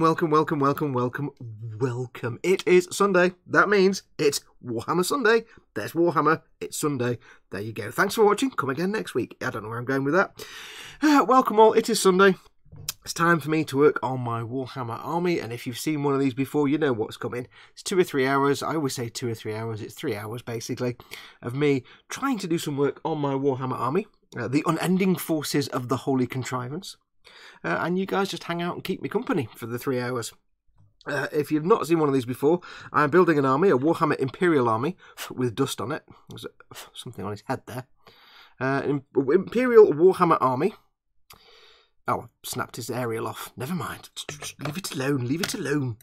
Welcome, welcome, welcome, welcome, welcome, welcome. It is Sunday. That means it's Warhammer Sunday. There's Warhammer. It's Sunday. There you go. Thanks for watching. Come again next week. I don't know where I'm going with that. Uh, welcome all. It is Sunday. It's time for me to work on my Warhammer army, and if you've seen one of these before, you know what's coming. It's two or three hours. I always say two or three hours. It's three hours, basically, of me trying to do some work on my Warhammer army. Uh, the unending forces of the Holy Contrivance uh, and you guys just hang out and keep me company for the three hours. Uh, if you've not seen one of these before, I'm building an army, a Warhammer Imperial army with dust on it. There's something on his head there. Uh, Imperial Warhammer army. Oh, snapped his aerial off. Never mind. Leave it alone. Leave it alone.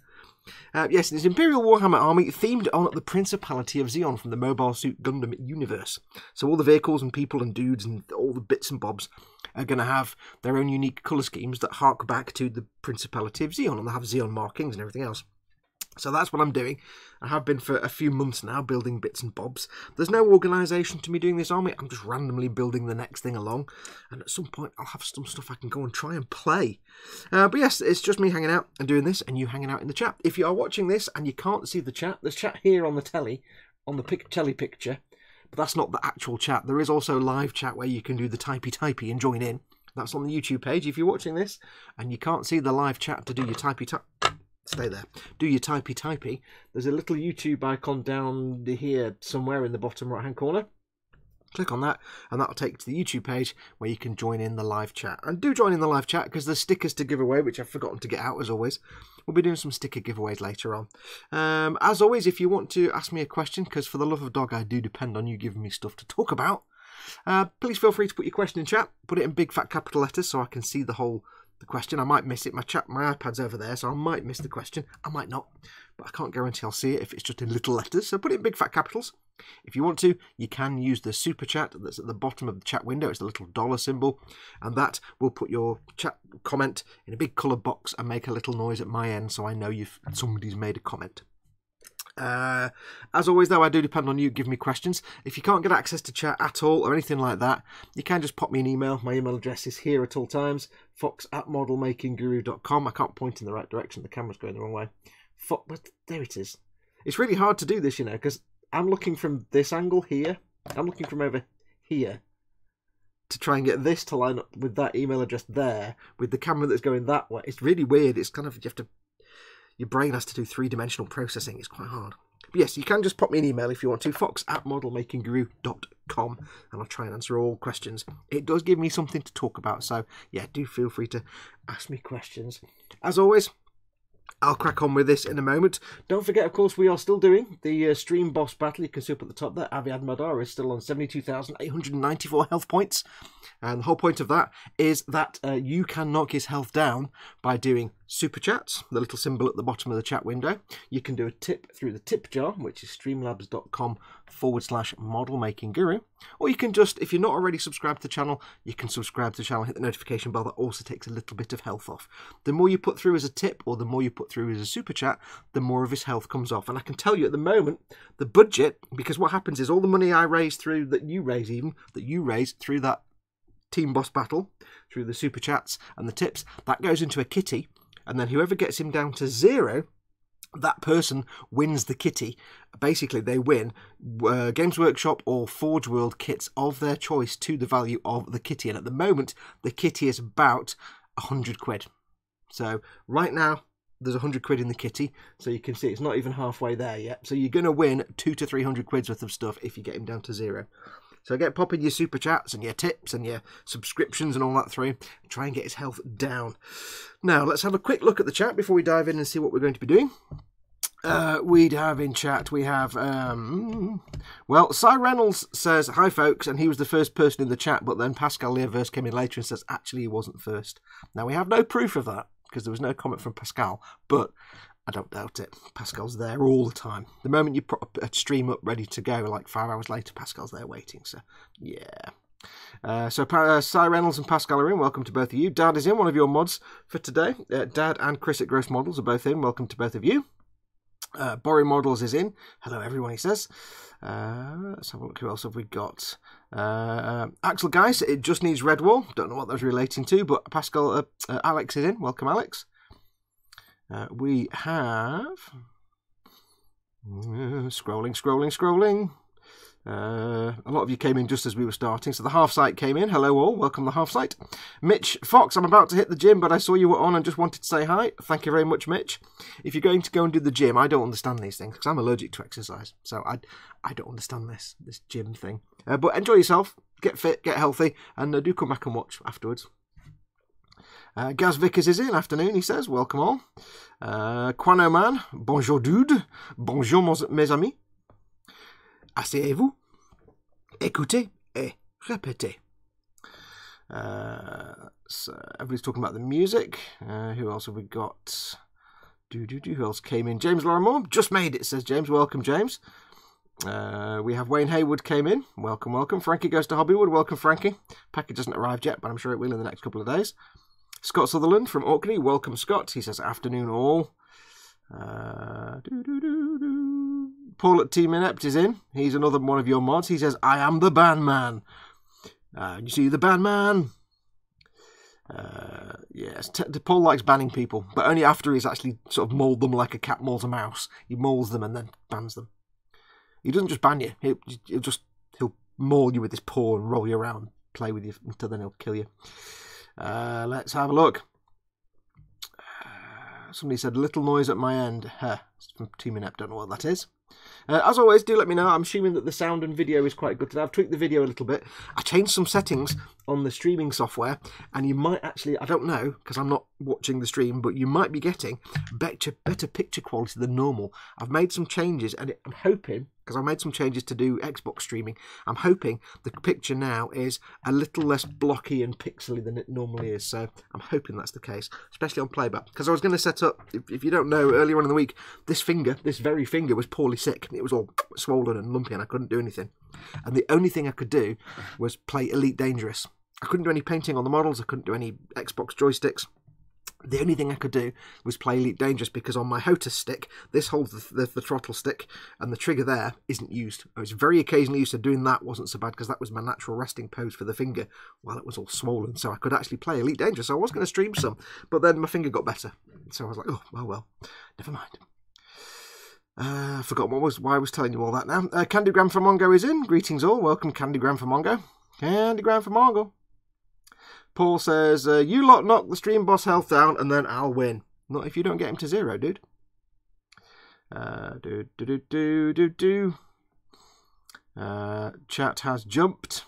Uh, yes, it's Imperial Warhammer army themed on the Principality of Zeon from the Mobile Suit Gundam universe. So all the vehicles and people and dudes and all the bits and bobs are going to have their own unique colour schemes that hark back to the Principality of Zeon, and they have Zeon markings and everything else. So that's what I'm doing. I have been for a few months now, building bits and bobs. There's no organisation to me doing this army. I'm just randomly building the next thing along. And at some point, I'll have some stuff I can go and try and play. Uh, but yes, it's just me hanging out and doing this, and you hanging out in the chat. If you are watching this and you can't see the chat, there's chat here on the telly, on the pic telly picture. But that's not the actual chat. There is also live chat where you can do the typey typey and join in. That's on the YouTube page if you're watching this and you can't see the live chat to do your typey type stay there. Do your typey typey. There's a little YouTube icon down here somewhere in the bottom right hand corner. Click on that, and that'll take you to the YouTube page where you can join in the live chat. And do join in the live chat because there's stickers to give away, which I've forgotten to get out as always. We'll be doing some sticker giveaways later on. Um, as always, if you want to ask me a question, because for the love of dog, I do depend on you giving me stuff to talk about, uh, please feel free to put your question in chat. Put it in big fat capital letters so I can see the whole the question. I might miss it. My chat, my iPad's over there, so I might miss the question. I might not, but I can't guarantee I'll see it if it's just in little letters. So put it in big fat capitals. If you want to, you can use the super chat that's at the bottom of the chat window. It's the little dollar symbol, and that will put your chat comment in a big coloured box and make a little noise at my end, so I know you've somebody's made a comment. Uh, as always, though, I do depend on you giving me questions. If you can't get access to chat at all or anything like that, you can just pop me an email. My email address is here at all times, fox at modelmakingguru.com. I can't point in the right direction, the camera's going the wrong way. Fox, but there it is. It's really hard to do this, you know, because I'm looking from this angle here. I'm looking from over here to try and get this to line up with that email address there, with the camera that's going that way. It's really weird. It's kind of, you have to your brain has to do three-dimensional processing. It's quite hard. But yes, you can just pop me an email if you want to, fox at modelmakingguru.com, and I'll try and answer all questions. It does give me something to talk about, so yeah, do feel free to ask me questions. As always, I'll crack on with this in a moment. Don't forget, of course, we are still doing the uh, stream boss battle. You can see up at the top there, Aviad Madar is still on 72,894 health points. And the whole point of that is that uh, you can knock his health down by doing super chats, the little symbol at the bottom of the chat window. You can do a tip through the tip jar, which is streamlabs.com forward slash model making guru. Or you can just, if you're not already subscribed to the channel, you can subscribe to the channel, hit the notification bell. That also takes a little bit of health off. The more you put through as a tip or the more you put through as a super chat, the more of his health comes off. And I can tell you at the moment, the budget, because what happens is all the money I raise through, that you raise even, that you raise through that team boss battle, through the super chats and the tips, that goes into a kitty. And then whoever gets him down to zero that person wins the kitty. Basically, they win uh, Games Workshop or Forge World kits of their choice to the value of the kitty. And at the moment, the kitty is about 100 quid. So, right now, there's 100 quid in the kitty. So, you can see it's not even halfway there yet. So, you're going to win two to 300 quid's worth of stuff if you get him down to zero. So get popping your super chats and your tips and your subscriptions and all that through. Try and get his health down. Now, let's have a quick look at the chat before we dive in and see what we're going to be doing. Uh, we'd have in chat, we have, um, well, Cy Reynolds says, Hi folks, and he was the first person in the chat, but then Pascal Leaverse came in later and says, Actually, he wasn't first. Now, we have no proof of that because there was no comment from Pascal, but I don't doubt it. Pascal's there all the time. The moment you put a stream up ready to go, like five hours later, Pascal's there waiting. So, yeah. Uh, so, uh, Cy Reynolds and Pascal are in. Welcome to both of you. Dad is in, one of your mods for today. Uh, Dad and Chris at Gross Models are both in. Welcome to both of you. Uh, Models is in. Hello, everyone, he says. Uh, let's have a look. Who else have we got? Uh, Alex Geis, it just needs Redwall. Don't know what that's relating to, but Pascal, uh, Alex is in. Welcome, Alex. Uh, we have. Uh, scrolling, scrolling, scrolling. Uh, a lot of you came in just as we were starting, so the half site came in. Hello, all. Welcome to the half site. Mitch Fox, I'm about to hit the gym, but I saw you were on and just wanted to say hi. Thank you very much, Mitch. If you're going to go and do the gym, I don't understand these things because I'm allergic to exercise, so I I don't understand this this gym thing. Uh, but enjoy yourself, get fit, get healthy, and uh, do come back and watch afterwards. Uh, Gaz Vickers is in. Afternoon, he says. Welcome all. Uh, Quano Man. Bonjour, dude. Bonjour, mes amis. Asseyez-vous. Écoutez et répétez. Uh, so everybody's talking about the music. Uh, who else have we got? Do do do. Who else came in? James Larimore just made it. Says James. Welcome, James. Uh, we have Wayne Haywood came in. Welcome, welcome. Frankie goes to Hobbywood. Welcome, Frankie. Package hasn't arrived yet, but I'm sure it will in the next couple of days. Scott Sutherland from Orkney. Welcome, Scott. He says afternoon all. Uh, Paul at Team Inept is in. He's another one of your mods. He says, I am the Bandman. Uh, you see the Bandman? Uh, yes, T- Paul likes banning people, but only after he's actually sort of mauled them like a cat mauls a mouse. He mauls them and then bans them. He doesn't just ban you. He'll, he'll just he'll maul you with his paw and roll you around, play with you until then he'll kill you. Uh, let's have a look. Uh, somebody said little noise at my end. Huh, from Team Inept. Don't know what that is. Uh, as always, do let me know. I'm assuming that the sound and video is quite good today. I've tweaked the video a little bit. I changed some settings on the streaming software, and you might actually, I don't know, because I'm not watching the stream, but you might be getting better, better picture quality than normal. I've made some changes, and I'm hoping because I made some changes to do Xbox streaming. I'm hoping the picture now is a little less blocky and pixely than it normally is. So I'm hoping that's the case, especially on playback. Because I was going to set up, if, if, you don't know, earlier on in the week, this finger, this very finger, was poorly sick. It was all swollen and lumpy, and I couldn't do anything. And the only thing I could do was play Elite Dangerous. I couldn't do any painting on the models. I couldn't do any Xbox joysticks the only thing I could do was play Elite Dangerous because on my HOTAS stick, this holds the, the, the, throttle stick and the trigger there isn't used. I was very occasionally used to doing that wasn't so bad because that was my natural resting pose for the finger while it was all swollen. So I could actually play Elite Dangerous. So I was going to stream some, but then my finger got better. So I was like, oh, well, well, never mind. Uh, I forgot what was why I was telling you all that now. Uh, Candygram for Mongo is in. Greetings all. Welcome, Candygram for Mongo. Candygram for Mongo. Paul says, uh, You lot knock the stream boss health down and then I'll win. Not if you don't get him to zero, dude. Uh, do, do, do, do, do, do. Uh, chat has jumped.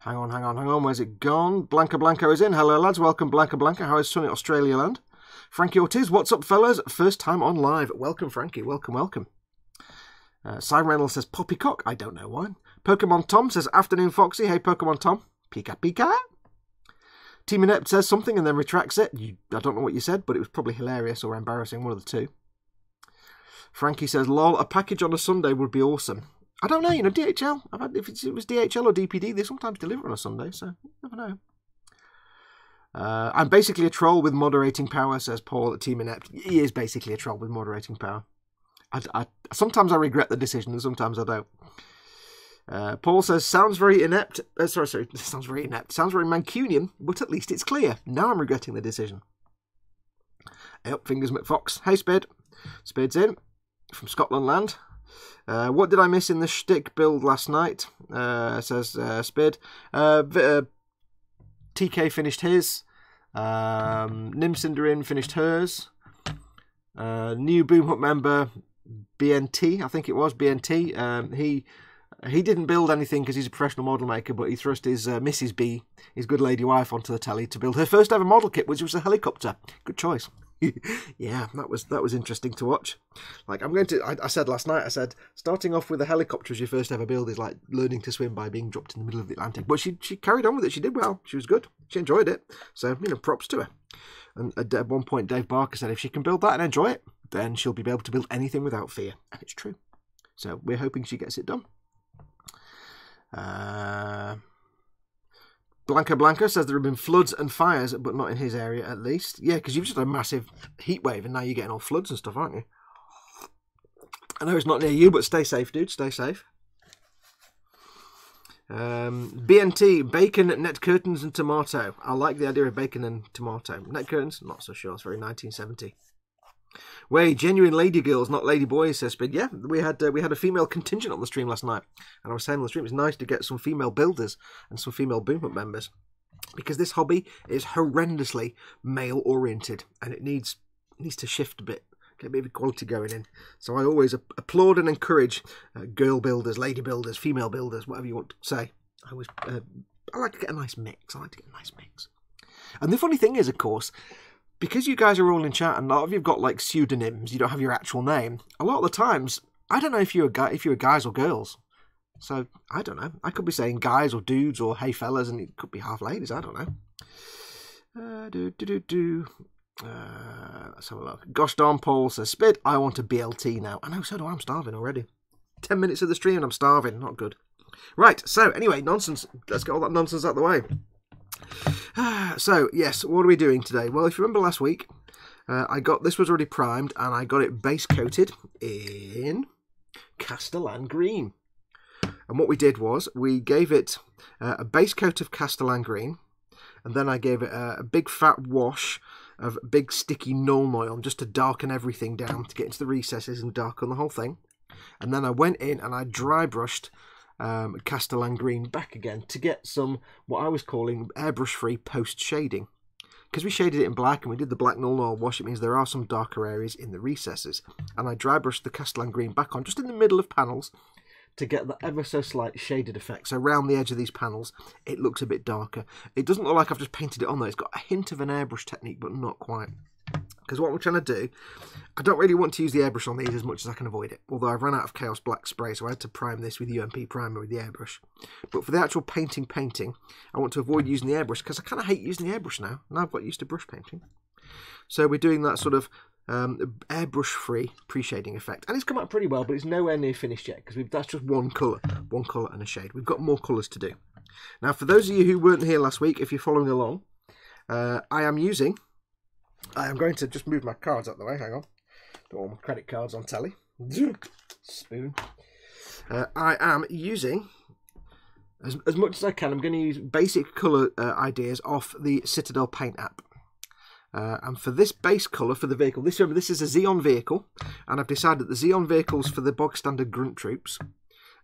Hang on, hang on, hang on. Where's it gone? Blanca Blanco is in. Hello, lads. Welcome, Blanca Blanca. How is sunny Australia land? Frankie Ortiz, what's up, fellas? First time on live. Welcome, Frankie. Welcome, welcome. Uh, Simon Reynolds says poppycock. I don't know why. Pokemon Tom says afternoon, Foxy. Hey, Pokemon Tom. Pika Pika. Team Inept says something and then retracts it. You, I don't know what you said, but it was probably hilarious or embarrassing, one of the two. Frankie says, lol, a package on a Sunday would be awesome. I don't know, you know, DHL, I've had, if it was DHL or DPD, they sometimes deliver on a Sunday, so never know. Uh, I'm basically a troll with moderating power, says Paul at Team Inept. He is basically a troll with moderating power. I, I, sometimes I regret the decision and sometimes I don't. Uh, Paul says, sounds very inept. Uh, sorry, sorry, sounds very inept. Sounds very Mancunian, but at least it's clear. Now I'm regretting the decision. Up fingers McFox. Hey, Spade. Spade's in from Scotland land. Uh, what did I miss in the shtick build last night? Uh, says uh, Spade. TK finished his. Um, Cinderin finished hers. New Boomhut member BNT, I think it was BNT. Um, he he didn't build anything because he's a professional model maker, but he thrust his uh, Mrs. B, his good lady wife, onto the telly to build her first ever model kit, which was a helicopter. Good choice. yeah, that was that was interesting to watch. Like I'm going to, I, I, said last night, I said starting off with a helicopter as your first ever build is like learning to swim by being dropped in the middle of the Atlantic. But she she carried on with it. She did well. She was good. She enjoyed it. So you know, props to her. And at one point, Dave Barker said if she can build that and enjoy it, then she'll be able to build anything without fear, and it's true. So we're hoping she gets it done. Uh, Blanca Blanca says there have been floods and fires, but not in his area at least. Yeah, because you've just had a massive heat wave and now you're getting all floods and stuff, aren't you? I know it's not near you, but stay safe, dude. Stay safe. Um, BNT, bacon, net curtains, and tomato. I like the idea of bacon and tomato. Net curtains, not so sure. It's very 1970. Way genuine lady girls, not lady boys, says Spid. Yeah, we had uh, we had a female contingent on the stream last night, and I was saying on the stream it's nice to get some female builders and some female boom members because this hobby is horrendously male oriented and it needs needs to shift a bit get a bit of equality going in. So I always applaud and encourage uh, girl builders, lady builders, female builders, whatever you want to say. I always uh, I like to get a nice mix. I like to get a nice mix. And the funny thing is, of course, because you guys are all in chat and a lot of you've got like pseudonyms, you don't have your actual name. A lot of the times, I don't know if you're guy, if you're guys or girls. So I don't know. I could be saying guys or dudes or hey fellas, and it could be half ladies. I don't know. Uh, do do do do. Uh, let's have a look. Gosh darn Paul says, Spit, I want a BLT now. I know, so do I. I'm starving already. 10 minutes of the stream and I'm starving. Not good. Right, so anyway, nonsense. Let's get all that nonsense out of the way. so, yes, what are we doing today? Well, if you remember last week, uh, I got this was already primed and I got it base coated in Castellan Green. And what we did was we gave it uh, a base coat of Castellan Green and then I gave it a, a big fat wash of big sticky Nuln Oil just to darken everything down to get into the recesses and darken the whole thing. And then I went in and I dry brushed um, Castellan Green back again to get some what I was calling airbrush free post shading. Because we shaded it in black and we did the black Nuln Oil wash, it means there are some darker areas in the recesses. And I dry brushed the Castellan Green back on just in the middle of panels to get the ever so slight shaded effect. So around the edge of these panels, it looks a bit darker. It doesn't look like I've just painted it on there. It's got a hint of an airbrush technique, but not quite. Because what we're trying to do, I don't really want to use the airbrush on these as much as I can avoid it. Although I've run out of Chaos Black spray, so I had to prime this with UMP primer with the airbrush. But for the actual painting painting, I want to avoid using the airbrush because I kind of hate using the airbrush now. Now I've got used to brush painting. So we're doing that sort of um, airbrush free pre-shading effect and it's come out pretty well but it's nowhere near finished yet because that's just one colour one colour and a shade we've got more colours to do now for those of you who weren't here last week if you're following along uh, I am using I am going to just move my cards out the way. Hang on. All my credit cards on telly spoon. Uh, I am using as, as much as I can I'm going to use basic colour uh, ideas off the Citadel paint app. Uh, and for this base colour for the vehicle, this remember this is a Zeon vehicle, and I've decided the Zeon vehicles for the bog standard grunt troops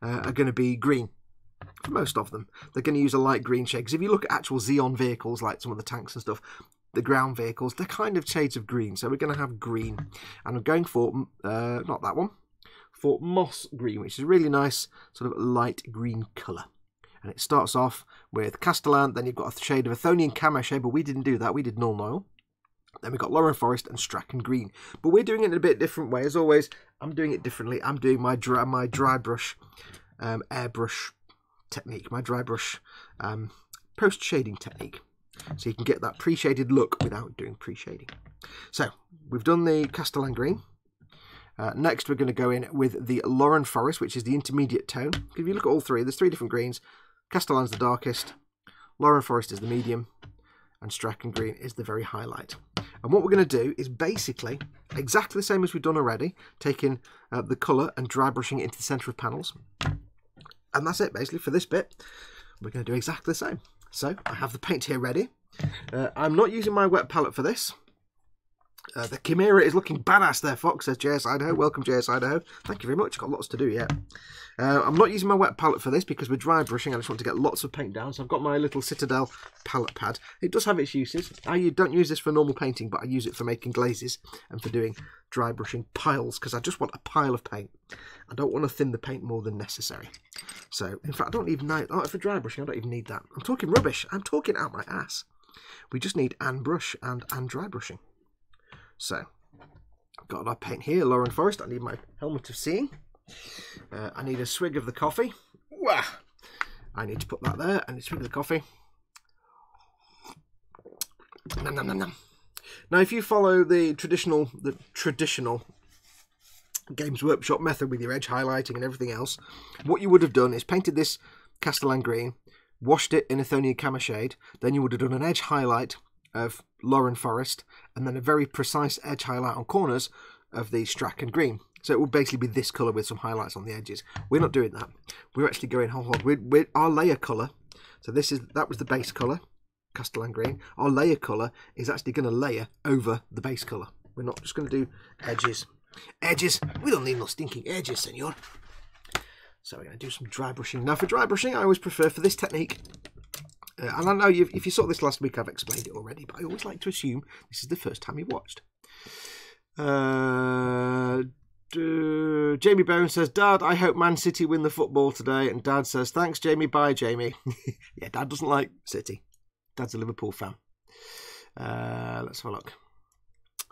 uh, are going to be green. For most of them, they're going to use a light green shade. Because if you look at actual Zeon vehicles, like some of the tanks and stuff, the ground vehicles, they're kind of shades of green. So we're going to have green, and I'm going for uh, not that one, for moss green, which is a really nice sort of light green colour. And it starts off with Castellan, then you've got a shade of Athonian shade, but we didn't do that. We did Nuln Oil. Then we've got Loren Forest and Straken Green. But we're doing it in a bit different way. As always, I'm doing it differently. I'm doing my dry, my dry brush um, airbrush technique, my dry brush um, post shading technique. So you can get that pre-shaded look without doing pre-shading. So we've done the Castellan Green. Uh, next, we're going to go in with the Loren Forest, which is the intermediate tone. If you look at all three, there's three different greens. Castellan's the darkest, Loren Forest is the medium, and Straken Green is the very highlight. And what we're going to do is basically exactly the same as we've done already, taking uh, the colour and dry brushing it into the centre of panels. And that's it, basically, for this bit. We're going to do exactly the same. So, I have the paint here ready. Uh, I'm not using my wet palette for this. Uh, the Chimera is looking badass there, Fox, says JS Idaho. Welcome, JS Idaho. Thank you very much. Got lots to do yet. Uh, I'm not using my wet palette for this because we're dry brushing. I just want to get lots of paint down. So I've got my little Citadel palette pad. It does have its uses. I don't use this for normal painting, but I use it for making glazes and for doing dry brushing piles because I just want a pile of paint. I don't want to thin the paint more than necessary. So, in fact, I don't even need... Oh, for dry brushing, I don't even need that. I'm talking rubbish. I'm talking out my ass. We just need and brush and, and dry brushing. So, I've got our paint here, Loren Forest. I need my helmet of seeing. Uh, I need a swig of the coffee. Wah! I need to put that there. Need a swig of the coffee. Nom, nom, nom, nom. Now, if you follow the traditional, the traditional Games Workshop method with your edge highlighting and everything else, what you would have done is painted this Castellan green, washed it in Athonian Camo shade, then you would have done an edge highlight of Loren Forest, and then a very precise edge highlight on corners of the Straken green. So it will basically be this colour with some highlights on the edges. We're not doing that. We're actually going whole hog. We're, we're, our layer colour, so this is that was the base colour, Castellan green. Our layer colour is actually going to layer over the base colour. We're not just going to do edges. Edges, we don't need no stinking edges, senor. So we're going to do some dry brushing. Now for dry brushing, I always prefer for this technique, uh, and I know if you saw this last week, I've explained it already, but I always like to assume this is the first time you watched. Uh, Jamie Bowen says, Dad, I hope Man City win the football today. And Dad says, Thanks, Jamie. Bye, Jamie. yeah, Dad doesn't like City. Dad's a Liverpool fan. Uh, let's have a look.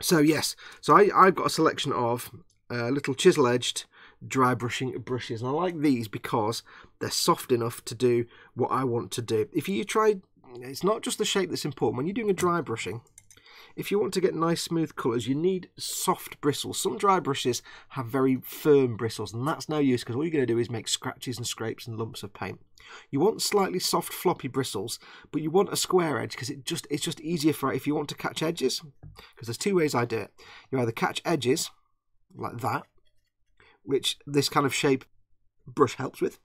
So, yes, so I, I've got a selection of uh, little chisel edged dry brushing brushes. And I like these because they're soft enough to do what I want to do. If you try, it's not just the shape that's important. When you're doing a dry brushing, if you want to get nice smooth colours, you need soft bristles. Some dry brushes have very firm bristles, and that's no use because all you're going to do is make scratches and scrapes and lumps of paint. You want slightly soft floppy bristles, but you want a square edge because it just it's just easier for if you want to catch edges. Because there's two ways I do it. You either catch edges like that, which this kind of shape brush helps with,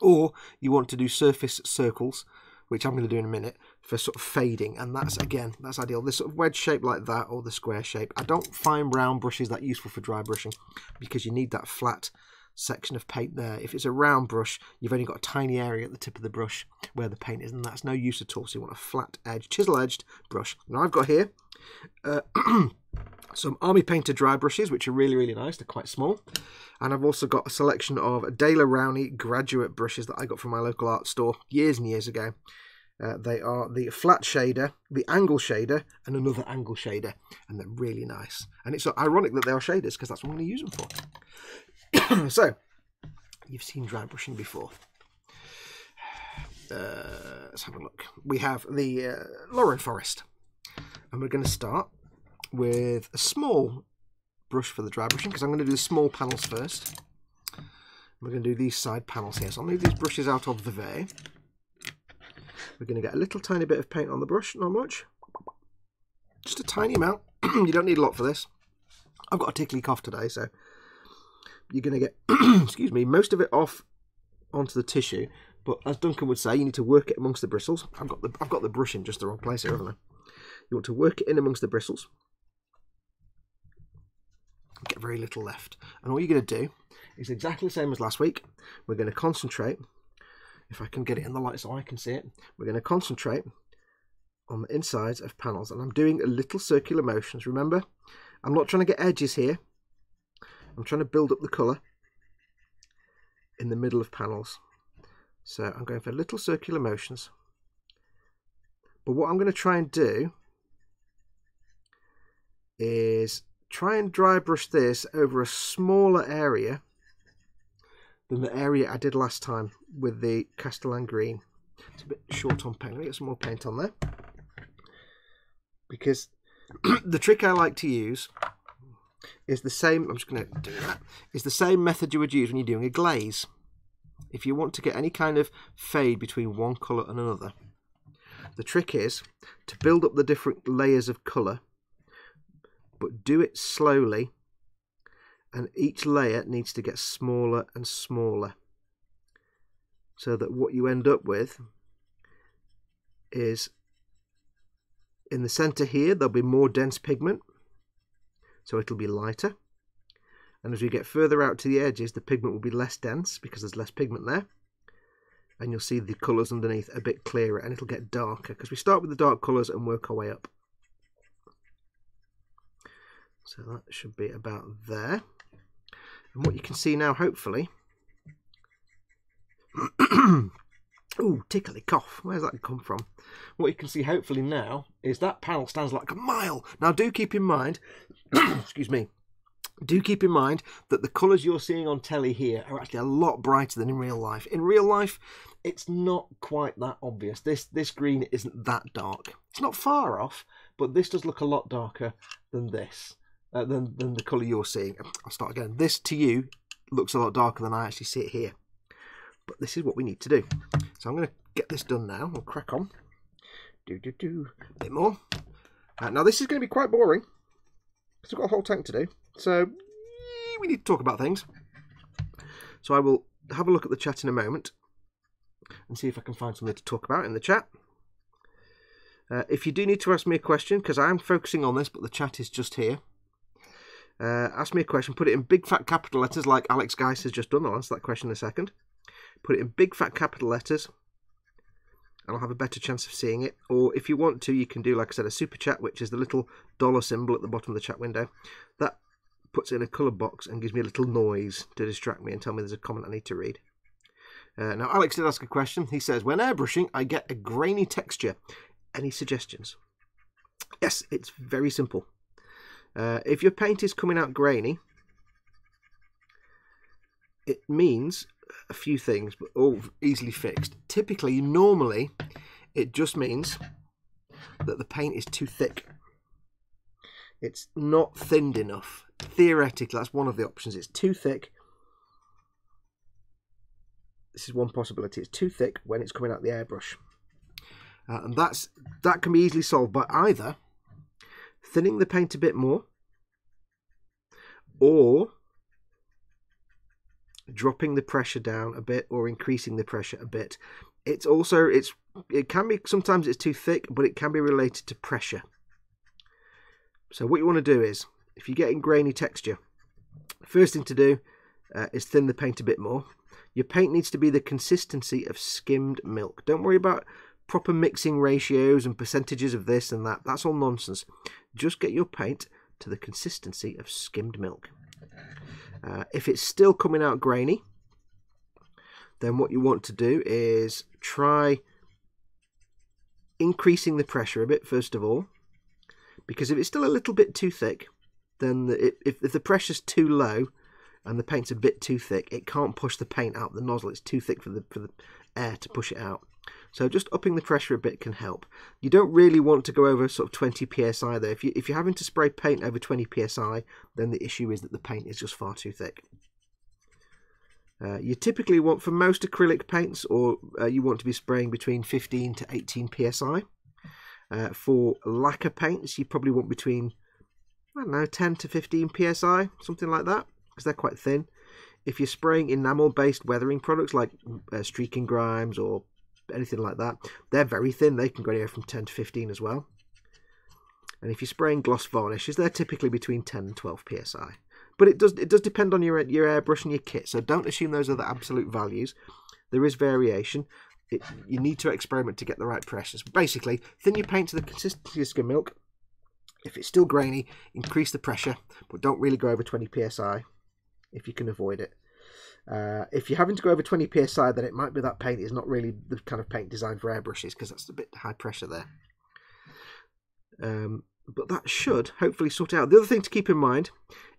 or you want to do surface circles, which I'm going to do in a minute, for sort of fading. And that's again that's ideal. This sort of wedge shape like that or the square shape. I don't find round brushes that useful for dry brushing because you need that flat section of paint there. If it's a round brush you've only got a tiny area at the tip of the brush where the paint is and that's no use at all. So you want a flat edge chisel edged brush. Now I've got here uh, some army painter dry brushes which are really really nice. They're quite small. And I've also got a selection of Daler Rowney graduate brushes that I got from my local art store years and years ago. Uh, they are the flat shader, the angle shader, and another angle shader, and they're really nice. And it's ironic that they are shaders because that's what I'm going to use them for. so, you've seen dry brushing before. Uh, let's have a look. We have the uh, Loren Forest, and we're going to start with a small brush for the dry brushing because I'm going to do the small panels first. We're going to do these side panels here. So I'll move these brushes out of the way. We're going to get a little tiny bit of paint on the brush, not much. Just a tiny amount. you don't need a lot for this. I've got a tickly cough today, so you're going to get, excuse me, most of it off onto the tissue. But as Duncan would say, you need to work it amongst the bristles. I've got the I've got the brush in just the wrong place here, haven't I? You want to work it in amongst the bristles. Get very little left. And all you're going to do is exactly the same as last week. We're going to concentrate if I can get it in the light so I can see it, we're going to concentrate on the insides of panels. And I'm doing a little circular motions. Remember, I'm not trying to get edges here. I'm trying to build up the colour in the middle of panels. So I'm going for little circular motions. But what I'm going to try and do is try and dry brush this over a smaller area than the area I did last time with the Castellan green. It's a bit short on paint. Let me get some more paint on there. Because the trick I like to use is the same, I'm just going to do that, is the same method you would use when you're doing a glaze. If you want to get any kind of fade between one colour and another. The trick is to build up the different layers of colour, but do it slowly and each layer needs to get smaller and smaller so that what you end up with is in the center here there'll be more dense pigment so it'll be lighter. And as we get further out to the edges the pigment will be less dense because there's less pigment there. And you'll see the colours underneath a bit clearer and it'll get darker because we start with the dark colours and work our way up. So that should be about there. And what you can see now, hopefully... Ooh, tickly cough. Where's that come from? What you can see, hopefully, now is that panel stands like a mile. Now, do keep in mind, excuse me, do keep in mind that the colours you're seeing on telly here are actually a lot brighter than in real life. In real life, it's not quite that obvious. This this green isn't that dark. It's not far off, but this does look a lot darker than this uh, than, than the colour you're seeing. I'll start again. This to you looks a lot darker than I actually see it here. But this is what we need to do. So I'm going to get this done now. We'll crack on. Do, do, do. A bit more. Uh, now this is going to be quite boring. because we've got a whole tank to do. So we need to talk about things. So I will have a look at the chat in a moment and see if I can find something to talk about in the chat. Uh, if you do need to ask me a question, because I am focusing on this, but the chat is just here. Uh, ask me a question, put it in big fat capital letters like Alex Geis has just done. I'll answer that question in a second. Put it in big fat capital letters and I'll have a better chance of seeing it. Or if you want to, you can do, like I said, a super chat, which is the little dollar symbol at the bottom of the chat window. That puts in a coloured box and gives me a little noise to distract me and tell me there's a comment I need to read. Uh, now, Alex did ask a question. He says, When airbrushing, I get a grainy texture. Any suggestions? Yes, it's very simple. Uh, if your paint is coming out grainy, it means a few things, but all easily fixed. Typically, normally, it just means that the paint is too thick. It's not thinned enough. Theoretically, that's one of the options. It's too thick. This is one possibility. It's too thick when it's coming out the airbrush. Uh, and that's that can be easily solved by either thinning the paint a bit more or dropping the pressure down a bit or increasing the pressure a bit. It's also it's it can be sometimes it's too thick, but it can be related to pressure. So what you want to do is if you're getting grainy texture, first thing to do uh, is thin the paint a bit more. Your paint needs to be the consistency of skimmed milk. Don't worry about proper mixing ratios and percentages of this and that. That's all nonsense. Just get your paint to the consistency of skimmed milk. Uh, if it's still coming out grainy, then what you want to do is try increasing the pressure a bit first of all, because if it's still a little bit too thick, then the, if, if the pressure's too low and the paint's a bit too thick, it can't push the paint out the nozzle. It's too thick for the for the air to push it out. So just upping the pressure a bit can help. You don't really want to go over sort of 20 psi though. If, you, if you're having to spray paint over 20 psi, then the issue is that the paint is just far too thick. Uh, you typically want, for most acrylic paints, or uh, you want to be spraying between 15 to 18 psi. Uh, for lacquer paints, you probably want between, I don't know, 10 to 15 psi, something like that, because they're quite thin. If you're spraying enamel-based weathering products like uh, streaking grimes or anything like that. They're very thin. They can go anywhere from 10 to 15 as well. And if you're spraying gloss varnishes, they're typically between 10 and 12 psi. But it does it does depend on your your airbrush and your kit. So don't assume those are the absolute values. There is variation. It, you need to experiment to get the right pressures. Basically, thin your paint to the consistency of skim milk. If it's still grainy, increase the pressure, but don't really go over 20 psi if you can avoid it. Uh, if you're having to go over 20 psi, then it might be that paint is not really the kind of paint designed for airbrushes because that's a bit high pressure there. Um, but that should hopefully sort out. The other thing to keep in mind,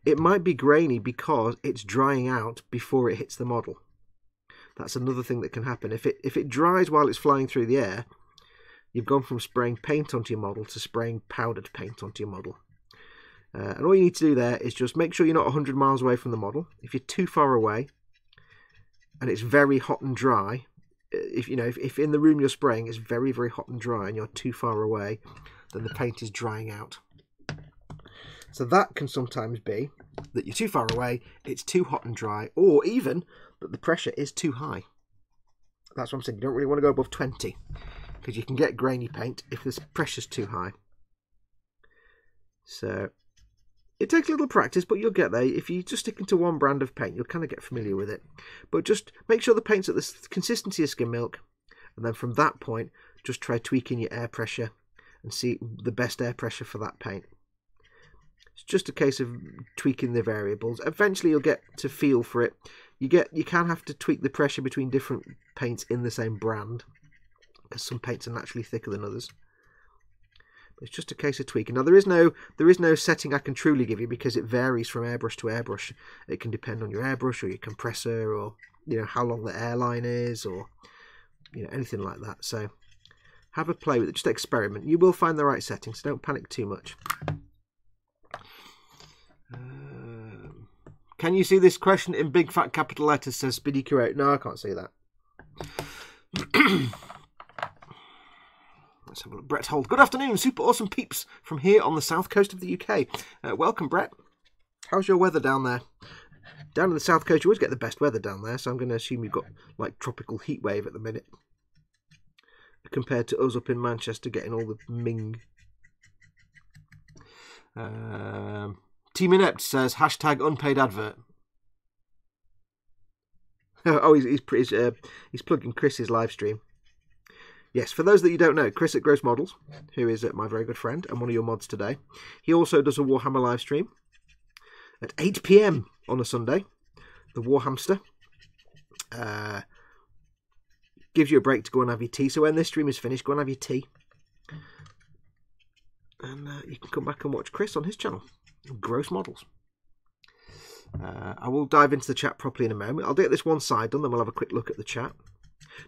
it might be grainy because it's drying out before it hits the model. That's another thing that can happen. If it if it dries while it's flying through the air, you've gone from spraying paint onto your model to spraying powdered paint onto your model. Uh, and all you need to do there is just make sure you're not 100 miles away from the model. If you're too far away, and it's very hot and dry, if you know if, if in the room you're spraying it's very very hot and dry and you're too far away, then the paint is drying out. So that can sometimes be that you're too far away, it's too hot and dry, or even that the pressure is too high. That's what I'm saying. You don't really want to go above 20 because you can get grainy paint if the pressure's too high. So it takes a little practice, but you'll get there. If you just stick into one brand of paint, you'll kind of get familiar with it. But just make sure the paint's at the consistency of skim milk, and then from that point, just try tweaking your air pressure and see the best air pressure for that paint. It's just a case of tweaking the variables. Eventually, you'll get to feel for it. You get you can have to tweak the pressure between different paints in the same brand because some paints are naturally thicker than others. It's just a case of tweaking. Now there is no there is no setting I can truly give you because it varies from airbrush to airbrush. It can depend on your airbrush or your compressor or you know how long the airline is or you know anything like that. So have a play with it. Just experiment. You will find the right setting, so don't panic too much. Um, can you see this question in big fat capital letters? Says Speedy Q8. No, I can't see that. let's have a look. Brett Holt. Good afternoon, super awesome peeps from here on the south coast of the UK. Uh, welcome, Brett. How's your weather down there? Down in the south coast, you always get the best weather down there, so I'm going to assume you've got like tropical heat wave at the minute, compared to us up in Manchester getting all the ming. Um, Team Inept says hashtag unpaid advert. oh, he's he's he's, uh, he's plugging Chris's live stream. Yes, for those that you don't know, Chris at Gross Models, who is uh, my very good friend and one of your mods today, he also does a Warhammer live stream at 8 pm on a Sunday. The Warhamster uh, gives you a break to go and have your tea. So when this stream is finished, go and have your tea, and uh, you can come back and watch Chris on his channel, Gross Models. Uh, I will dive into the chat properly in a moment. I'll get this one side done, then we'll have a quick look at the chat.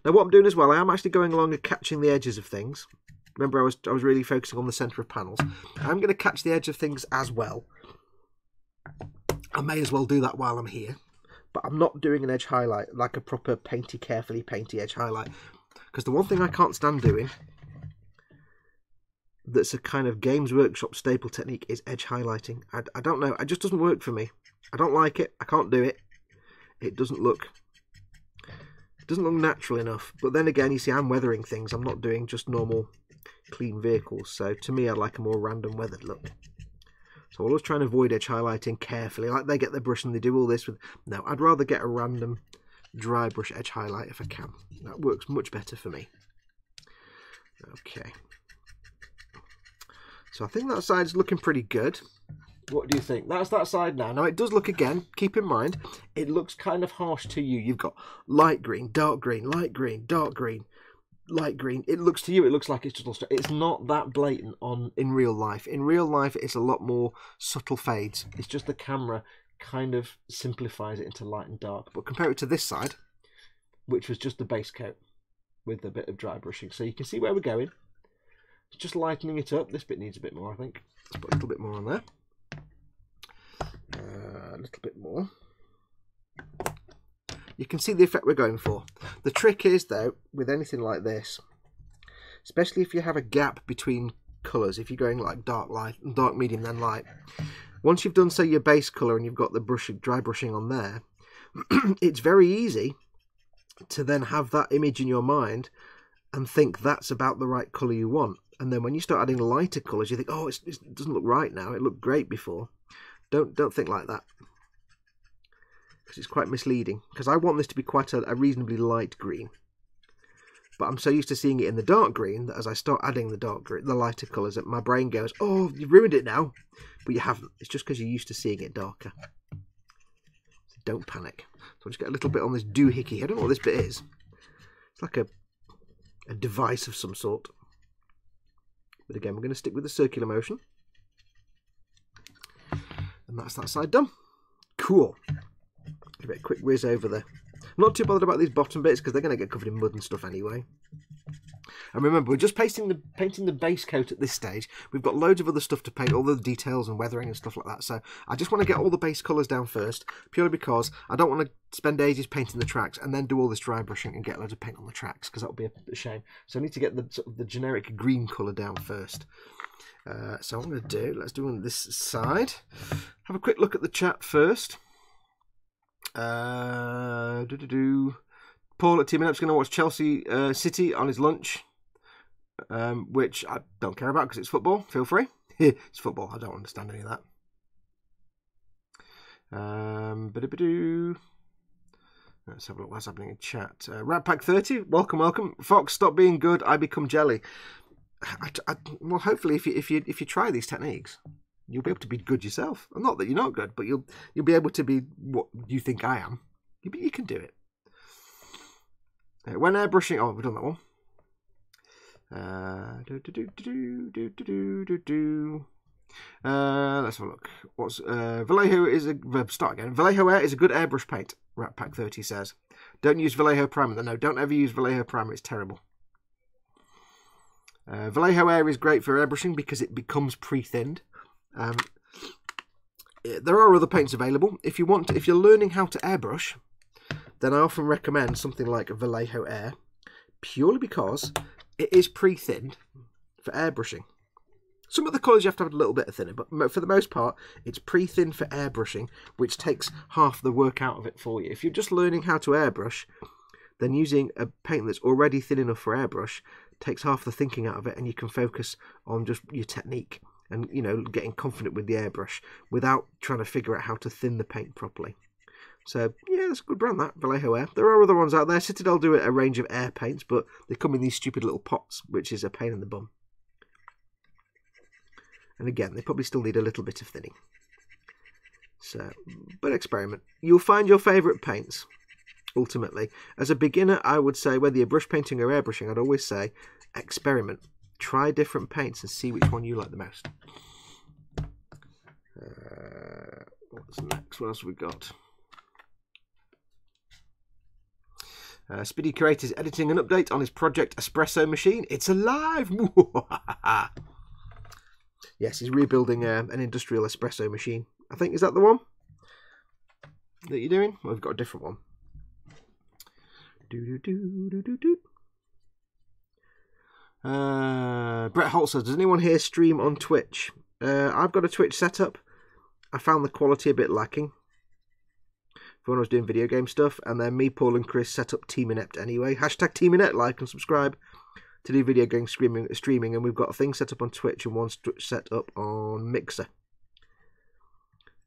Now, what I'm doing as well, I am actually going along and catching the edges of things. Remember, I was I was really focusing on the centre of panels. I'm going to catch the edge of things as well. I may as well do that while I'm here, but I'm not doing an edge highlight like a proper painty, carefully painty edge highlight. Because the one thing I can't stand doing that's a kind of Games Workshop staple technique is edge highlighting. I, I don't know, it just doesn't work for me. I don't like it. I can't do it. It doesn't look doesn't look natural enough. But then again, you see, I'm weathering things. I'm not doing just normal clean vehicles. So to me, I like a more random weathered look. So I always try and avoid edge highlighting carefully. Like they get the brush and they do all this with. No, I'd rather get a random dry brush edge highlight if I can. That works much better for me. Okay. So I think that side's looking pretty good. What do you think? That's that side now. Now it does look again, keep in mind, it looks kind of harsh to you. You've got light green, dark green, light green, dark green, light green. It looks to you, it looks like it's just all. It's not that blatant on in real life. In real life, it's a lot more subtle fades. It's just the camera kind of simplifies it into light and dark. But compare it to this side, which was just the base coat with a bit of dry brushing. So you can see where we're going. Just lightening it up. This bit needs a bit more, I think. Let's put a little bit more on there. Little bit more. You can see the effect we're going for. The trick is, though, with anything like this, especially if you have a gap between colours, if you're going like dark light, dark medium, then light, once you've done, say, your base colour and you've got the brushing, dry brushing on there, it's very easy to then have that image in your mind and think that's about the right colour you want. And then when you start adding lighter colours, you think, oh, it doesn't look right now. It looked great before. Don't don't think like that because it's quite misleading. Because I want this to be quite a, a, reasonably light green, but I'm so used to seeing it in the dark green that as I start adding the dark green, the lighter colours, that my brain goes, "Oh, you've ruined it now," but you haven't. It's just because you're used to seeing it darker. So don't panic. So I'll just get a little bit on this doohickey. I don't know what this bit is. It's like a a device of some sort. But again, we're going to stick with the circular motion. And that's that side done. Cool. Give it a quick whiz over there. I'm not too bothered about these bottom bits because they're going to get covered in mud and stuff anyway. And remember, we're just painting the painting the base coat at this stage. We've got loads of other stuff to paint, all the details and weathering and stuff like that. So I just want to get all the base colours down first, purely because I don't want to spend ages painting the tracks and then do all this dry brushing and get loads of paint on the tracks because that would be a shame. So I need to get the sort of the generic green colour down first. Uh, so I'm going to do, let's do on this side. Have a quick look at the chat first. Uh, doo -doo -doo. Paul at Team Up's going to watch Chelsea uh, City on his lunch, um, which I don't care about because it's football. Feel free. it's football. I don't understand any of that. Um, Let's have a look what's happening in chat. Uh, Rat Pack 30, welcome, welcome. Fox, stop being good. I become jelly. I, I, well, hopefully, if you if you if you try these techniques, you'll be able to be good yourself. Not that you're not good, but you'll you'll be able to be what you think I am. You, you can do it. Uh, when airbrushing, oh, we've done that one. Uh, do, do, do, do, do, do, do, do. Uh, let's have a look. What's uh, Vallejo is a start again. Vallejo Air is a good airbrush paint. Rat Pack Thirty says. Don't use Vallejo primer. No, don't ever use Vallejo primer. It's terrible. Uh, Vallejo Air is great for airbrushing because it becomes pre-thinned. Um, there are other paints available. If you want, to, if you're learning how to airbrush, then I often recommend something like Vallejo Air, purely because it is pre-thinned for airbrushing. Some of the colours you have to have a little bit of thinner, but for the most part, it's pre-thin for airbrushing, which takes half the work out of it for you. If you're just learning how to airbrush, then using a paint that's already thin enough for airbrush takes half the thinking out of it, and you can focus on just your technique and you know getting confident with the airbrush without trying to figure out how to thin the paint properly. So yeah, that's a good brand that Vallejo Air. There are other ones out there. Citadel do a range of air paints, but they come in these stupid little pots, which is a pain in the bum. And again, they probably still need a little bit of thinning. So, but experiment. You'll find your favourite paints. Ultimately, as a beginner, I would say whether you're brush painting or airbrushing, I'd always say experiment. Try different paints and see which one you like the most. Uh, what's next? What else have we got? Uh, Speedy Creator is editing an update on his project Espresso Machine. It's alive! yes, he's rebuilding uh, an industrial espresso machine. I think, is that the one that you're doing? Well, we've got a different one. Do, do, do, do, do, do. Uh, Brett Holt says, does anyone here stream on Twitch? Uh, I've got a Twitch setup. I found the quality a bit lacking for when I was doing video game stuff. And then me, Paul, and Chris set up Team Inept anyway. Hashtag Team Inept, like and subscribe to do video game streaming, streaming. And we've got a thing set up on Twitch and one set up on Mixer.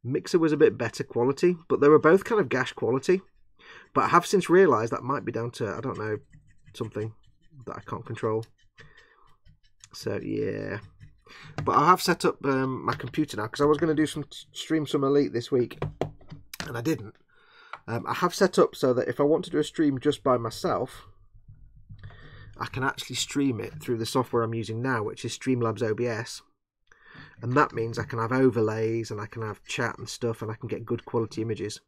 Mixer was a bit better quality, but they were both kind of gash quality. But I have since realised that might be down to, I don't know, something that I can't control. So, yeah. But I have set up um, my computer now because I was going to do some stream some Elite this week, and I didn't. Um, I have set up so that if I want to do a stream just by myself, I can actually stream it through the software I'm using now, which is Streamlabs OBS. And that means I can have overlays and I can have chat and stuff and I can get good quality images.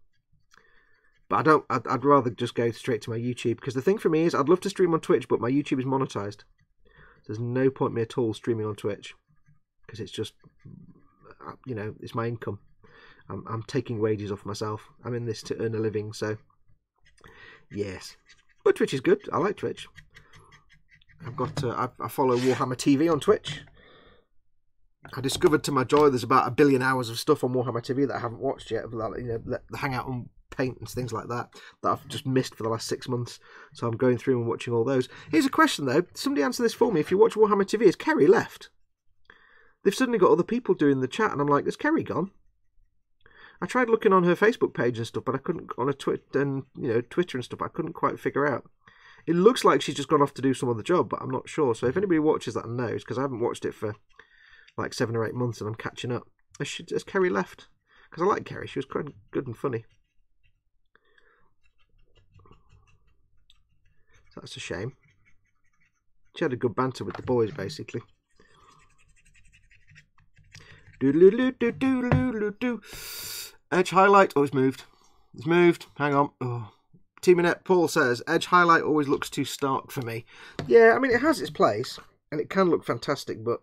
But I don't, I'd, I'd rather just go straight to my YouTube because the thing for me is I'd love to stream on Twitch, but my YouTube is monetized. There's no point me at all streaming on Twitch because it's just, uh, you know, it's my income. I'm, I'm taking wages off myself. I'm in this to earn a living, so yes. But Twitch is good. I like Twitch. I've got uh, I, I follow Warhammer TV on Twitch. I discovered to my joy there's about a billion hours of stuff on Warhammer TV that I haven't watched yet. You know, the Hangout on Paint and things like that that I've just missed for the last six months. So I'm going through and watching all those. Here's a question though. Somebody answer this for me. If you watch Warhammer TV, is Kerry left? They've suddenly got other people doing the chat, and I'm like, is Kerry gone? I tried looking on her Facebook page and stuff, but I couldn't on a Twitter and you know Twitter and stuff. I couldn't quite figure out. It looks like she's just gone off to do some other job, but I'm not sure. So if anybody watches that and knows, because I haven't watched it for like seven or eight months and I'm catching up, has, she, has Kerry left? Because I like Kerry. She was quite good and funny. That's a shame. She had a good banter with the boys, basically. Edge highlight. Oh, it's moved. It's moved. Hang on. Oh. Paul says Edge highlight always looks too stark for me. Yeah, I mean it has its place and it can look fantastic, but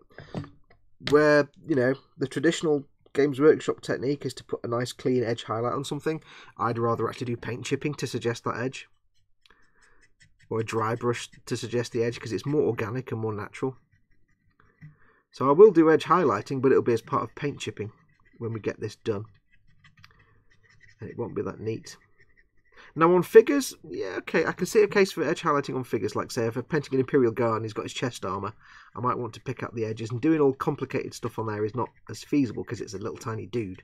where you know the traditional Games Workshop technique is to put a nice clean edge highlight on something, I'd rather actually do paint chipping to suggest that edge, or a dry brush to suggest the edge because it's more organic and more natural. So I will do edge highlighting, but it'll be as part of paint chipping when we get this done and it won't be that neat. Now on figures, yeah, okay, I can see a case for edge highlighting on figures, like say if I'm painting an Imperial Guard and he's got his chest armour, I might want to pick up the edges, and doing all complicated stuff on there is not as feasible because it's a little tiny dude.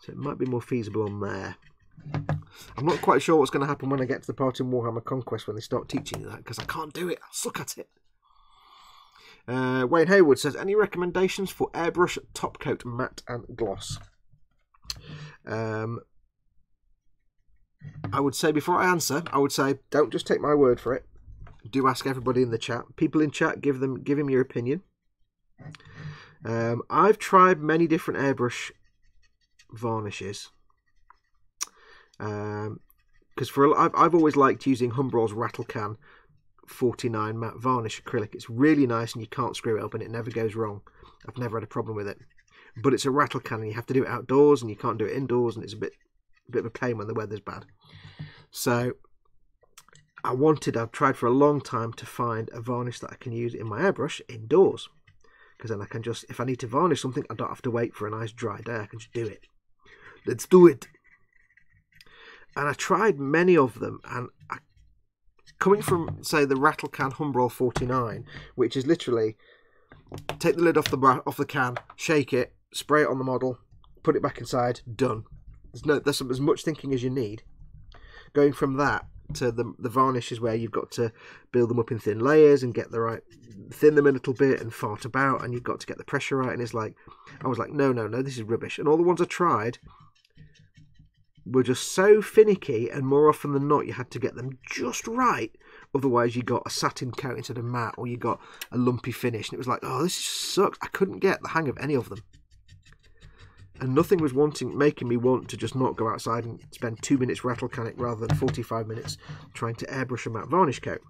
So it might be more feasible on there. I'm not quite sure what's going to happen when I get to the part in Warhammer Conquest when they start teaching you that, because I can't do it, I'll suck at it. Uh, Wayne Haywood says, any recommendations for airbrush top coat matte and gloss? Um, I would say before I answer, I would say don't just take my word for it. Do ask everybody in the chat. People in chat, give them give him your opinion. Um, I've tried many different airbrush varnishes. Um, because for I've, I've always liked using Humbrol's Rattle Can 49 matte varnish acrylic. It's really nice and you can't screw it up and it never goes wrong. I've never had a problem with it but it's a rattle can and you have to do it outdoors and you can't do it indoors and it's a bit a bit of a pain when the weather's bad. So I wanted, I've tried for a long time to find a varnish that I can use in my airbrush indoors. Because then I can just, if I need to varnish something, I don't have to wait for a nice dry day. I can just do it. Let's do it. And I tried many of them, and I, coming from, say, the Rattle Can Humbrol 49, which is literally take the lid off the off the can, shake it, spray it on the model, put it back inside, done. There's no there's as much thinking as you need. Going from that to the the varnish is where you've got to build them up in thin layers and get the right thin them a little bit and fart about and you've got to get the pressure right and it's like I was like no no no this is rubbish and all the ones I tried were just so finicky and more often than not you had to get them just right otherwise you got a satin coat instead of matte or you got a lumpy finish and it was like oh this sucks I couldn't get the hang of any of them and nothing was wanting making me want to just not go outside and spend two minutes rattle canning rather than 45 minutes trying to airbrush a matte varnish coat.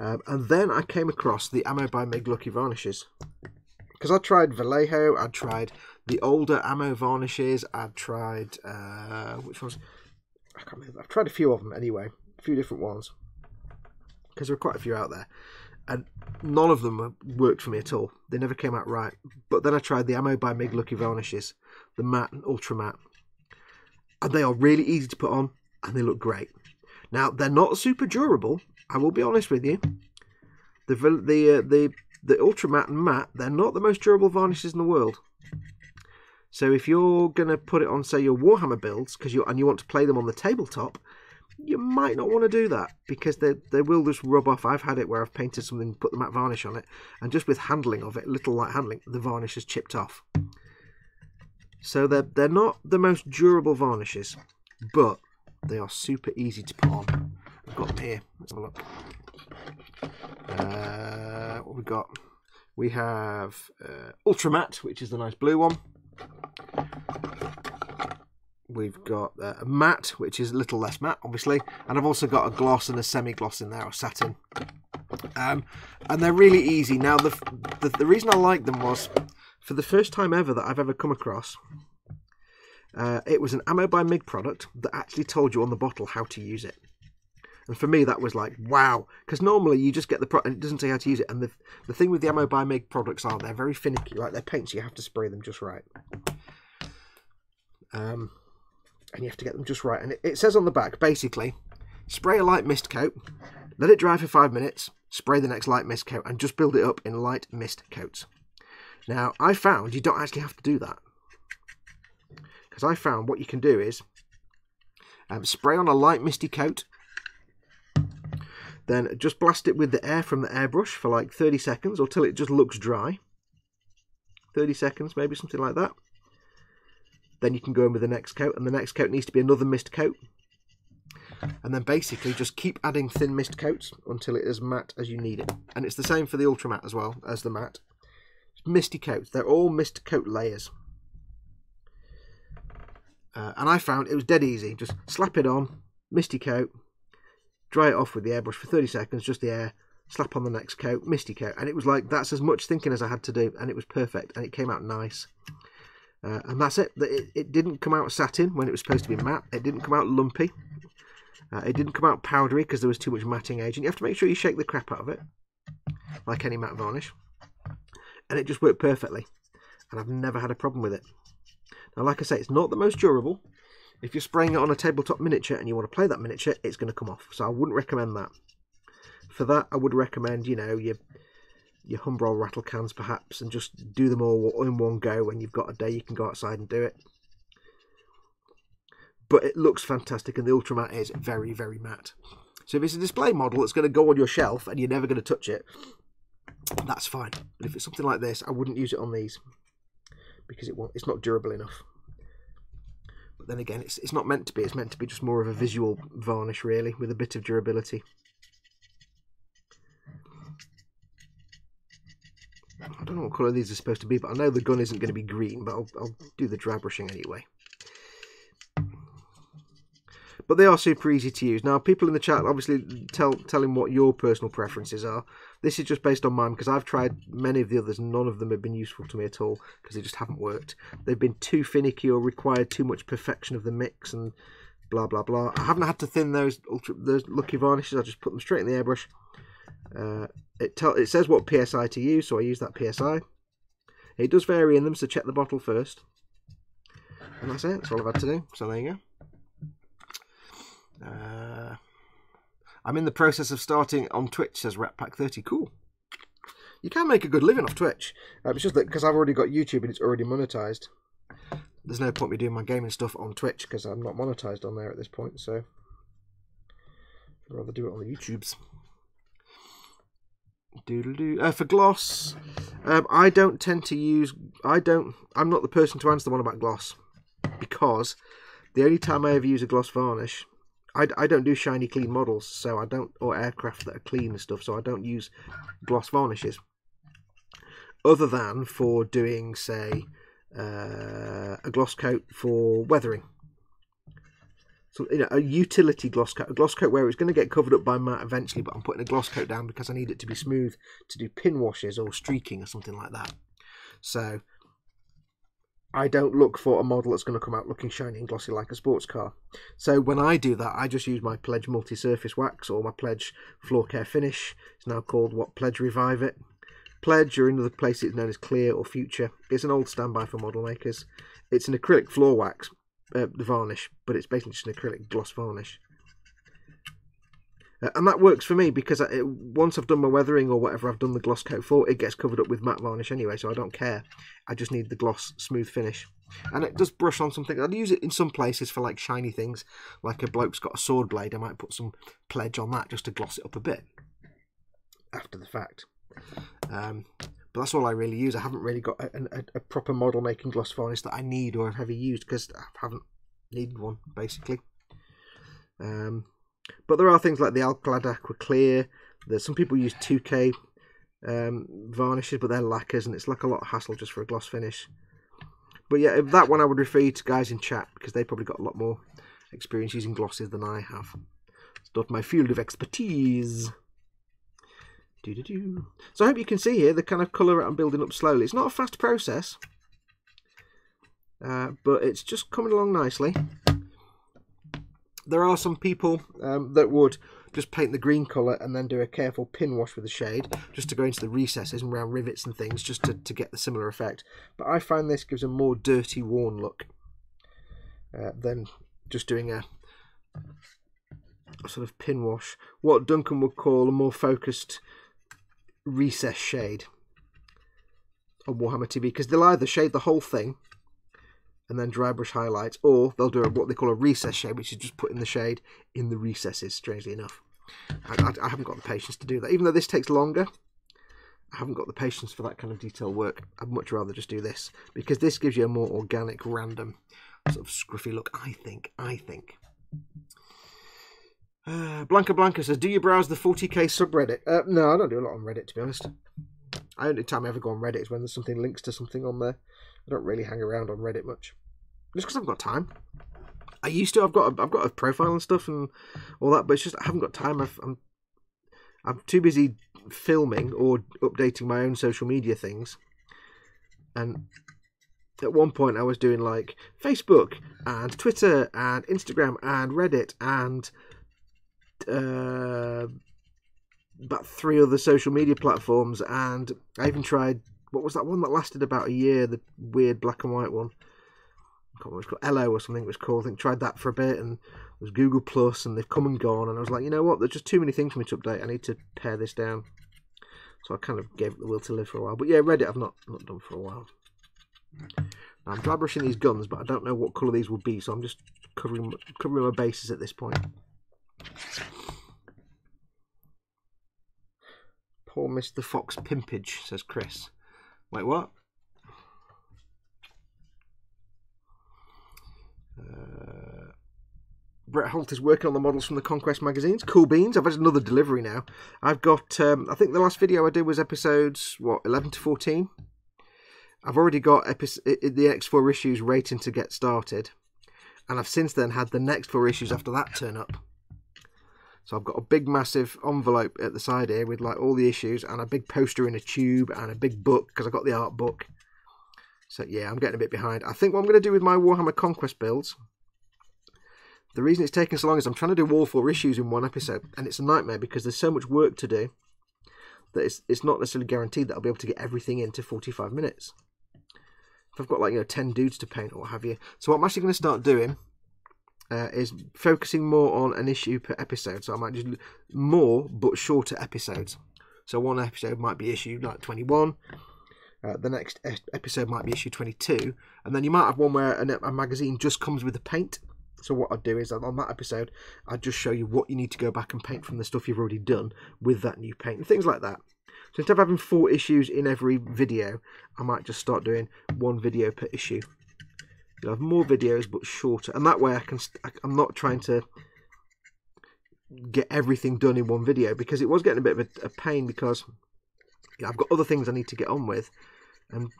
Um, and then I came across the Ammo by Mig Lucky varnishes. Because I tried Vallejo, I'd tried the older Ammo varnishes, I've tried, uh, which was, I can't remember, I've tried a few of them anyway, a few different ones. Because there are quite a few out there and none of them worked for me at all. They never came out right. But then I tried the Ammo by Mig Lucky varnishes, the matte and ultra matte, and they are really easy to put on, and they look great. Now they're not super durable. I will be honest with you. The the uh, the the ultra matte and matte they're not the most durable varnishes in the world. So if you're gonna put it on, say your Warhammer builds, because you and you want to play them on the tabletop, you might not want to do that because they, they will just rub off. I've had it where I've painted something, put the matte varnish on it, and just with handling of it, little light handling, the varnish has chipped off. So they're, they're not the most durable varnishes, but they are super easy to put on. I've got here. Let's have a look. Uh, what we got? We have uh, Ultra Matte, which is the nice blue one. We've got uh, a matte, which is a little less matte, obviously, and I've also got a gloss and a semi-gloss in there, or satin. Um, and they're really easy. Now, the, the, the reason I like them was for the first time ever that I've ever come across, uh, it was an Ammo by Mig product that actually told you on the bottle how to use it. And for me, that was like, wow. Because normally you just get the product and it doesn't say how to use it. And the, the thing with the Ammo by Mig products are they're very finicky. Like they're paints, so you have to spray them just right. Um, and you have to get them just right. And it, it says on the back, basically, spray a light mist coat, let it dry for five minutes, spray the next light mist coat, and just build it up in light mist coats. Now, I found you don't actually have to do that. Because I found what you can do is um, spray on a light misty coat, then just blast it with the air from the airbrush for like 30 seconds or till it just looks dry. 30 seconds, maybe something like that. Then you can go in with the next coat, and the next coat needs to be another mist coat. And then basically just keep adding thin mist coats until it is matte as you need it. And it's the same for the ultra matte as well as the matte. Misty coats, they're all mist coat layers. Uh, and I found it was dead easy. Just slap it on, misty coat, dry it off with the airbrush for 30 seconds, just the air, slap on the next coat, misty coat. And it was like, that's as much thinking as I had to do. And it was perfect. And it came out nice. Uh, and that's it. it. It didn't come out satin when it was supposed to be matte. It didn't come out lumpy. Uh, it didn't come out powdery because there was too much matting agent. You have to make sure you shake the crap out of it, like any matte varnish. And it just worked perfectly. And I've never had a problem with it. Now, like I say, it's not the most durable. If you're spraying it on a tabletop miniature and you want to play that miniature, it's going to come off. So I wouldn't recommend that. For that, I would recommend, you know, your your Humbrol rattle cans perhaps and just do them all in one go when you've got a day you can go outside and do it. But it looks fantastic and the Ultra Matte is very, very matte. So if it's a display model that's going to go on your shelf and you're never going to touch it, that's fine. But if it's something like this, I wouldn't use it on these because it won't, it's not durable enough. But then again, it's, it's not meant to be. It's meant to be just more of a visual varnish, really, with a bit of durability. I don't know what colour these are supposed to be, but I know the gun isn't going to be green, but I'll, I'll do the dry brushing anyway. But they are super easy to use. Now, people in the chat obviously tell tell him what your personal preferences are. This is just based on mine because I've tried many of the others none of them have been useful to me at all because they just haven't worked. They've been too finicky or required too much perfection of the mix and blah blah blah. I haven't had to thin those ultra those lucky varnishes. I just put them straight in the airbrush. Uh, it tell it says what psi to use, so I use that psi. It does vary in them, so check the bottle first. And that's it. That's all I've had to do. So there you go. Uh, I'm in the process of starting on Twitch, says Ratpack30. Cool. You can make a good living off Twitch. Uh, it's just that because I've already got YouTube and it's already monetized, there's no point me doing my gaming stuff on Twitch because I'm not monetized on there at this point. So I'd rather do it on the YouTubes. Doodle doo. Uh, for gloss, um, I don't tend to use. I don't. I'm not the person to answer the one about gloss because the only time I ever use a gloss varnish, I, I don't do shiny clean models, so I don't or aircraft that are clean and stuff, so I don't use gloss varnishes. Other than for doing, say, uh, a gloss coat for weathering. So you know, a utility gloss coat, a gloss coat where it's going to get covered up by matte eventually, but I'm putting a gloss coat down because I need it to be smooth to do pin washes or streaking or something like that. So I don't look for a model that's going to come out looking shiny and glossy like a sports car. So when I do that, I just use my Pledge multi-surface wax or my Pledge floor care finish. It's now called what Pledge Revive It. Pledge, or in places it's known as Klear or Future. It's an old standby for model makers. It's an acrylic floor wax, uh, the varnish, but it's basically just an acrylic gloss varnish. Uh, and that works for me because I, once I've done my weathering or whatever I've done the gloss coat for, it gets covered up with matte varnish anyway, so I don't care. I just need the gloss smooth finish. And it does brush on something. I'd use it in some places for like shiny things, like a bloke's got a sword blade. I might put some pledge on that just to gloss it up a bit after the fact. Um, but that's all I really use. I haven't really got a, a, a proper model making gloss varnish that I need or have ever used because I haven't needed one basically. Um, but there are things like the Alclad Aqua Clear. There's some people use 2K um, varnishes, but they're lacquers, and it's like a lot of hassle just for a gloss finish. But yeah, that one I would refer you to guys in chat because they probably got a lot more experience using glosses than I have. It's not my field of expertise. Doo -doo -doo. So I hope you can see here the kind of colour I'm building up slowly. It's not a fast process, uh, but it's just coming along nicely. There are some people um, that would just paint the green colour and then do a careful pin wash with the shade just to go into the recesses and around rivets and things just to, to get the similar effect. But I find this gives a more dirty, worn look uh, than just doing a, a sort of pin wash. What Duncan would call a more focused recess shade on Warhammer TV because they'll either shade the whole thing and then dry brush highlights, or they'll do what they call a recess shade, which is just putting the shade in the recesses, strangely enough. I, I, I, haven't got the patience to do that. Even though this takes longer, I haven't got the patience for that kind of detail work. I'd much rather just do this, because this gives you a more organic, random, sort of scruffy look, I think. I think. Uh, Blanca Blanca says, do you browse the 40k subreddit? Uh, no, I don't do a lot on Reddit, to be honest. The only time I ever go on Reddit is when there's something links to something on there. I don't really hang around on Reddit much, just because I've got time. I used to. I've got. A, I've got a profile and stuff and all that, but it's just I haven't got time. i I'm. I'm too busy filming or updating my own social media things, and at one point I was doing like Facebook and Twitter and Instagram and Reddit and uh, about three other social media platforms, and I even tried what was that one that lasted about a year? The weird black and white one. It was called. Ello or something was called. I think tried that for a bit, and it was Google Plus, and they've come and gone. And I was like, you know what? There's just too many things for me to update. I need to pare this down. So I kind of gave it the will to live for a while. But yeah, Reddit I've not not done for a while. Now, I'm dry brushing these guns, but I don't know what colour these will be, so I'm just covering covering my bases at this point. Poor Mr. Fox Pimpage, says Chris. Wait, what? Uh, Brett Holt is working on the models from the Conquest magazines. Cool beans. I've had another delivery now. I've got, um, I think the last video I did was episodes, what, 11 to 14? I've already got the next four issues rating to get started. And I've since then had the next four issues after that turn up. So I've got a big massive envelope at the side here with like all the issues and a big poster in a tube and a big book because I got the art book. So yeah, I'm getting a bit behind. I think what I'm going to do with my Warhammer Conquest builds, The reason it's taking so long is I'm trying to do all four issues in one episode, and it's a nightmare because there's so much work to do that it's, it's not necessarily guaranteed that I'll be able to get everything into 45 minutes. If I've got like, you know, 10 dudes to paint or what have you. So what I'm actually going to start doing uh, is focusing more on an issue per episode. So I might just more but shorter episodes. So one episode might be issue like 21. Uh, the next episode might be issue 22, and then you might have one where a, magazine just comes with the paint. So what I'd do is on that episode, I'd just show you what you need to go back and paint from the stuff you've already done with that new paint and things like that. So instead of having four issues in every video, I might just start doing one video per issue. You'll have more videos but shorter, and that way I can. I'm not trying to get everything done in one video because it was getting a bit of a, a pain because I've got other things I need to get on with, and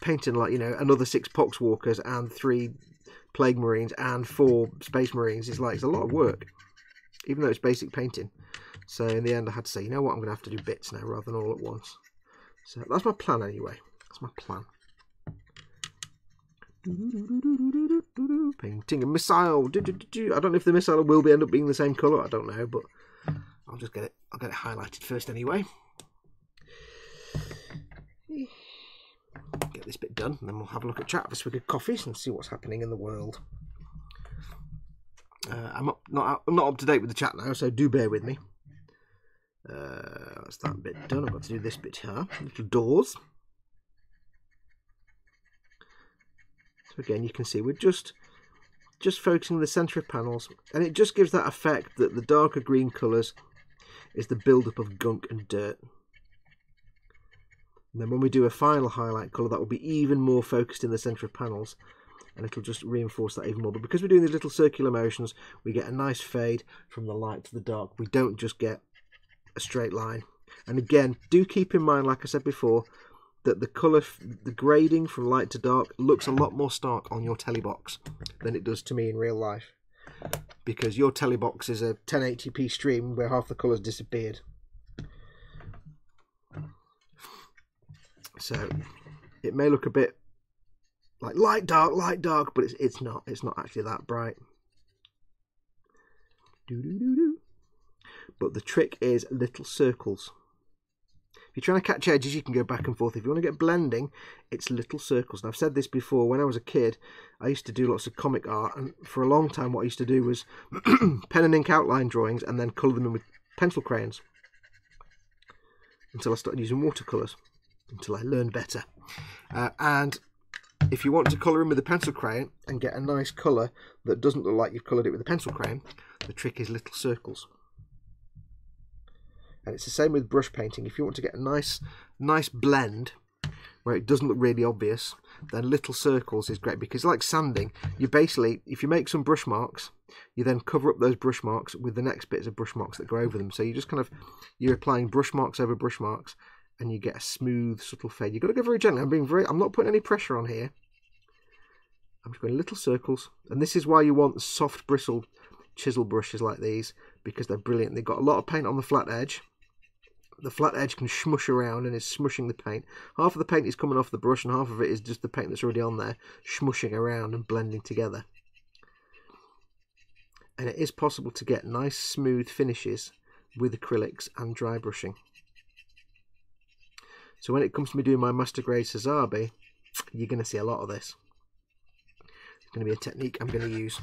painting like you know another six poxwalkers and three plague marines and four space marines is like it's a lot of work, even though it's basic painting. So in the end, I had to say, you know what, I'm going to have to do bits now rather than all at once. So that's my plan anyway. That's my plan. Painting a missile. I don't know if the missile will be end up being the same colour. I don't know, but I'll just get it. I'll get it highlighted first anyway. This bit done, and then we'll have a look at chat, have a swig of coffees, and see what's happening in the world. Uh, I'm up, not I'm not up to date with the chat now, so do bear with me. Uh, that's that bit done. I've got to do this bit here. Little doors. So again, you can see we're just just focusing the centre of panels, and it just gives that effect that the darker green colours is the build-up of gunk and dirt. And then when we do a final highlight colour, that will be even more focused in the centre of panels, and it'll just reinforce that even more. But because we're doing these little circular motions, we get a nice fade from the light to the dark. We don't just get a straight line. And again, do keep in mind, like I said before, that the colour, the grading from light to dark looks a lot more stark on your telebox than it does to me in real life. Because your telebox is a 1080p stream where half the colours disappeared. So it may look a bit like light dark, light dark, but it's it's not. It's not actually that bright. Do do do do. But the trick is little circles. If you're trying to catch edges, you can go back and forth. If you want to get blending, it's little circles. And I've said this before, when I was a kid, I used to do lots of comic art. And for a long time, what I used to do was pen and ink outline drawings and then colour them in with pencil crayons. Until I started using watercolours. Until I learn better. Uh, and if you want to colour in with a pencil crayon and get a nice colour that doesn't look like you've coloured it with a pencil crayon, the trick is little circles. And it's the same with brush painting. If you want to get a nice nice blend where it doesn't look really obvious then little circles is great because like sanding you basically if you make some brush marks you then cover up those brush marks with the next bits of brush marks that go over them. So you just kind of you're applying brush marks over brush marks and you get a smooth subtle fade you've got to go very gently i'm being very i'm not putting any pressure on here i'm just going little circles and this is why you want soft bristled chisel brushes like these because they're brilliant they've got a lot of paint on the flat edge the flat edge can smush around and is smushing the paint. Half of the paint is coming off the brush and half of it is just the paint that's already on there, smushing around and blending together. And it is possible to get nice smooth finishes with acrylics and dry brushing. So when it comes to me doing my Master Grade Sazabi, you're going to see a lot of this. It's going to be a technique I'm going to use.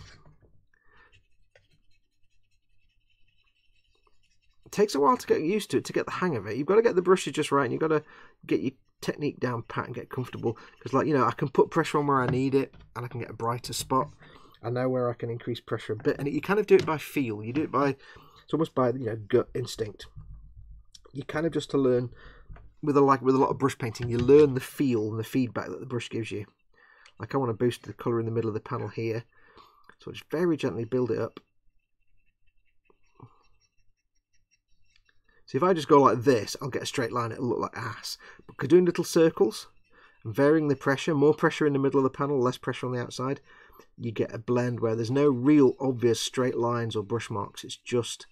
It takes a while to get used to it, to get the hang of it. You've got to get the brushes just right, and you've got to get your technique down pat and get comfortable. Because, like, you know, I can put pressure on where I need it, and I can get a brighter spot. I know where I can increase pressure a bit, and you kind of do it by feel. You do it by, it's almost by, you know, gut instinct. You kind of just to learn, with a, like with a lot of brush painting, you learn the feel and the feedback that the brush gives you. Like I want to boost the colour in the middle of the panel here. So I just very gently build it up So if I just go like this, I'll get a straight line, it'll look like ass. But doing little circles varying the pressure, more pressure in the middle of the panel, less pressure on the outside, you get a blend where there's no real obvious straight lines or brush marks. It's just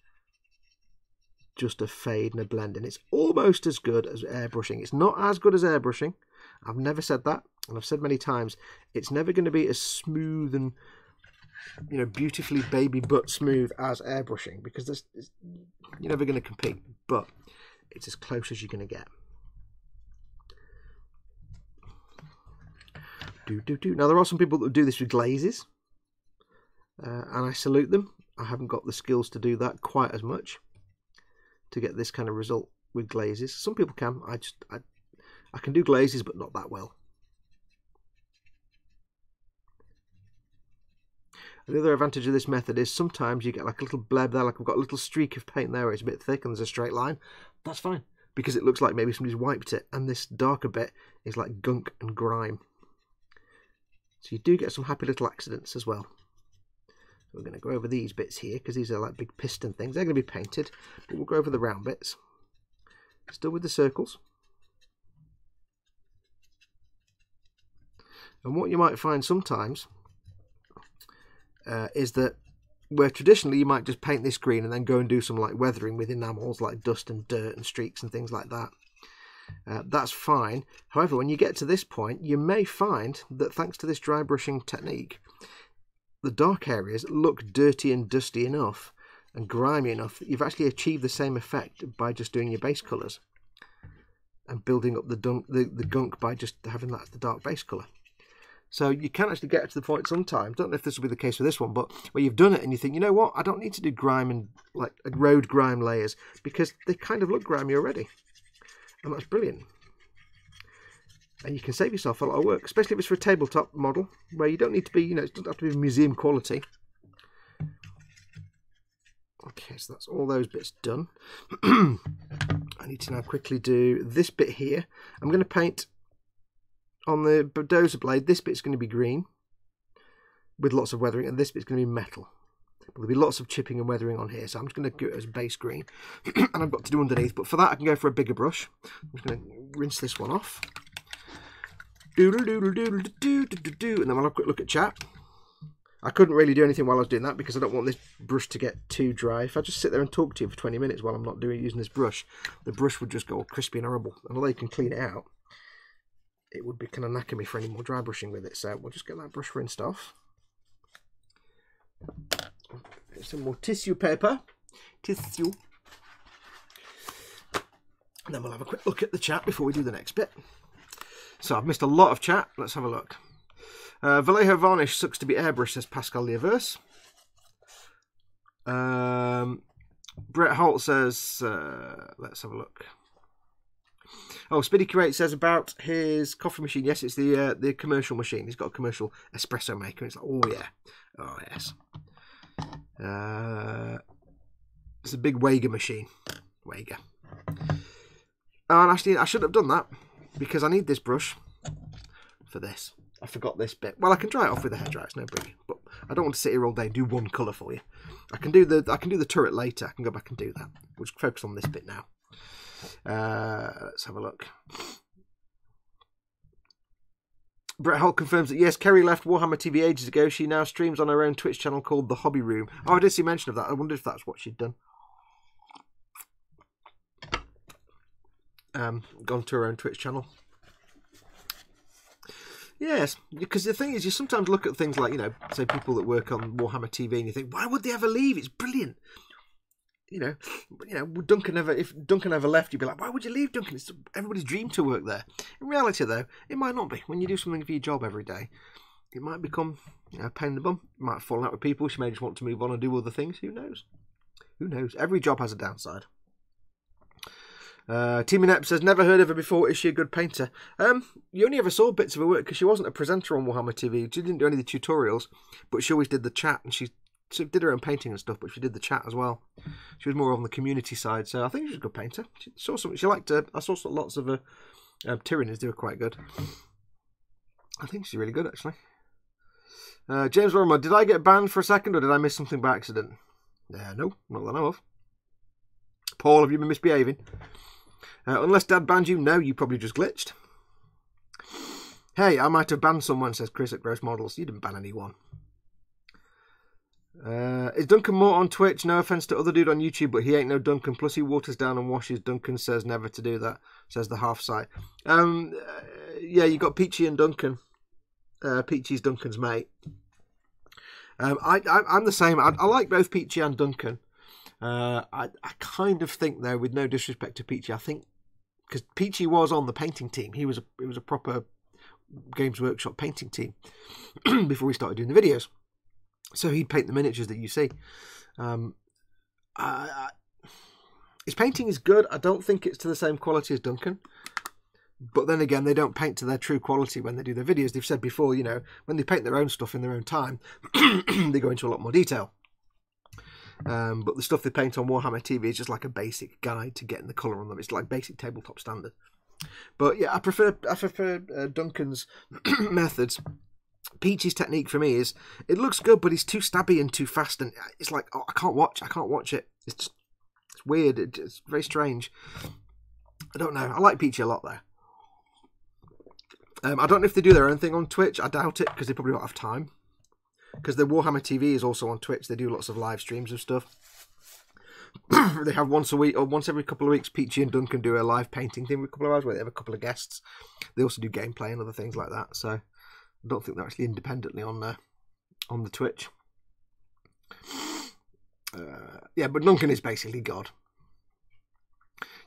just a fade and a blend. And it's almost as good as airbrushing. It's not as good as airbrushing. I've never said that. And I've said many times, it's never going to be as smooth and you know, beautifully baby butt smooth as airbrushing because you're never going to compete, but it's as close as you're going to get. Do, do, do. Now, there are some people that do this with glazes, uh, and I salute them. I haven't got the skills to do that quite as much to get this kind of result with glazes. Some people can. I just I, I can do glazes, but not that well. The other advantage of this method is sometimes you get like a little bleb there, like I've got a little streak of paint there where it's a bit thick and there's a straight line. That's fine because it looks like maybe somebody's wiped it and this darker bit is like gunk and grime. So you do get some happy little accidents as well. We're going to go over these bits here because these are like big piston things. They're going to be painted, but we'll go over the round bits. Still with the circles. And what you might find sometimes uh, is that where traditionally you might just paint this green and then go and do some like weathering with enamels like dust and dirt and streaks and things like that. Uh, that's fine. However, when you get to this point, you may find that thanks to this dry brushing technique, the dark areas look dirty and dusty enough and grimy enough that you've actually achieved the same effect by just doing your base colours and building up the, dunk, the, the gunk by just having that as the dark base colour. So you can actually get to the point sometimes, don't know if this will be the case for this one, but where you've done it and you think, you know what, I don't need to do grime and like road grime layers because they kind of look grimy already. And that's brilliant. And you can save yourself a lot of work, especially if it's for a tabletop model where you don't need to be, you know, it doesn't have to be museum quality. Okay, so that's all those bits done. I need to now quickly do this bit here. I'm going to paint on the dozer blade, this bit's going to be green with lots of weathering, and this bit's going to be metal. There'll be lots of chipping and weathering on here, so I'm just going to do it as base green. and I've got to do underneath, but for that I can go for a bigger brush. I'm just going to rinse this one off. And then we'll have a quick look at chat. I couldn't really do anything while I was doing that because I don't want this brush to get too dry. If I just sit there and talk to you for 20 minutes while I'm not doing using this brush, the brush would just go all crispy and horrible. And although you can clean it out, it would be kind of knacking me for any more dry brushing with it. So we'll just get that brush rinsed off. Some more tissue paper. Tissue. And then we'll have a quick look at the chat before we do the next bit. So I've missed a lot of chat. Let's have a look. Uh, Vallejo Varnish sucks to be airbrushed, says Pascal Liaverse. Um, Brett Holt says, uh, let's have a look. Oh, Speedy Curate says about his coffee machine. Yes, it's the uh, the commercial machine. He's got a commercial espresso maker. It's like, oh yeah, oh yes. Uh, it's a big Wager machine. Wager. Oh, and actually, I should have done that because I need this brush for this. I forgot this bit. Well, I can dry it off with a hairdryer. It's no big. But I don't want to sit here all day and do one colour for you. I can do the I can do the turret later. I can go back and do that. We'll just focus on this bit now. Uh, let's have a look. Brett Holt confirms that yes, Kerry left Warhammer TV ages ago. She now streams on her own Twitch channel called The Hobby Room. Oh, I did see mention of that. I wondered if that's what she'd done. Um, gone to her own Twitch channel. Yes, because the thing is, you sometimes look at things like, you know, say people that work on Warhammer TV and you think, why would they ever leave? It's brilliant you know, you know, Duncan ever if Duncan ever left, you'd be like, why would you leave Duncan? It's everybody's dream to work there. In reality, though, it might not be. When you do something for your job every day, it might become you know, a pain in the bum. You might fall out with people. She may just want to move on and do other things. Who knows? Who knows? Every job has a downside. Uh, Team Inept says, never heard of her before. Is she a good painter? Um, you only ever saw bits of her work because she wasn't a presenter on Warhammer TV. She didn't do any of the tutorials, but she always did the chat and she she did her own painting and stuff, but she did the chat as well. She was more on the community side, so I think she's a good painter. She saw some. She liked. Uh, I saw lots of her. Uh, Tyrannys do her quite good. I think she's really good actually. Uh, James Lorimer, did I get banned for a second, or did I miss something by accident? Uh, no, not that I know of. Paul, have you been misbehaving? Uh, unless Dad banned you, no, you probably just glitched. Hey, I might have banned someone, says Chris at Gross Models. You didn't ban anyone. Uh, is Duncan Moore on Twitch? No offense to other dude on YouTube, but he ain't no Duncan. Plus, he waters down and washes. Duncan says never to do that. Says the half site. Um, uh, yeah, you got Peachy and Duncan. Uh, Peachy's Duncan's mate. Um, I, I am the same. I, I, like both Peachy and Duncan. Uh, I I kind of think though, with no disrespect to Peachy, I think because Peachy was on the painting team. He was a it was a proper Games Workshop painting team before we started doing the videos. So he'd paint the miniatures that you see. Um, I, I, his painting is good. I don't think it's to the same quality as Duncan. But then again, they don't paint to their true quality when they do their videos. They've said before, you know, when they paint their own stuff in their own time, they go into a lot more detail. Um, but the stuff they paint on Warhammer TV is just like a basic guide to getting the colour on them. It's like basic tabletop standard. But yeah, I prefer I prefer uh, Duncan's methods. Peachy's technique for me is it looks good, but he's too stabby and too fast, and it's like oh, I can't watch. I can't watch it. It's just, it's weird. It, it's very strange. I don't know. I like Peachy a lot though. Um, I don't know if they do their own thing on Twitch. I doubt it because they probably don't have time. Because the Warhammer TV is also on Twitch. They do lots of live streams of stuff. they have once a week or once every couple of weeks. Peachy and Duncan do a live painting thing with a couple of hours where they have a couple of guests. They also do gameplay and other things like that. So I don't think they're actually independently on the on the Twitch. Uh, yeah, but Duncan is basically God.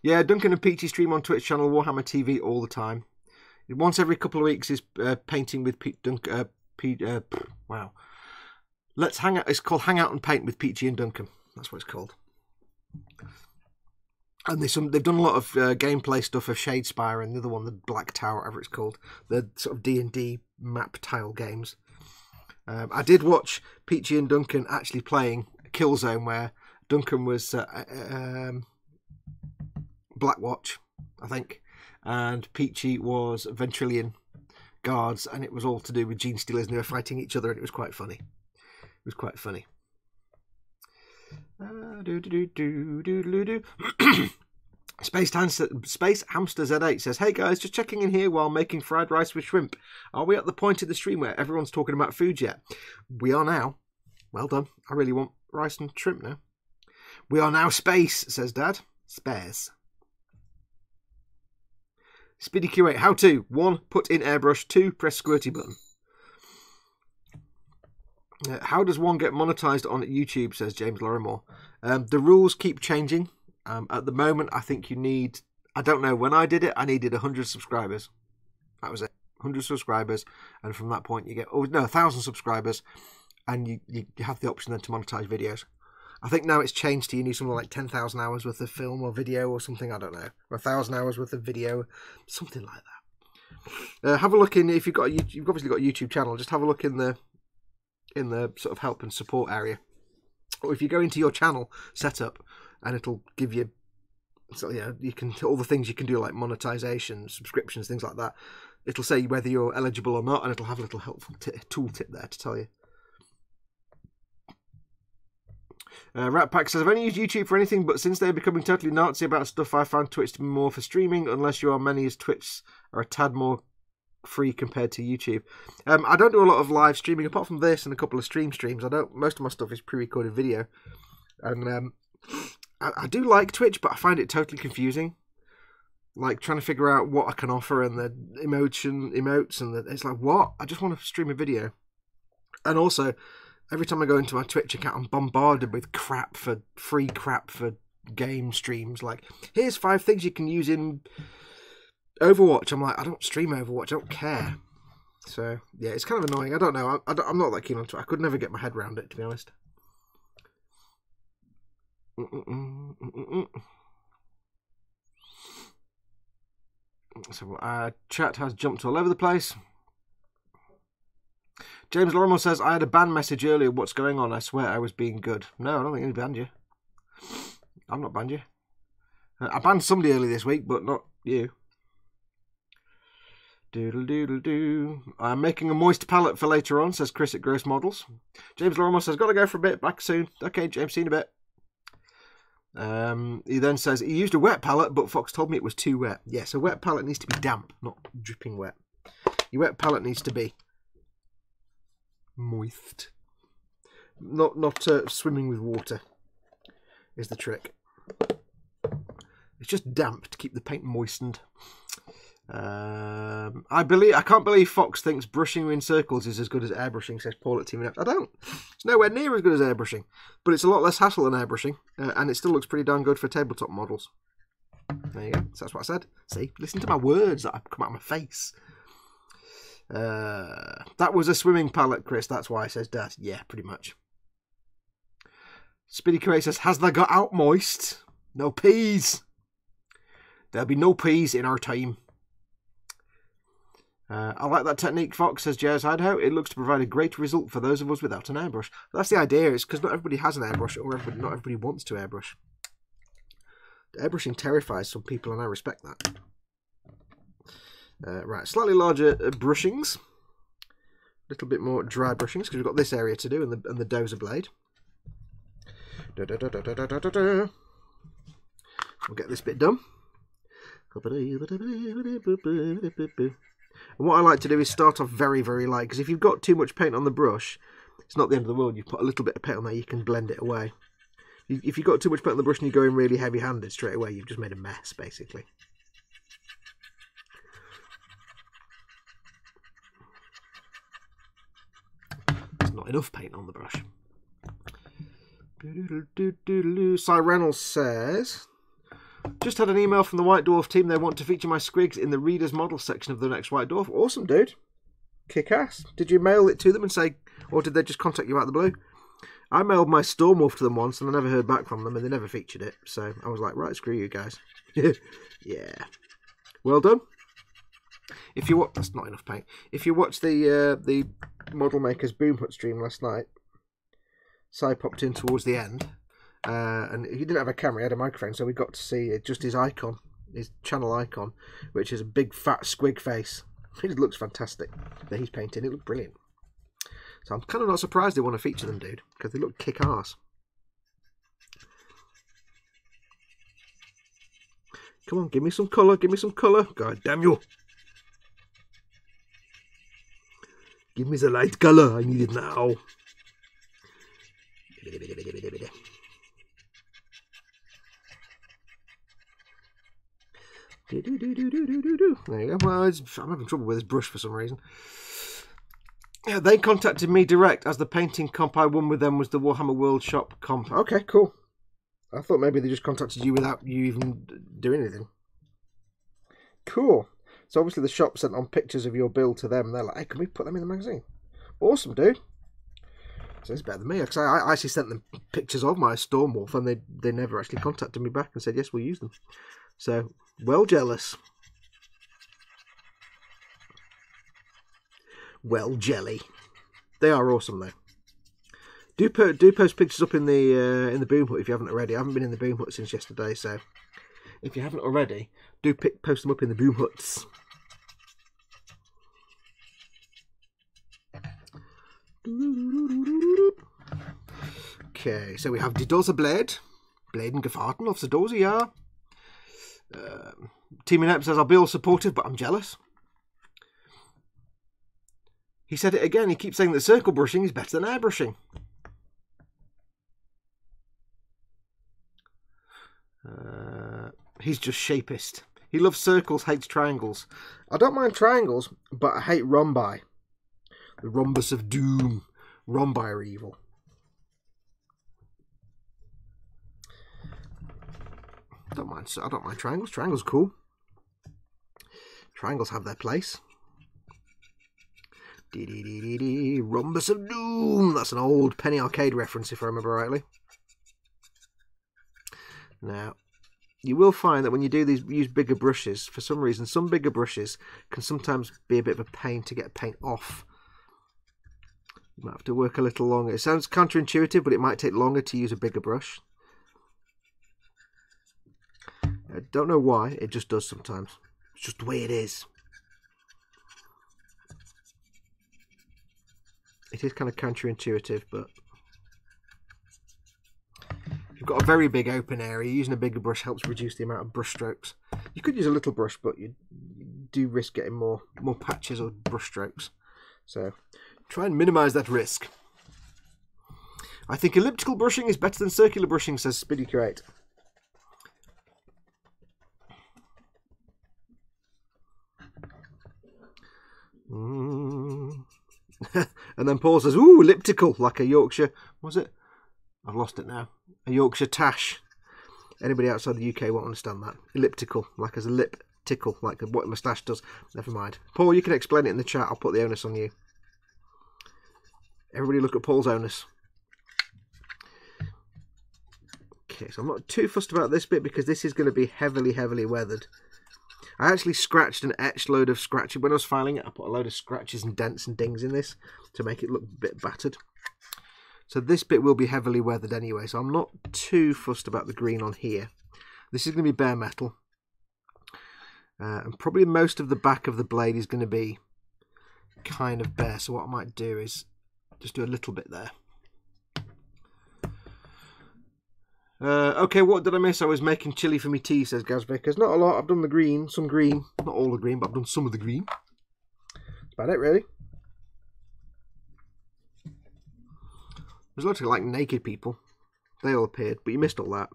Yeah, Duncan and Peachy stream on Twitch channel Warhammer TV all the time. Once every couple of weeks is uh, painting with Pete Dunk. Uh, Pete, uh, wow. Let's hang out. It's called Hang Out and Paint with Peachy and Duncan. That's what it's called. And they some they've done a lot of uh, gameplay stuff of Shadespire and the other one, the Black Tower, whatever it's called, the sort of D and D map tile games. Um, I did watch Peachy and Duncan actually playing Killzone, where Duncan was uh, uh um, Blackwatch, I think, and Peachy was Ventrilian guards, and it was all to do with Genestealers, and they were fighting each other, and it was quite funny. Was quite funny. Space Hamster, Space Hamster Z8 says, Hey guys, just checking in here while making fried rice with shrimp. Are we at the point of the stream where everyone's talking about food yet? We are now. Well done. I really want rice and shrimp now. We are now space, says Dad. Spares. Speedy Q8, how to? 1. Put in airbrush. 2. Press squirty button. Uh, how does one get monetized on YouTube, says James Lorimer. Um, the rules keep changing. Um, at the moment, I think you need, I don't know, when I did it, I needed 100 subscribers. That was it. 100 subscribers. And from that point, you get, oh, no, 1,000 subscribers. And you, you have the option then to monetize videos. I think now it's changed to you need something like 10,000 hours worth of film or video or something, I don't know. Or 1,000 hours worth of video, something like that. Uh, have a look in, if you've got, a, you've obviously got a YouTube channel, just have a look in the, in the sort of help and support area. Or if you go into your channel setup and it'll give you, so yeah, you can, all the things you can do like monetization, subscriptions, things like that. It'll say whether you're eligible or not and it'll have a little helpful t- tooltip there to tell you. Uh, Rat Pack says, I've only used YouTube for anything, but since they're becoming totally Nazi about stuff, I found Twitch to be more for streaming, unless you are many as Twitch are a tad more free compared to YouTube. Um, I don't do a lot of live streaming, apart from this and a couple of stream streams. I don't. Most of my stuff is pre-recorded video, and um, I, I do like Twitch, but I find it totally confusing. Like trying to figure out what I can offer and the emotion emotes and the, it's like what I just want to stream a video, and also every time I go into my Twitch account, I'm bombarded with crap for free crap for game streams. Like, here's five things you can use in Overwatch. I'm like, I don't stream Overwatch. I don't care. So yeah, it's kind of annoying. I don't know. I, I am not that keen on it. I could never get my head around it, to be honest. So uh, chat has jumped all over the place. James Lorimer says, I had a ban message earlier. What's going on? I swear I was being good. No, I don't think any banned you. I'm not banned you. Uh, I banned somebody early this week, but not you. Doodle doodle doo. I'm making a moist palette for later on, says Chris at Gross Models. James Lorimer says, Gotta go for a bit, back soon. Okay, James, see you in a bit. Um, he then says, He used a wet palette, but Fox told me it was too wet. Yes, a wet palette needs to be damp, not dripping wet. Your wet palette needs to be moist. Not not uh, swimming with water is the trick. It's just damp to keep the paint moistened. Um, I believe I can't believe Fox thinks brushing in circles is as good as airbrushing. Says Paul at Team. I don't. It's nowhere near as good as airbrushing, but it's a lot less hassle than airbrushing, uh, and it still looks pretty darn good for tabletop models. There you go. So that's what I said. See, listen to my words that have come out of my face. Uh, that was a swimming palette, Chris. That's why, I says Dad. Yeah, pretty much. Speedy Curry says, Has that got out moist? No peas. There'll be no peas in our time. Uh, I like that technique, Fox, says Jazz Hideout. It looks to provide a great result for those of us without an airbrush. That's the idea, is because not everybody has an airbrush, or everybody, not everybody wants to airbrush. Airbrushing terrifies some people, and I respect that. Uh, right, slightly larger uh, brushings. A little bit more dry brushings, because we've got this area to do, and the, and the dozer blade. Da, da, da, we'll get this bit done. And what I like to do is start off very, very light, because if you've got too much paint on the brush, it's not the end of the world. You put a little bit of paint on there, you can blend it away. If you've got too much paint on the brush and you go in really heavy-handed straight away, you've just made a mess, basically. There's not enough paint on the brush. Cy Reynolds says, just had an email from the White Dwarf team. They want to feature my squigs in the reader's model section of the next White Dwarf. Awesome, dude. Kick ass. Did you mail it to them and say, or did they just contact you out of the blue? I mailed my Stormwolf to them once and I never heard back from them and they never featured it. So I was like, right, screw you guys. yeah. Well done. If you watch, that's not enough paint. If you watch the uh, the Model Makers Boom Hut stream last night, Cy popped in towards the end uh, and he didn't have a camera, he had a microphone, so we got to see just his icon, his channel icon, which is a big fat squig face. It looks fantastic that he's painting. It looks brilliant. So I'm kind of not surprised they want to feature them, dude, because they look kick ass. Come on, give me some colour, give me some colour. God damn you. Give me the light colour, I need it now. There you go. Well, I'm having trouble with this brush for some reason. Yeah, they contacted me direct as the painting comp I won with them was the Warhammer World Shop comp. Okay, cool. I thought maybe they just contacted you without you even doing anything. Cool. So obviously the shop sent on pictures of your build to them. They're like, hey, can we put them in the magazine? Awesome, dude. So it's better than me because I, I actually sent them pictures of my Stormwolf and they they never actually contacted me back and said yes, we'll use them. So well jealous. Well jelly. They are awesome though. Do do post pictures up in the uh, in the boom hut if you haven't already. I haven't been in the boom hut since yesterday, so if you haven't already, do pick, post them up in the boom huts. Okay, so we have die Dose Blade. Bladen gefahrten auf der Dose, ja. Uh, Inept says, I'll be all supportive, but I'm jealous. He said it again. He keeps saying that circle brushing is better than airbrushing. Uh, he's just shapist. He loves circles, hates triangles. I don't mind triangles, but I hate rhombi. The rhombus of doom. Rhombi are evil. Don't mind. I don't mind triangles. Triangles cool. Triangles have their place. Dee dee dee. Rhombus of Doom. That's an old Penny Arcade reference, if I remember rightly. Now, you will find that when you do these, use bigger brushes. For some reason, some bigger brushes can sometimes be a bit of a pain to get paint off. You might have to work a little longer. It sounds counterintuitive, but it might take longer to use a bigger brush. I don't know why, it just does sometimes. It's just the way it is. It is kind of counterintuitive, but you've got a very big open area. Using a bigger brush helps reduce the amount of brush strokes. You could use a little brush, but you, do risk getting more more patches or brush strokes. So try and minimise that risk. I think elliptical brushing is better than circular brushing, says Spiddy Curate. Mm. and then Paul says, "Ooh, elliptical, like a Yorkshire." Was it? I've lost it now. A Yorkshire tash. Anybody outside the UK won't understand that. Elliptical, like as a lip tickle, like what a moustache does. Never mind. Paul, you can explain it in the chat. I'll put the onus on you. Everybody look at Paul's onus. Okay, so I'm not too fussed about this bit because this is going to be heavily, heavily weathered. I actually scratched an etched load of scratches. When I was filing it, I put a load of scratches and dents and dings in this to make it look a bit battered. So this bit will be heavily weathered anyway, so I'm not too fussed about the green on here. This is going to be bare metal. Uh, and probably most of the back of the blade is going to be kind of bare. So what I might do is just do a little bit there. Uh, okay, what did I miss? I was making chili for me tea, says Gaz Vickers. Not a lot. I've done the green, some green. Not all the green, but I've done some of the green. That's about it, really. There's lots of like naked people. They all appeared, but you missed all that.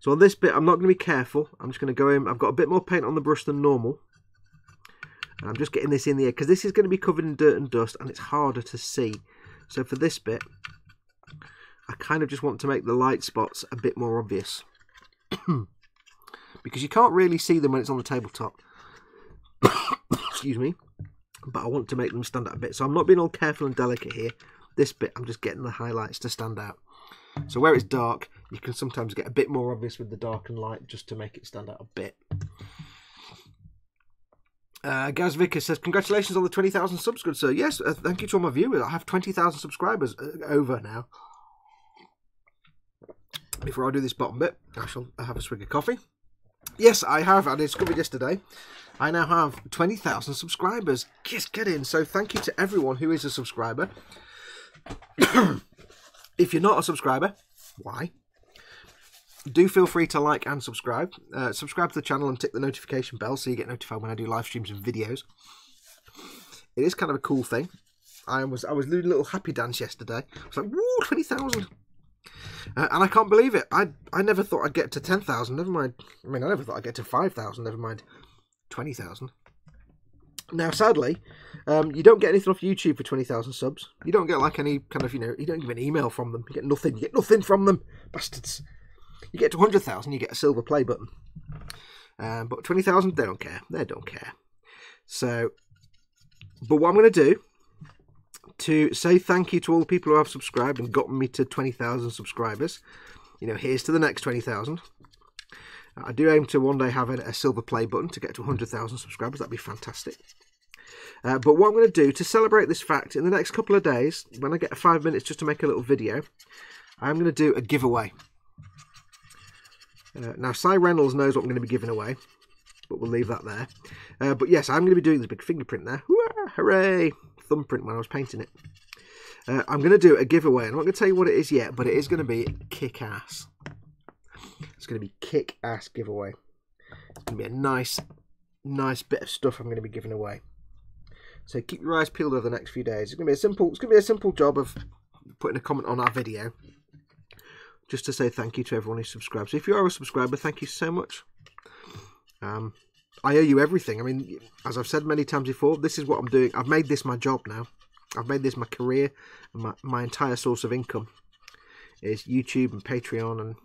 So on this bit, I'm not going to be careful. I'm just going to go in. I've got a bit more paint on the brush than normal. And I'm just getting this in the air because this is going to be covered in dirt and dust and it's harder to see. So for this bit, I kind of just want to make the light spots a bit more obvious. because you can't really see them when it's on the tabletop. Excuse me. But I want to make them stand out a bit. So I'm not being all careful and delicate here. This bit, I'm just getting the highlights to stand out. So where it's dark, you can sometimes get a bit more obvious with the dark and light just to make it stand out a bit. Uh, Gaz Vicker says, Congratulations on the 20,000 subs, good sir. Yes, uh, thank you to all my viewers. I have 20,000 subscribers uh, over now. Before I do this bottom bit, I shall have a swig of coffee. Yes, I have. I discovered yesterday. I now have 20,000 subscribers. Just get in. So thank you to everyone who is a subscriber. if you're not a subscriber, why? Do feel free to like and subscribe. Uh, subscribe to the channel and tick the notification bell so you get notified when I do live streams and videos. It is kind of a cool thing. I was I was doing a little happy dance yesterday. I was like, woo, 20,000. Uh, and I can't believe it. I I never thought I'd get to 10,000. Never mind. I mean, I never thought I'd get to 5,000. Never mind 20,000. Now, sadly, um, you don't get anything off YouTube for 20,000 subs. You don't get like any kind of, you know, you don't give an email from them. You get nothing. You get nothing from them. Bastards. You get to 100,000, you get a silver play button. Um, but 20,000, they don't care. They don't care. So, but what I'm going to do to say thank you to all the people who have subscribed and got me to 20,000 subscribers, you know, here's to the next 20,000. I do aim to one day have a, a silver play button to get to 100,000 subscribers. That'd be fantastic. Uh, but what I'm going to do to celebrate this fact in the next couple of days, when I get five minutes just to make a little video, I'm going to do a giveaway. Uh, now, Cy Reynolds knows what I'm going to be giving away, but we'll leave that there. Uh, but yes, I'm going to be doing this big fingerprint there. hooray! Thumbprint when I was painting it. Uh, I'm going to do a giveaway. I'm not going to tell you what it is yet, but it is going to be kick-ass. It's going to be kick-ass giveaway. It's going to be a nice, nice bit of stuff I'm going to be giving away. So keep your eyes peeled over the next few days. It's going to be a simple. It's going to be a simple job of putting a comment on our video, just to say thank you to everyone who subscribes. So if you are a subscriber, thank you so much. Um, I owe you everything. I mean, as I've said many times before, this is what I'm doing. I've made this my job now. I've made this my career, my my entire source of income is YouTube and Patreon and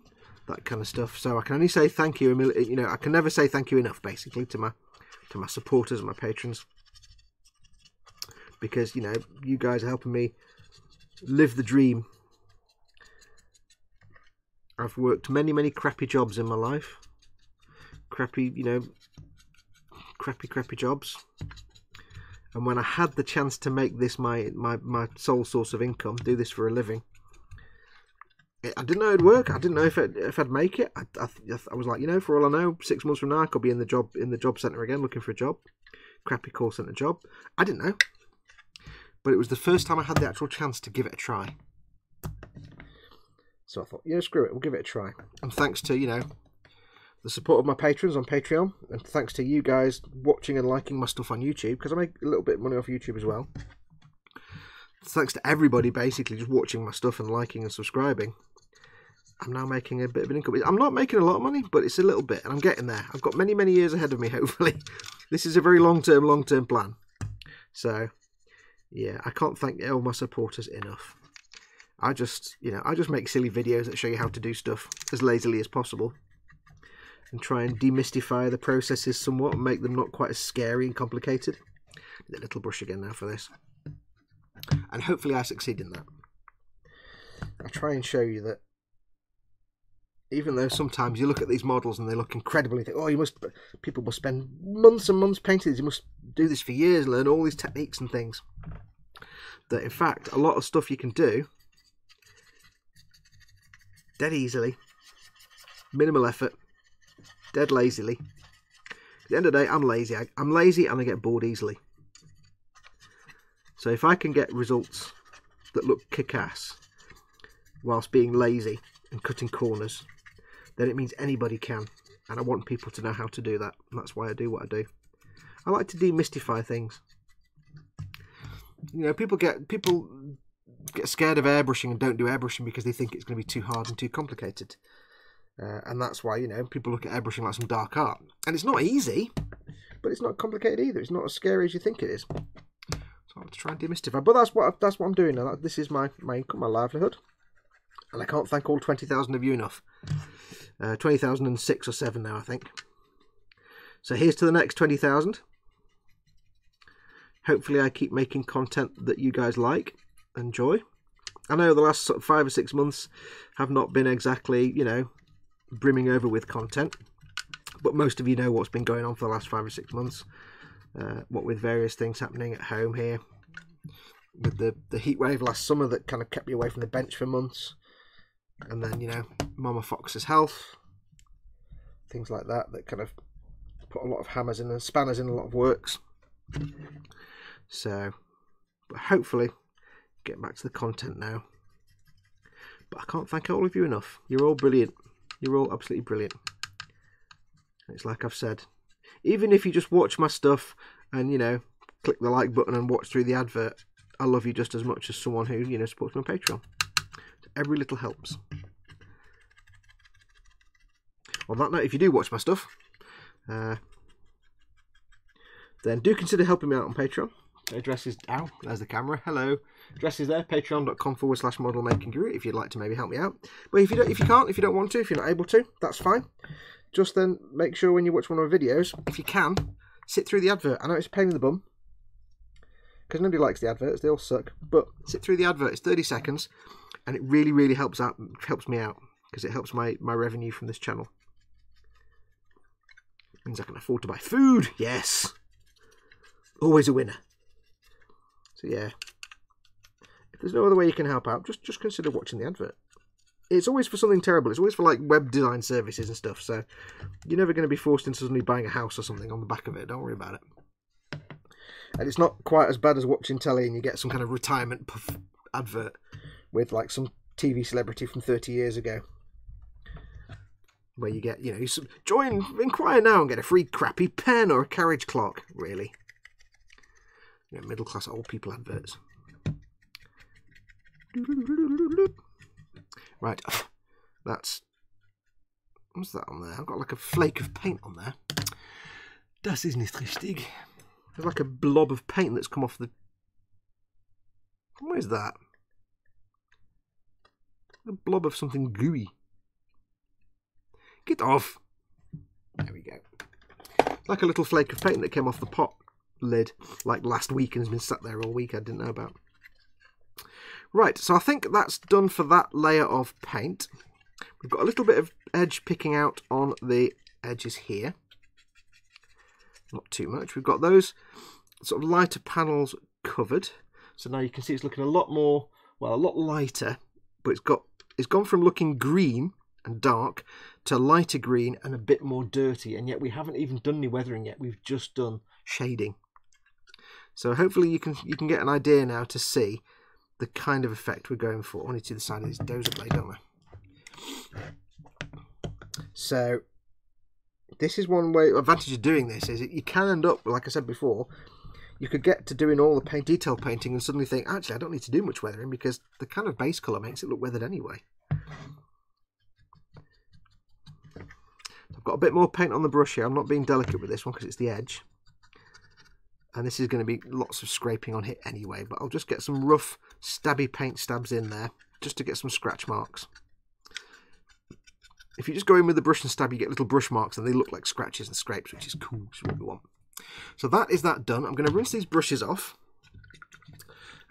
that kind of stuff. So I can only say thank you. You know, I can never say thank you enough, basically, to my to my supporters and my patrons, because you know you guys are helping me live the dream. I've worked many, many crappy jobs in my life. Crappy, you know, crappy, crappy jobs. And when I had the chance to make this my, my, my sole source of income, do this for a living, I didn't know it'd work. I didn't know if if I'd make it. I, I, I, was like, you know, for all I know, six months from now, I could be in the job in the job centre again, looking for a job, crappy call centre job. I didn't know, but it was the first time I had the actual chance to give it a try. So I thought, yeah, screw it, we'll give it a try. And thanks to you know the support of my patrons on Patreon, and thanks to you guys watching and liking my stuff on YouTube, because I make a little bit of money off YouTube as well. Thanks to everybody basically just watching my stuff and liking and subscribing. I'm now making a bit of an income. I'm not making a lot of money, but it's a little bit, and I'm getting there. I've got many, many years ahead of me, hopefully. this is a very long term, long term plan. So, yeah, I can't thank all my supporters enough. I just, you know, I just make silly videos that show you how to do stuff as lazily as possible and try and demystify the processes somewhat and make them not quite as scary and complicated. a little brush again now for this. And hopefully I succeed in that. I'll try and show you that even though sometimes you look at these models and they look incredible, you think, oh, you must, people must spend months and months painting these, you must do this for years, learn all these techniques and things. That in fact, a lot of stuff you can do dead easily, minimal effort, dead lazily. At the end of the day, I'm lazy. I, I'm lazy and I get bored easily. So if I can get results that look kick-ass whilst being lazy and cutting corners, then it means anybody can. And I want people to know how to do that. That's why I do what I do. I like to demystify things. You know, people get people get scared of airbrushing and don't do airbrushing because they think it's going to be too hard and too complicated. Uh, and that's why, you know, people look at airbrushing like some dark art. And it's not easy, but it's not complicated either. It's not as scary as you think it is. So I have to try and demystify. But that's what that's what I'm doing now. This is my, my income, my livelihood. And I can't thank all 20,000 of you enough. Uh, 20,006 or 7 now, I think. So here's to the next 20,000. Hopefully I keep making content that you guys like, enjoy. I know the last five or six months have not been exactly, you know, brimming over with content. But most of you know what's been going on for the last five or six months. Uh, what with various things happening at home here. With the, the heat wave last summer that kind of kept me away from the bench for months and then you know Mama Fox's health, things like that that kind of put a lot of hammers in and spanners in a lot of works. So, but hopefully, get back to the content now. But I can't thank all of you enough. You're all brilliant. You're all absolutely brilliant. It's like I've said, even if you just watch my stuff and you know click the like button and watch through the advert, I love you just as much as someone who you know supports my Patreon. Every little helps. On that note, if you do watch my stuff, uh, then do consider helping me out on Patreon. The address is there's the camera. Hello. Address is there, patreon.com forward slash model making guru if you'd like to maybe help me out. But if you don't if you can't, if you don't want to, if you're not able to, that's fine. Just then make sure when you watch one of my videos, if you can, sit through the advert. I know it's a pain in the bum. Because nobody likes the adverts, they all suck. But sit through the advert, it's 30 seconds and it really really helps out helps me out because it helps my my revenue from this channel means i can afford to buy food yes always a winner so yeah. If there's no other way you can help out just just consider watching the advert. It's always for something terrible. It's always for like web design services and stuff so you're never going to be forced into suddenly buying a house or something on the back of it. Don't worry about it. And it's not quite as bad as watching telly and you get some kind of retirement advert with like some TV celebrity from 30 years ago. Where you get, you know, you join, inquire now and get a free crappy pen or a carriage clock, really. You know, middle class old people adverts. Right, that's. What's that on there? I've got like a flake of paint on there. Das ist nicht richtig. There's like a blob of paint that's come off the. Where's that? A blob of something gooey. Get off! There we go. Like a little flake of paint that came off the pot lid like last week and has been sat there all week I didn't know about. Right, so I think that's done for that layer of paint. We've got a little bit of edge picking out on the edges here. Not too much. We've got those sort of lighter panels covered. So now you can see it's looking a lot more, well, a lot lighter, but it's got it's gone from looking green and dark to lighter green and a bit more dirty and yet we haven't even done any weathering yet we've just done shading so hopefully you can you can get an idea now to see the kind of effect we're going for need to the side of this dozer blade don't I so this is one way advantage of doing this is you can end up like I said before you could get to doing all the paint, detail painting and suddenly think, actually, I don't need to do much weathering because the kind of base colour makes it look weathered anyway. I've got a bit more paint on the brush here. I'm not being delicate with this one because it's the edge. And this is going to be lots of scraping on it anyway, but I'll just get some rough stabby paint stabs in there just to get some scratch marks. If you just go in with the brush and stab, you get little brush marks and they look like scratches and scrapes, which is cool, what want. So that is that done. I'm going to rinse these brushes off.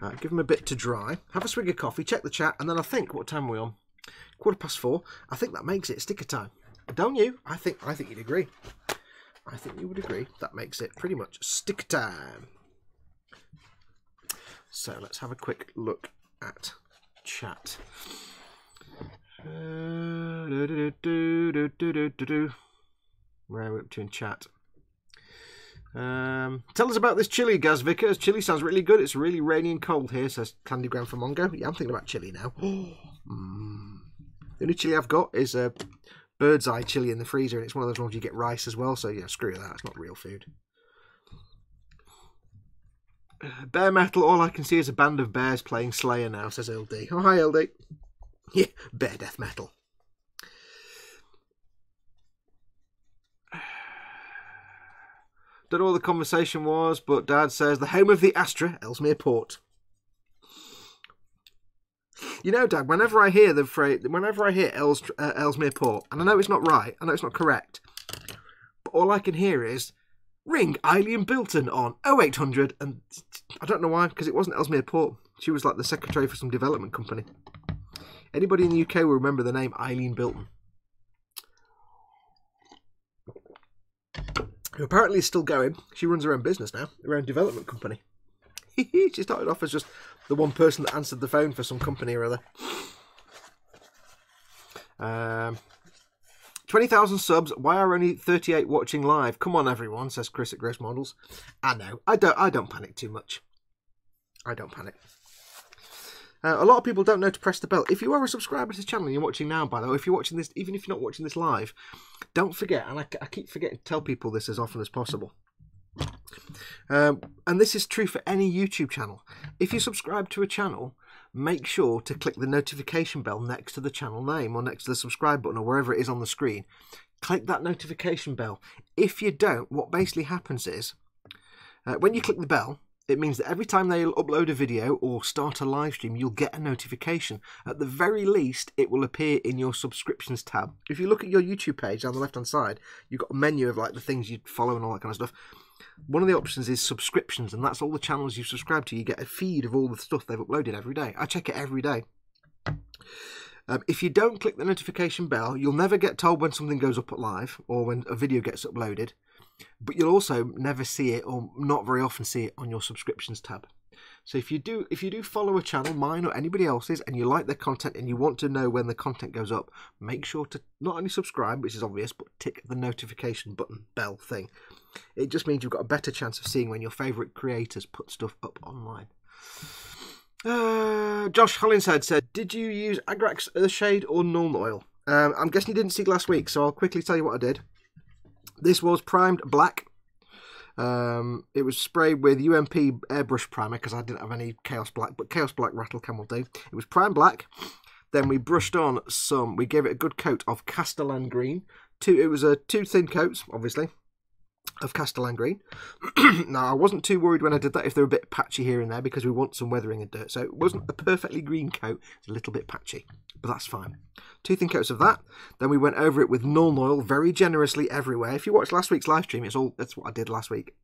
Uh, give them a bit to dry. Have a swig of coffee, check the chat, and then I think, what time are we on? Quarter past four. I think that makes it sticker time. Don't you? I think I think you'd agree. I think you would agree. That makes it pretty much stick time. So let's have a quick look at chat. Where are we up to in chat? Um, tell us about this chili, Gaz Vickers. Chili sounds really good. It's really rainy and cold here, says Candygram for Mongo. Yeah, I'm thinking about chili now. mm. The only chili I've got is a bird's eye chili in the freezer, and it's one of those ones you get rice as well, so yeah, screw that. It's not real food. Uh, bear metal, all I can see is a band of bears playing Slayer now, says LD. Oh, hi, LD. Yeah, bear death metal. Don't know what the conversation was, but Dad says the home of the Astra, Ellesmere Port. You know, Dad, whenever I hear the phrase, whenever I hear Els, uh, Ellesmere Port, and I know it's not right, I know it's not correct, but all I can hear is ring Eileen Bilton on 0800, and I don't know why, because it wasn't Ellesmere Port. She was like the secretary for some development company. Anybody in the UK will remember the name Eileen Bilton. Who apparently is still going. She runs her own business now, her own development company. she started off as just the one person that answered the phone for some company or other. Um, 20,000 subs. Why are only 38 watching live? Come on, everyone, says Chris at Gross Models. I know. I don't, I don't panic too much. I don't panic. Uh, a lot of people don't know to press the bell. If you are a subscriber to the channel and you're watching now, by the way, if you're watching this, even if you're not watching this live, don't forget, and I, I keep forgetting to tell people this as often as possible. Um, and this is true for any YouTube channel. If you subscribe to a channel, make sure to click the notification bell next to the channel name or next to the subscribe button or wherever it is on the screen. Click that notification bell. If you don't, what basically happens is uh, when you click the bell, it means that every time they upload a video or start a live stream, you'll get a notification. At the very least, it will appear in your subscriptions tab. If you look at your YouTube page down the left hand side, you've got a menu of like the things you follow and all that kind of stuff. One of the options is subscriptions, and that's all the channels you subscribe to. You get a feed of all the stuff they've uploaded every day. I check it every day. Um, if you don't click the notification bell, you'll never get told when something goes up live or when a video gets uploaded but you'll also never see it or not very often see it on your subscriptions tab. So if you do if you do follow a channel, mine or anybody else's, and you like their content and you want to know when the content goes up, make sure to not only subscribe, which is obvious, but tick the notification button bell thing. It just means you've got a better chance of seeing when your favourite creators put stuff up online. Uh, Josh Hollinshead said, "Did you use Agrax Earthshade or Nuln Oil?" Um, I'm guessing you didn't see last week, so I'll quickly tell you what I did. This was primed black. Um, it was sprayed with UMP airbrush primer because I didn't have any Chaos Black, but Chaos Black Rattle Can will do. It was prime black. Then we brushed on some, we gave it a good coat of Castellan Green. Two, it was a two thin coats, obviously of Castellan green. now, I wasn't too worried when I did that if they're a bit patchy here and there because we want some weathering and dirt. So it wasn't a perfectly green coat, it's a little bit patchy, but that's fine. Two thin coats of that. Then we went over it with Nuln Oil very generously everywhere. If you watched last week's live stream, it's all that's what I did last week.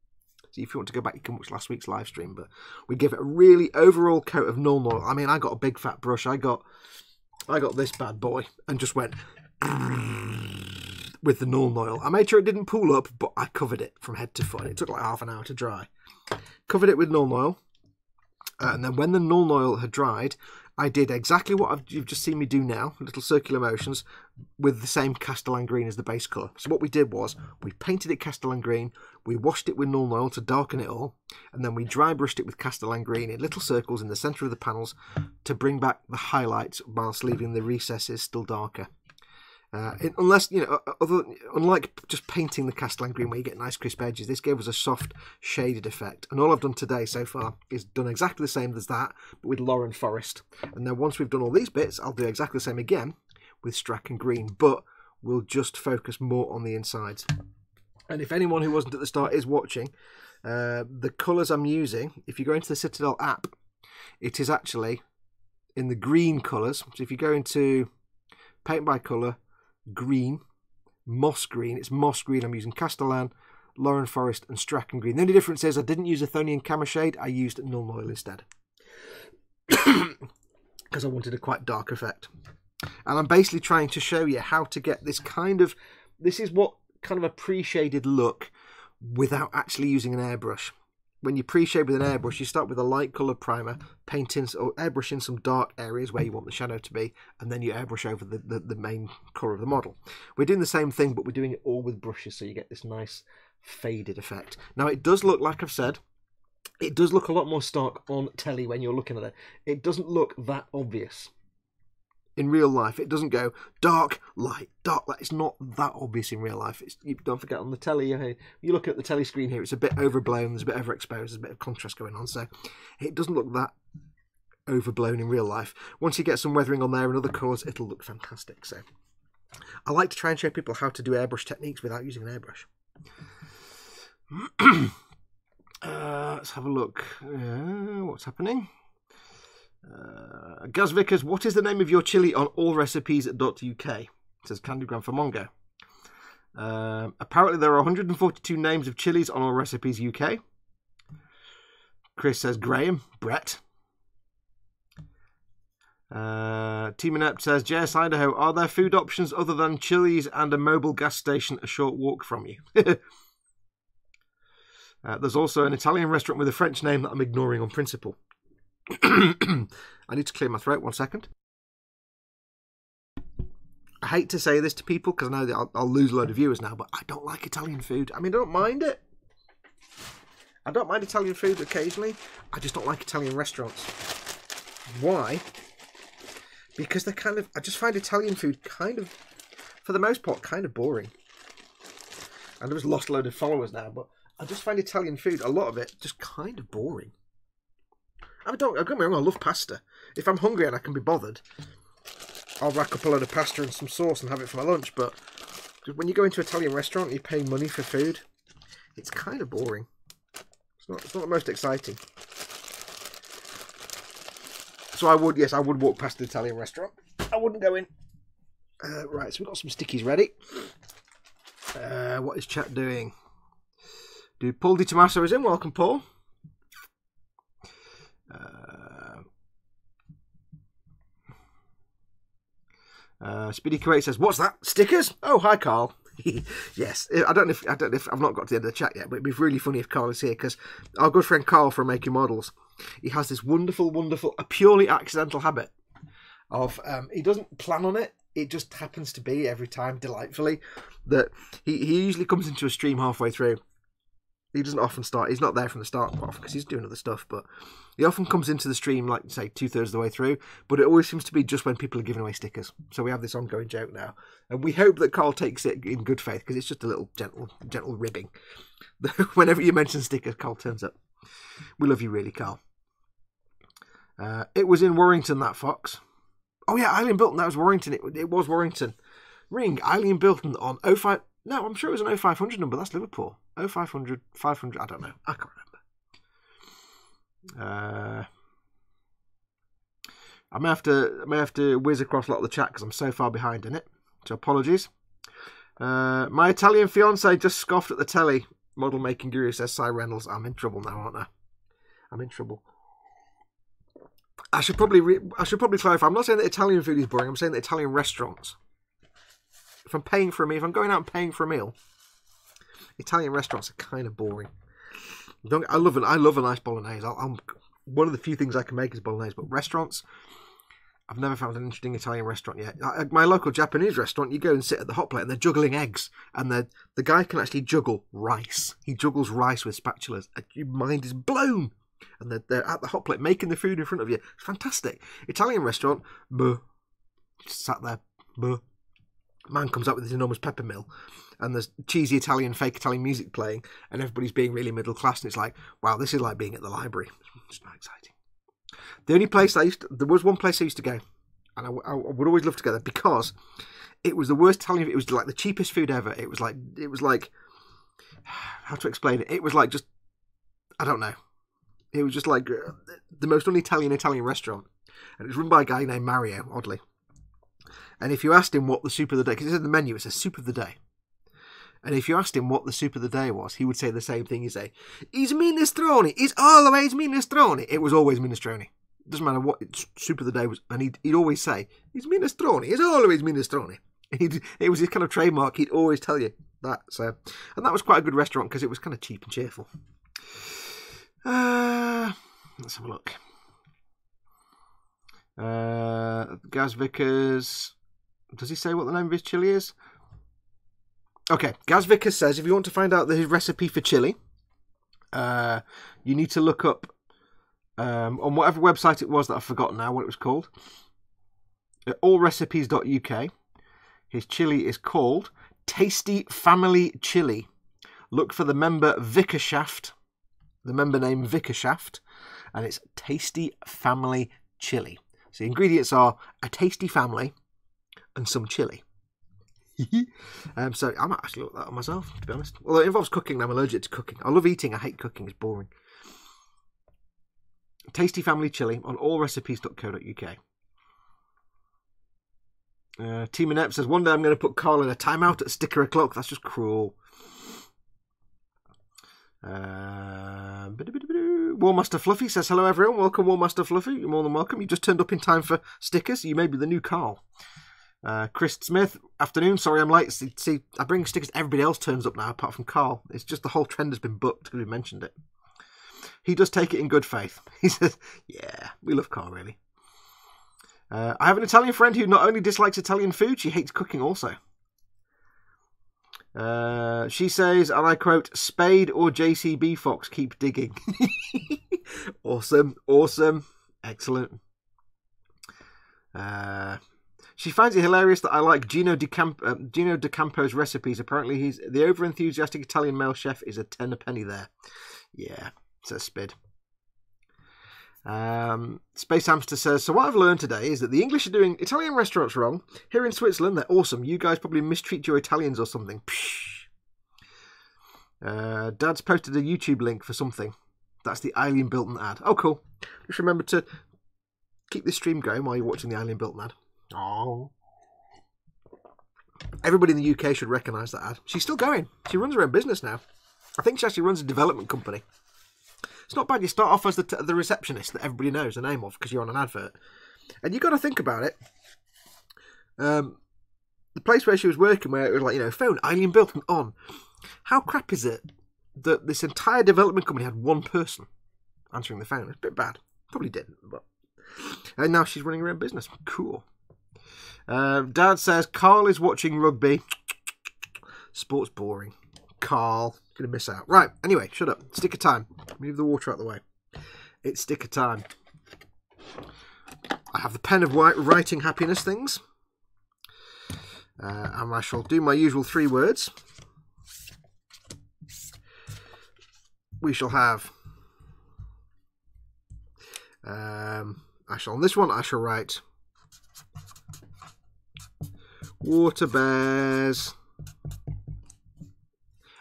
So if you want to go back, you can watch last week's live stream. But we give it a really overall coat of Nuln Oil. I mean, I got a big fat brush. I got, I got this bad boy and just went with the Nuln Oil. I made sure it didn't pool up, but I covered it from head to foot. It took like half an hour to dry. Covered it with Nuln Oil. Uh, and then when the Nuln Oil had dried, I did exactly what I've, you've just seen me do now, little circular motions, with the same Castellan green as the base colour. So what we did was, we painted it Castellan green, we washed it with Nuln Oil to darken it all, and then we dry brushed it with Castellan green in little circles in the centre of the panels to bring back the highlights whilst leaving the recesses still darker. Uh, unless you know, other, unlike just painting the Castellan green where you get nice crisp edges, this gave us a soft shaded effect. And all I've done today so far is done exactly the same as that, but with Loren Forest. And then once we've done all these bits, I'll do exactly the same again with Straken green, but we'll just focus more on the insides. And if anyone who wasn't at the start is watching, Uh, the colours I'm using, if you go into the Citadel app, it is actually in the green colours. So if you go into paint by colour, green, moss green, it's moss green. I'm using Castellan, Loren Forest, and Straken green. The only difference is I didn't use Athonian Camoshade, I used Nuln Oil instead. Because I wanted a quite dark effect. And I'm basically trying to show you how to get this kind of. This is what kind of a pre shaded look without actually using an airbrush. When you pre-shade with an airbrush, you start with a light colour primer, paint in or airbrush in some dark areas where you want the shadow to be, and then you airbrush over the, the, the main colour of the model. We're doing the same thing, but we're doing it all with brushes, so you get this nice faded effect. Now it does look, like I've said, it does look a lot more stark on telly when you're looking at it. It doesn't look that obvious in real life. It doesn't go dark, light, dark, light. It's not that obvious in real life. It's, you don't forget on the telly, you, you look at the telly screen here, it's a bit overblown, there's a bit overexposed, there's a bit of contrast going on. So it doesn't look that overblown in real life. Once you get some weathering on there and other colours, it'll look fantastic. So I like to try and show people how to do airbrush techniques without using an airbrush. uh, let's have a look. Uh, what's happening? Uh, Gaz Vickers, what is the name of your chili on allrecipes.uk? It says Candygram for Mongo. Um, apparently, there are 142 names of chilies on All Recipes UK. Chris says Graham, Brett. Uh, Team Inept says JS Idaho, are there food options other than chilies and a mobile gas station a short walk from you? uh, there's also an Italian restaurant with a French name that I'm ignoring on principle. I need to clear my throat one second. I hate to say this to people because I know that I'll, I'll, lose a load of viewers now, but I don't like Italian food. I mean, I don't mind it. I don't mind Italian food occasionally. I just don't like Italian restaurants. Why? Because they're kind of. I just find Italian food kind of, for the most part, kind of boring. And I've just lost a load of followers now, but I just find Italian food, a lot of it, just kind of boring. I don't, don't get me wrong, I love pasta. If I'm hungry and I can be bothered, I'll rack up a load of pasta and some sauce and have it for my lunch. But when you go into an Italian restaurant you pay money for food, it's kind of boring. It's not, it's not the most exciting. So I would, yes, I would walk past the Italian restaurant. I wouldn't go in. Uh, right, so we've got some stickies ready. Uh, what is chat doing? Do Paul Di Tommaso is in. Welcome, Paul. Uh, uh, Speedy Kuwait says, "What's that? Stickers? Oh, hi, Carl. yes, I don't know if I don't know if I've not got to the end of the chat yet, but it'd be really funny if Carl is here because our good friend Carl from Making Models, he has this wonderful, wonderful, a purely accidental habit of um, he doesn't plan on it. It just happens to be every time delightfully that he, he usually comes into a stream halfway through. He doesn't often start. He's not there from the start quite often because he's doing other stuff, but he often comes into the stream, like, say, two thirds of the way through, but it always seems to be just when people are giving away stickers. So we have this ongoing joke now. And we hope that Carl takes it in good faith because it's just a little gentle, gentle ribbing. Whenever you mention stickers, Carl turns up. We love you, really, Carl. Uh, it was in Warrington, that Fox. Oh, yeah, Eileen Bilton, that was Warrington. It, it was Warrington. Ring Eileen Bilton on 05. No, I'm sure it was an 0500 number. That's Liverpool. 0500, 500, I don't know. I can't remember. Uh, I may have to I may have to whiz across a lot of the chat because I'm so far behind in it. So apologies. Uh, my Italian fiance just scoffed at the telly. Model making guru says Cy Reynolds. I'm in trouble now, aren't I? I'm in trouble. I should probably I should probably clarify. I'm not saying that Italian food is boring. I'm saying that Italian restaurants. If I'm paying for a meal, if I'm going out and paying for a meal, Italian restaurants are kind of boring. Don't, I love an I love a nice bolognese. i am one of the few things I can make is bolognese, but restaurants. I've never found an interesting Italian restaurant yet. I, my local Japanese restaurant, you go and sit at the hot plate and they're juggling eggs, and the the guy can actually juggle rice. He juggles rice with spatulas. Your mind is blown. And they're, they're at the hot plate making the food in front of you. It's fantastic. Italian restaurant, buh. Sat there, buh. Man comes up with his enormous pepper mill and there's cheesy Italian, fake Italian music playing, and everybody's being really middle class, and it's like, wow, this is like being at the library. It's not exciting. The only place I used to, there was one place I used to go, and I, I would always love to go there because it was the worst Italian. It was like the cheapest food ever. It was like it was like how to explain it. It was like just I don't know. It was just like uh, the most un-Italian Italian restaurant, and it was run by a guy named Mario. Oddly, and if you asked him what the soup of the day, because it's in the menu, it says soup of the day. And if you asked him what the soup of the day was, he would say the same thing. He'd say, "It's minestrone. It's always minestrone." It was always minestrone. It Doesn't matter what soup of the day was, and he'd, he'd always say, "It's minestrone. It's always minestrone." He'd, it was his kind of trademark. He'd always tell you that. So, and that was quite a good restaurant because it was kind of cheap and cheerful. Uh, let's have a look. Uh, Gaz Vickers. Does he say what the name of his chili is? Okay, Gaz Vickers says if you want to find out the recipe for chili, uh, you need to look up um, on whatever website it was that I've forgotten now what it was called. At allrecipes.uk. His chili is called Tasty Family Chili. Look for the member Vickershaft, the member name Vickershaft, and it's Tasty Family Chili. So the ingredients are a tasty family and some chili. um, so I might actually look that up myself, to be honest. Although it involves cooking, I'm allergic to cooking. I love eating, I hate cooking, it's boring. Tasty Family Chili on allrecipes.co.uk. Uh, Team Inept says, one day I'm going to put Carl in a timeout at sticker o'clock. That's just cruel. Uh, Warmaster Fluffy says, hello everyone. Welcome, Warmaster Fluffy. You're more than welcome. You just turned up in time for stickers. You may be the new Carl. Uh, Chris Smith, afternoon. Sorry I'm late. See, see, I bring stickers. Everybody else turns up now, apart from Carl. It's just the whole trend has been booked because we mentioned it. He does take it in good faith. He says, yeah, we love Carl, really. Uh, I have an Italian friend who not only dislikes Italian food, she hates cooking also. Uh, she says, and I quote, Spade or JCB Fox, keep digging. awesome, awesome, excellent. Uh, she finds it hilarious that I like Gino, Camp- uh, Gino D'Acampo's recipes. Apparently, he's the over enthusiastic Italian male chef is a ten a penny there. Yeah, says Spid. Um, Space Hamster says, So, what I've learned today is that the English are doing Italian restaurants wrong. Here in Switzerland, they're awesome. You guys probably mistreat your Italians or something. Uh, Dad's posted a YouTube link for something. That's the Eileen Bilton ad. Oh, cool. Just remember to keep this stream going while you're watching the Eileen Bilton ad. Oh. Everybody in the UK should recognise that ad. She's still going. She runs her own business now. I think she actually runs a development company. It's not bad. You start off as the, the receptionist that everybody knows the name of because you're on an advert. And you've got to think about it. Um, the place where she was working, where it was like, you know, phone, Eileen Bilton on. How crap is it that this entire development company had one person answering the phone? It's a bit bad. Probably didn't, but. And now she's running her own business. Cool. Uh, Dad says Carl is watching rugby. Sports boring. Carl. Gonna miss out. Right, anyway, shut up. Sticker time. Move the water out the way. It's sticker time. I have the pen of white writing happiness things. Uh, and I shall do my usual three words. We shall have. Um, I shall on this one. I shall write water bears.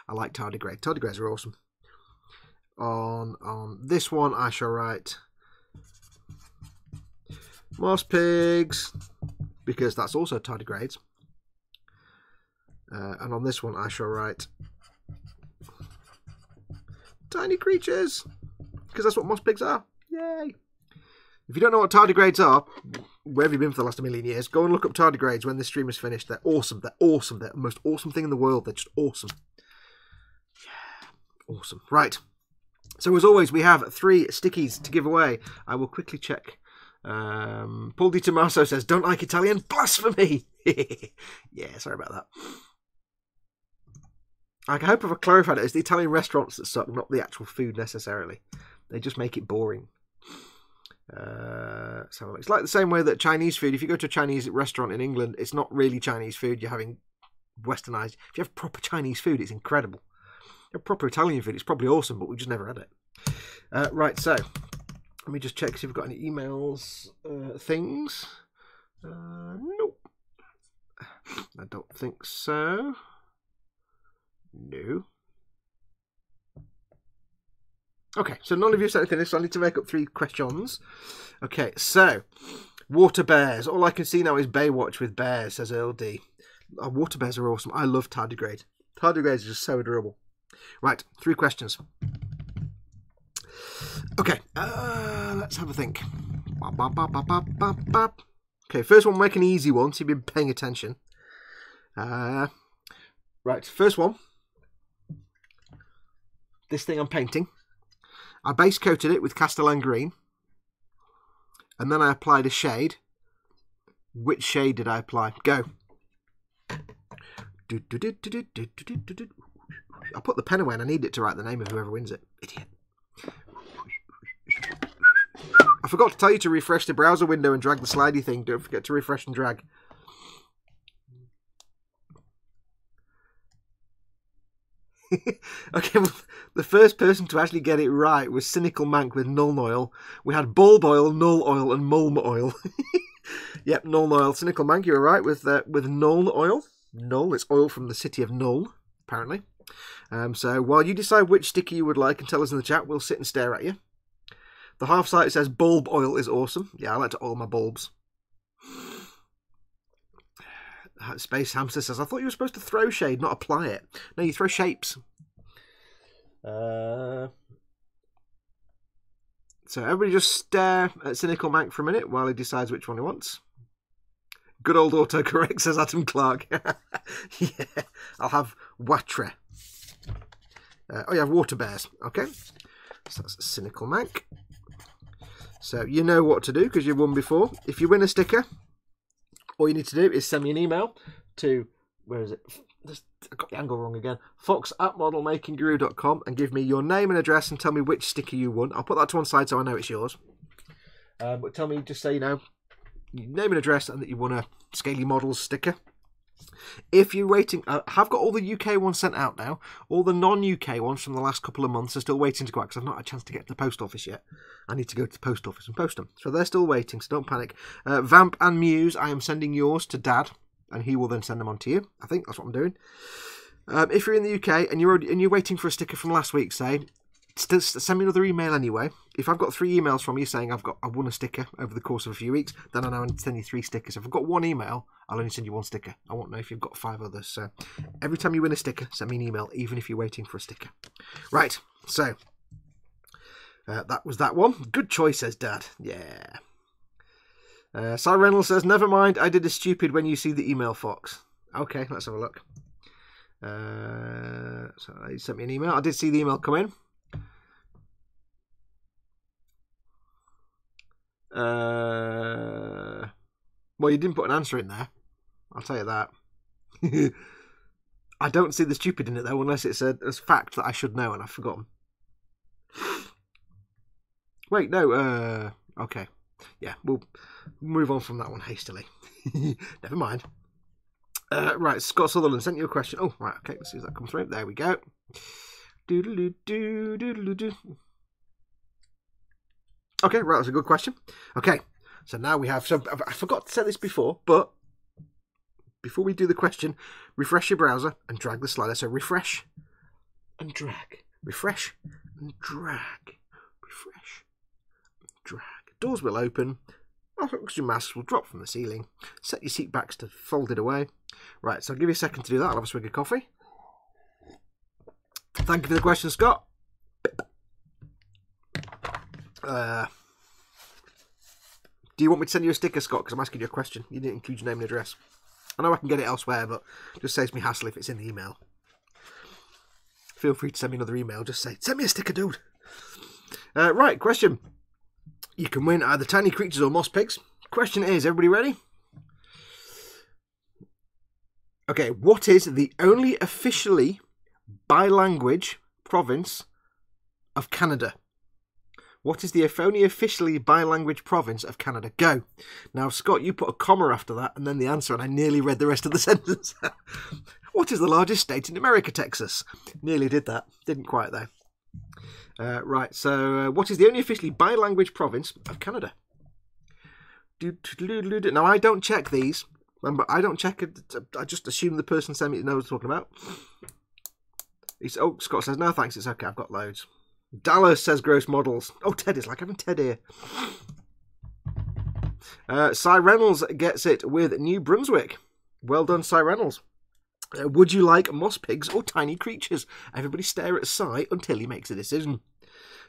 I like tardigrade. Tardigrades are awesome. On on this one, I shall write moss pigs because that's also tardigrades. Uh, and on this one, I shall write tiny creatures because that's what moss pigs are. Yay! If you don't know what tardigrades are, where have you been for the last million years? Go and look up tardigrades when this stream is finished. They're awesome. They're awesome. They're the most awesome thing in the world. They're just awesome. Awesome. Right. So as always, we have three stickies to give away. I will quickly check. Um, Paul Di Tommaso says, "Don't like Italian blasphemy." yeah, sorry about that. I hope I've clarified it. It's the Italian restaurants that suck, not the actual food necessarily. They just make it boring. Uh, so it's like the same way that Chinese food. If you go to a Chinese restaurant in England, it's not really Chinese food. You're having westernized. If you have proper Chinese food, it's incredible a proper Italian food. It's probably awesome, but we just never had it. Uh, right, so let me just check if we've got any emails, uh, things. Uh, nope. I don't think so. No. Okay, so none of you said anything. So I need to make up three questions. Okay, so water bears. All I can see now is Baywatch with bears, says Earl D. Oh, water bears are awesome. I love tardigrade. Tardigrades are just so adorable. Right, three questions. Okay, uh, let's have a think. Okay, first one, make an easy one, so you've been paying attention. Uh, right, first one. This thing I'm painting. I base coated it with Castellan Green. And then I applied a shade. Which shade did I apply? Go. I put the pen away and I need it to write the name of whoever wins it. Idiot. I forgot to tell you to refresh the browser window and drag the slidey thing. Don't forget to refresh and drag. okay, well, the first person to actually get it right was Cynical Mank with Null Oil. We had Bulb Oil, Null Oil, and Mulm Oil. yep, Null Oil. Cynical Mank, you were right with uh, with Nuln Oil. Null, it's oil from the city of Null, apparently. Um, so while you decide which sticker you would like and tell us in the chat, we'll sit and stare at you. The half site says bulb oil is awesome. Yeah, I like to oil my bulbs. Space Hamster says, I thought you were supposed to throw shade, not apply it. No, you throw shapes. Uh, so everybody just stare at Cynical Mank for a minute while he decides which one he wants. Good old autocorrect, says Adam Clark. yeah, I'll have Watre. Uh, oh, you have water bears. Okay. So that's Cynical Mank. So you know what to do because you've won before. If you win a sticker, all you need to do is send me an email to where is it? I got the angle wrong again. Fox at modelmakingguru.com and give me your name and address and tell me which sticker you want. I'll put that to one side so I know it's yours. Um, but tell me, just say, you know, name and address and that you want a Scaly Models sticker. If you're waiting, I have got all the UK ones sent out now. All the non-UK ones from the last couple of months are still waiting to go out because I've not had a chance to get to the post office yet. I need to go to the post office and post them. So they're still waiting, so don't panic. Uh, Vamp and Muse, I am sending yours to Dad, and he will then send them on to you. I think that's what I'm doing. Um, if you're in the UK and you're already, and you're waiting for a sticker from last week, say send me another email anyway. If I've got three emails from you saying I've got I won a sticker over the course of a few weeks, then I know need to send you three stickers. If I've got one email, I'll only send you one sticker. I won't know if you've got five others. So every time you win a sticker, send me an email, even if you're waiting for a sticker. Right. So uh, that was that one. Good choice, says Dad. Yeah. Uh, Cy Reynolds says, "Never mind. I did a stupid when you see the email, Fox." Okay, let's have a look. Uh, so he sent me an email. I did see the email come in. Uh, well, you didn't put an answer in there. I'll tell you that. I don't see the stupid in it though, unless it's a, a fact that I should know and I've forgotten. Wait, no. Uh, okay, yeah, we'll move on from that one hastily. Never mind. Uh, right, Scott Sutherland sent you a question. Oh, right, okay, let's see if that comes through. There we go. Okay, right, that's a good question. Okay, so now we have. So I forgot to say this before, but before we do the question, refresh your browser and drag the slider. So refresh and drag, refresh and drag, refresh drag. Doors will open. Oxygen masks will drop from the ceiling. Set your seat backs to folded away. Right, so I'll give you a second to do that. I'll have a swig of coffee. Thank you for the question, Scott. Uh, do you want me to send you a sticker, Scott? Because I'm asking you a question. You didn't include your name and address. I know I can get it elsewhere, but it just saves me hassle if it's in the email. Feel free to send me another email. Just say, send me a sticker, dude. Uh, right, question. You can win either tiny creatures or moss pigs. Question is, everybody ready? Okay, what is the only officially bilanguage province of Canada? What is the only officially bilanguage province of Canada? Go. Now, Scott, you put a comma after that and then the answer, and I nearly read the rest of the sentence. what is the largest state in America? Texas. Nearly did that. Didn't quite, though. Uh, right, so uh, what is the only officially bilanguage province of Canada? Now, I don't check these. Remember, I don't check it. I just assume the person sent me knows what I'm talking about. He's, oh, Scott says, no thanks, it's okay, I've got loads. Dallas says gross models. Oh, Ted is like having Ted here. Uh, Cy Reynolds gets it with New Brunswick. Well done, Cy Reynolds. Uh, would you like moss pigs or tiny creatures? Everybody stare at Cy until he makes a decision.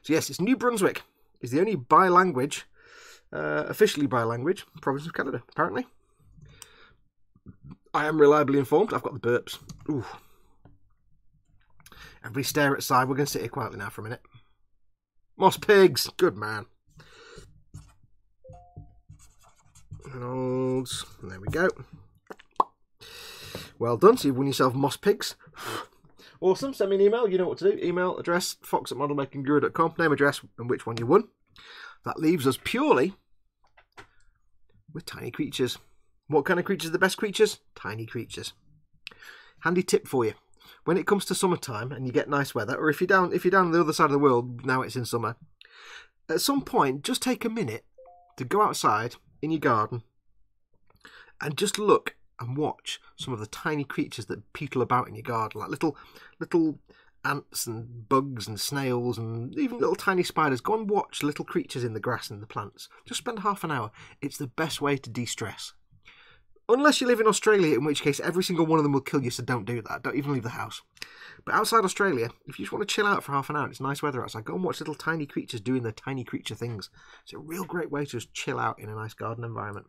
So yes, it's New Brunswick. It's the only bi-language, uh, officially bi-language province of Canada, apparently. I am reliably informed. I've got the burps. Ooh. Stare at side. We're going to sit here quietly now for a minute. Moss pigs. Good man. Reynolds. There we go. Well done. So you've won yourself moss pigs. Awesome. Send me an email. You know what to do. Email address fox at modelmakingguru.com. Name, address, and which one you won. That leaves us purely with tiny creatures. What kind of creatures are the best creatures? Tiny creatures. Handy tip for you. When it comes to summertime and you get nice weather, or if you're down if you're down on the other side of the world, now it's in summer, at some point just take a minute to go outside in your garden and just look and watch some of the tiny creatures that petal about in your garden, like little little ants and bugs and snails and even little tiny spiders. Go and watch little creatures in the grass and the plants. Just spend half an hour. It's the best way to de-stress. Unless you live in Australia, in which case every single one of them will kill you, so don't do that. Don't even leave the house. But outside Australia, if you just want to chill out for half an hour, it's nice weather outside, go and watch little tiny creatures doing their tiny creature things. It's a real great way to just chill out in a nice garden environment.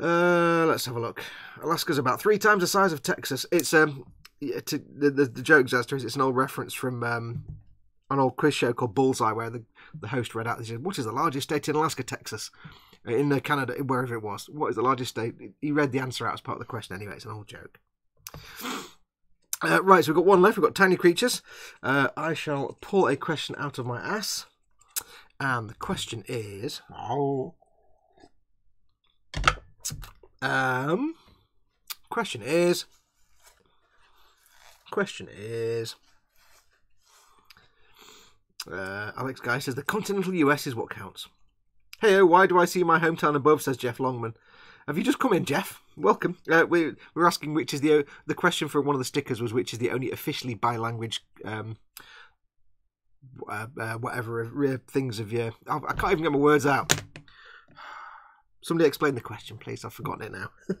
Uh, let's have a look. Alaska's about three times the size of Texas. It's um, to, the, the the joke Zaster is it's an old reference from um, an old quiz show called Bullseye, where the the host read out, he said, "What is the largest state in Alaska? Texas." In uh, Canada, wherever it was, what is the largest state? He read the answer out as part of the question. Anyway, it's an old joke. Uh, right, so we've got one left. We've got tiny creatures. Uh, I shall pull a question out of my ass, and the question is. Oh. Um, question is. Question is. Uh, Alex Geis says the continental US is what counts. Hey, why do I see my hometown above? Says Jeff Longman. Have you just come in, Jeff? Welcome. Uh, we we're asking which is the the question for one of the stickers was which is the only officially bi-language um, uh, uh, whatever uh, things of your. I, I can't even get my words out. Somebody explain the question, please. I've forgotten it now.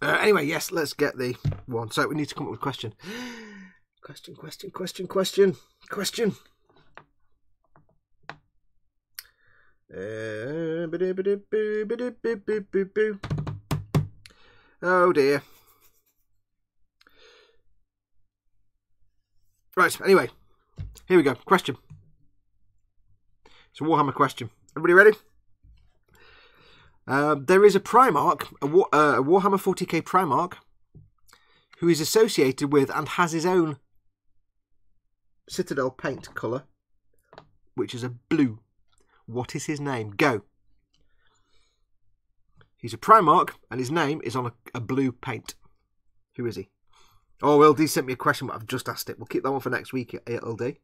uh, anyway, yes, let's get the one. So we need to come up with a question. Question, question, question, question, question. Uh, oh dear. Right, anyway, here we go. Question. It's a Warhammer question. Everybody ready? Uh, there is a Primarch, a, War, uh, a Warhammer 40k Primarch, who is associated with and has his own Citadel paint colour, which is a blue. What is his name? Go. He's a Primarch, and his name is on a, a blue paint. Who is he? Oh, LD sent me a question, but I've just asked it. We'll keep that one for next week, LD.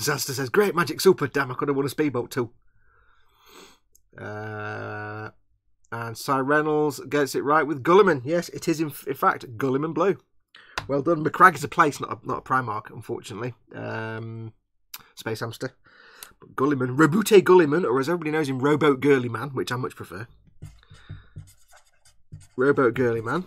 Zaster says, Great magic super. Damn, I could have won a speedboat too. Uh, and Cy Reynolds gets it right with Guilliman. Yes, it is in, in fact Guilliman Blue. Well done. Macragge is a place, not a, not a Primarch, unfortunately. Um, Space Hamster. But Guilliman, Roboute Guilliman, or as everybody knows him, Rowboat Girly Man, which I much prefer. Rowboat Girly Man.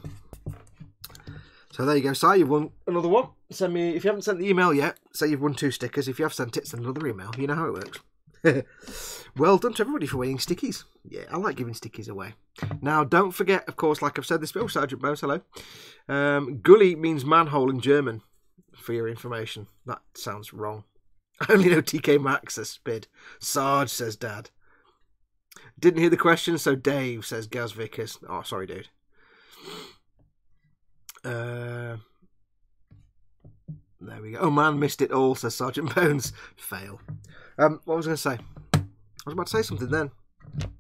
So there you go, Si. You've won another one. Send me if you haven't sent the email yet. Say you've won two stickers. If you have sent it, send another email. You know how it works. well done to everybody for winning stickies. Yeah, I like giving stickies away. Now, don't forget, of course, like I've said this, oh, Sergeant Bose, hello. Um, gully means manhole in German, for your information. That sounds wrong. I only know TK Maxx says Spid. Sarge says Dad. Didn't hear the question, so Dave says Gaz Vickers. Oh, sorry, dude. Uh, there we go. Oh man, missed it all, says Sergeant Bones. Fail. Um, what was I going to say? I was about to say something then.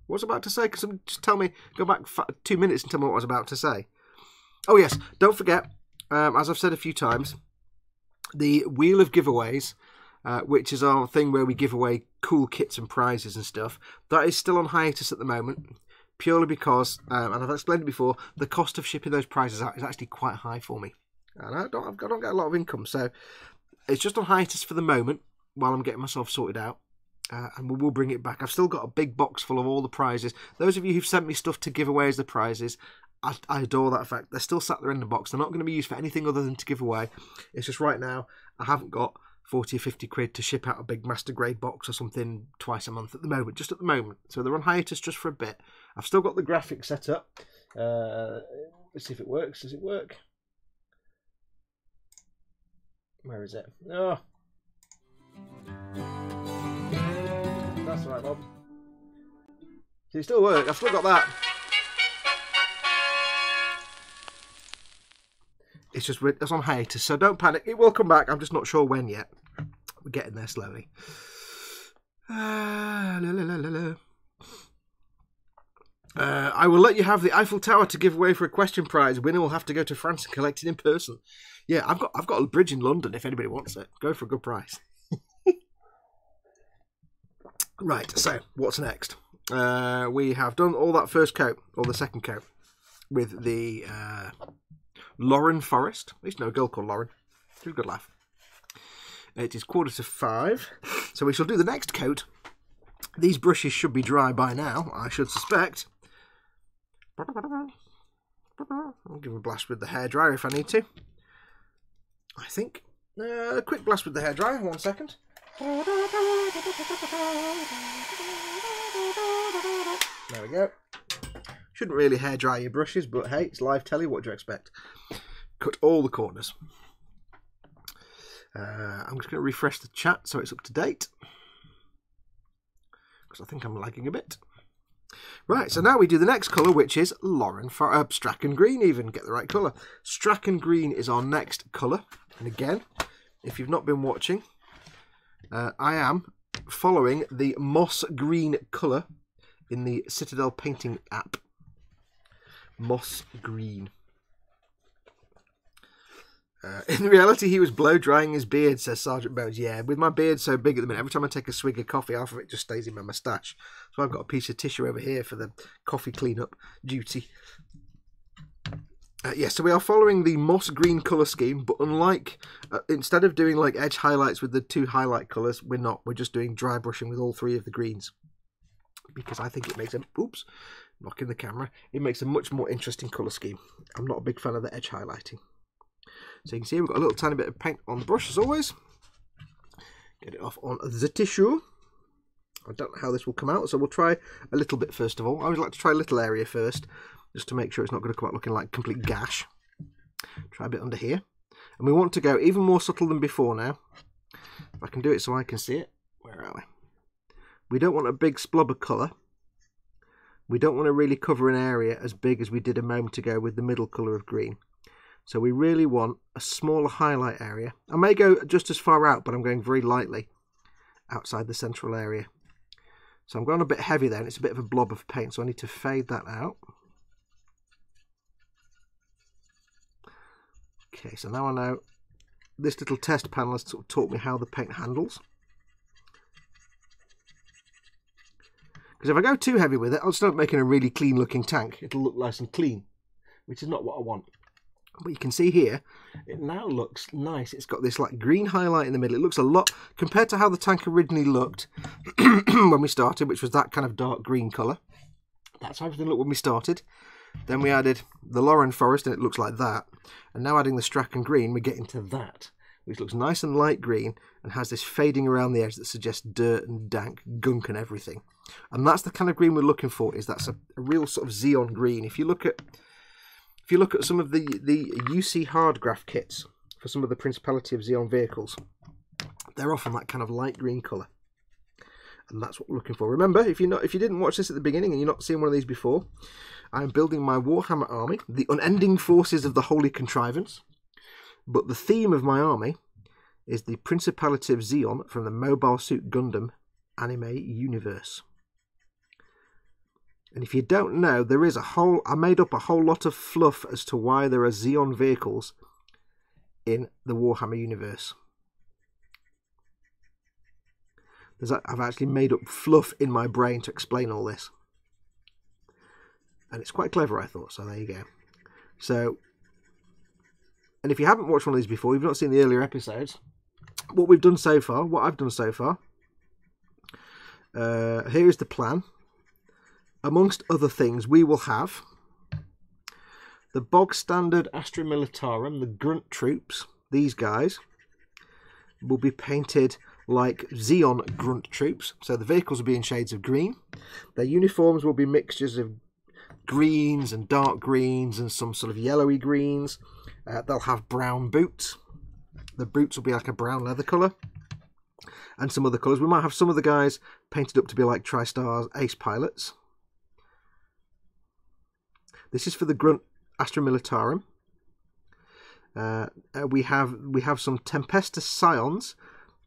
What was I about to say? Because just tell me, go back two minutes and tell me what I was about to say. Oh yes, don't forget, um, as I've said a few times, the Wheel of Giveaways, uh, which is our thing where we give away cool kits and prizes and stuff, that is still on hiatus at the moment. Purely because, um, and I've explained it before, the cost of shipping those prizes out is actually quite high for me, and I don't, I don't get a lot of income. So it's just on hiatus for the moment while I'm getting myself sorted out. Uh, and we will bring it back. I've still got a big box full of all the prizes. Those of you who've sent me stuff to give away as the prizes, I, I adore that fact. They're still sat there in the box. They're not going to be used for anything other than to give away. It's just right now, I haven't got 40 or 50 quid to ship out a big master grade box or something twice a month at the moment, just at the moment. So they're on hiatus just for a bit. I've still got the graphics set up. Uh, let's see if it works. Does it work? Where is it? Oh. That's right, Bob. See, it still works. I've still got that. It's just it's on hiatus, so don't panic. It will come back. I'm just not sure when yet. We're getting there slowly. Uh, la, la, la, uh, I will let you have the Eiffel Tower to give away for a question prize. Winner will have to go to France and collect it in person. Yeah, I've got I've got a bridge in London. If anybody wants it, go for a good price. Right. So what's next? Uh, we have done all that first coat or the second coat with the uh, Loren Forest. At least no girl called Lauren. It's a good laugh. It is quarter to five, so we shall do the next coat. These brushes should be dry by now, I should suspect. I'll give a blast with the hairdryer if I need to. I think. Uh, a quick blast with the hairdryer, one second. There we go. Shouldn't really hairdry your brushes, but hey, it's live telly, what do you expect? Cut all the corners. Uh, I'm just going to refresh the chat so it's up to date. Because I think I'm lagging a bit. Right, so now we do the next colour, which is Lauren for uh, Straken Green, even. Get the right colour. Straken Green is our next colour. And again, if you've not been watching, uh, I am following the moss green colour in the Citadel painting app. Moss green. Uh, in reality, he was blow drying his beard, says Sergeant Bones. Yeah, with my beard so big at the minute, every time I take a swig of coffee, half of it just stays in my moustache. So I've got a piece of tissue over here for the coffee cleanup duty. Uh, yeah, so we are following the moss green colour scheme, but unlike, uh, instead of doing like edge highlights with the two highlight colours, we're not. We're just doing dry brushing with all three of the greens. Because I think it makes a, oops, knocking the camera, it makes a much more interesting colour scheme. I'm not a big fan of the edge highlighting. So you can see we've got a little tiny bit of paint on the brush as always. Get it off on the tissue. I don't know how this will come out, so we'll try a little bit first of all. I always like to try a little area first, just to make sure it's not going to come out looking like complete gash. Try a bit under here. And we want to go even more subtle than before now. If I can do it so I can see it. Where are we? We don't want a big splub of colour. We don't want to really cover an area as big as we did a moment ago with the middle colour of green. So we really want a smaller highlight area. I may go just as far out, but I'm going very lightly outside the central area. So I'm going a bit heavy there, and it's a bit of a blob of paint, so I need to fade that out. Okay, so now I know this little test panel has sort of taught me how the paint handles. Because if I go too heavy with it, I'll start making a really clean looking tank. It'll look nice and clean, which is not what I want. But you can see here, it now looks nice. It's got this like green highlight in the middle. It looks a lot, compared to how the tank originally looked when we started, which was that kind of dark green colour. That's how everything looked when we started. Then we added the Loren Forest and it looks like that. And now adding the Straken Green, we get into that, which looks nice and light green and has this fading around the edge that suggests dirt and dank, gunk and everything. And that's the kind of green we're looking for, is that's a, a real sort of Zeon green. If you look at if you look at some of the, the UC Hardgraph kits for some of the Principality of Zeon vehicles, they're often that kind of light green colour. And that's what we're looking for. Remember, if you're not if you didn't watch this at the beginning and you're not seeing one of these before, I'm building my Warhammer army, the unending forces of the Holy Contrivance. But the theme of my army is the Principality of Zeon from the Mobile Suit Gundam anime universe. And if you don't know, there is a whole, I made up a whole lot of fluff as to why there are Zeon vehicles in the Warhammer universe. There's, I've actually made up fluff in my brain to explain all this. And it's quite clever, I thought, so there you go. So, and if you haven't watched one of these before, you've not seen the earlier episodes, what we've done so far, what I've done so far, uh, here is the plan. Amongst other things, we will have the bog standard Astra Militarum, the grunt troops, these guys, will be painted like Zeon grunt troops. So the vehicles will be in shades of green. Their uniforms will be mixtures of greens and dark greens and some sort of yellowy greens. Uh, they'll have brown boots. The boots will be like a brown leather colour. And some other colours. We might have some of the guys painted up to be like TriStar's ace pilots. This is for the Grunt Astra Militarum. Uh, uh, we have we have some Tempestus Scions.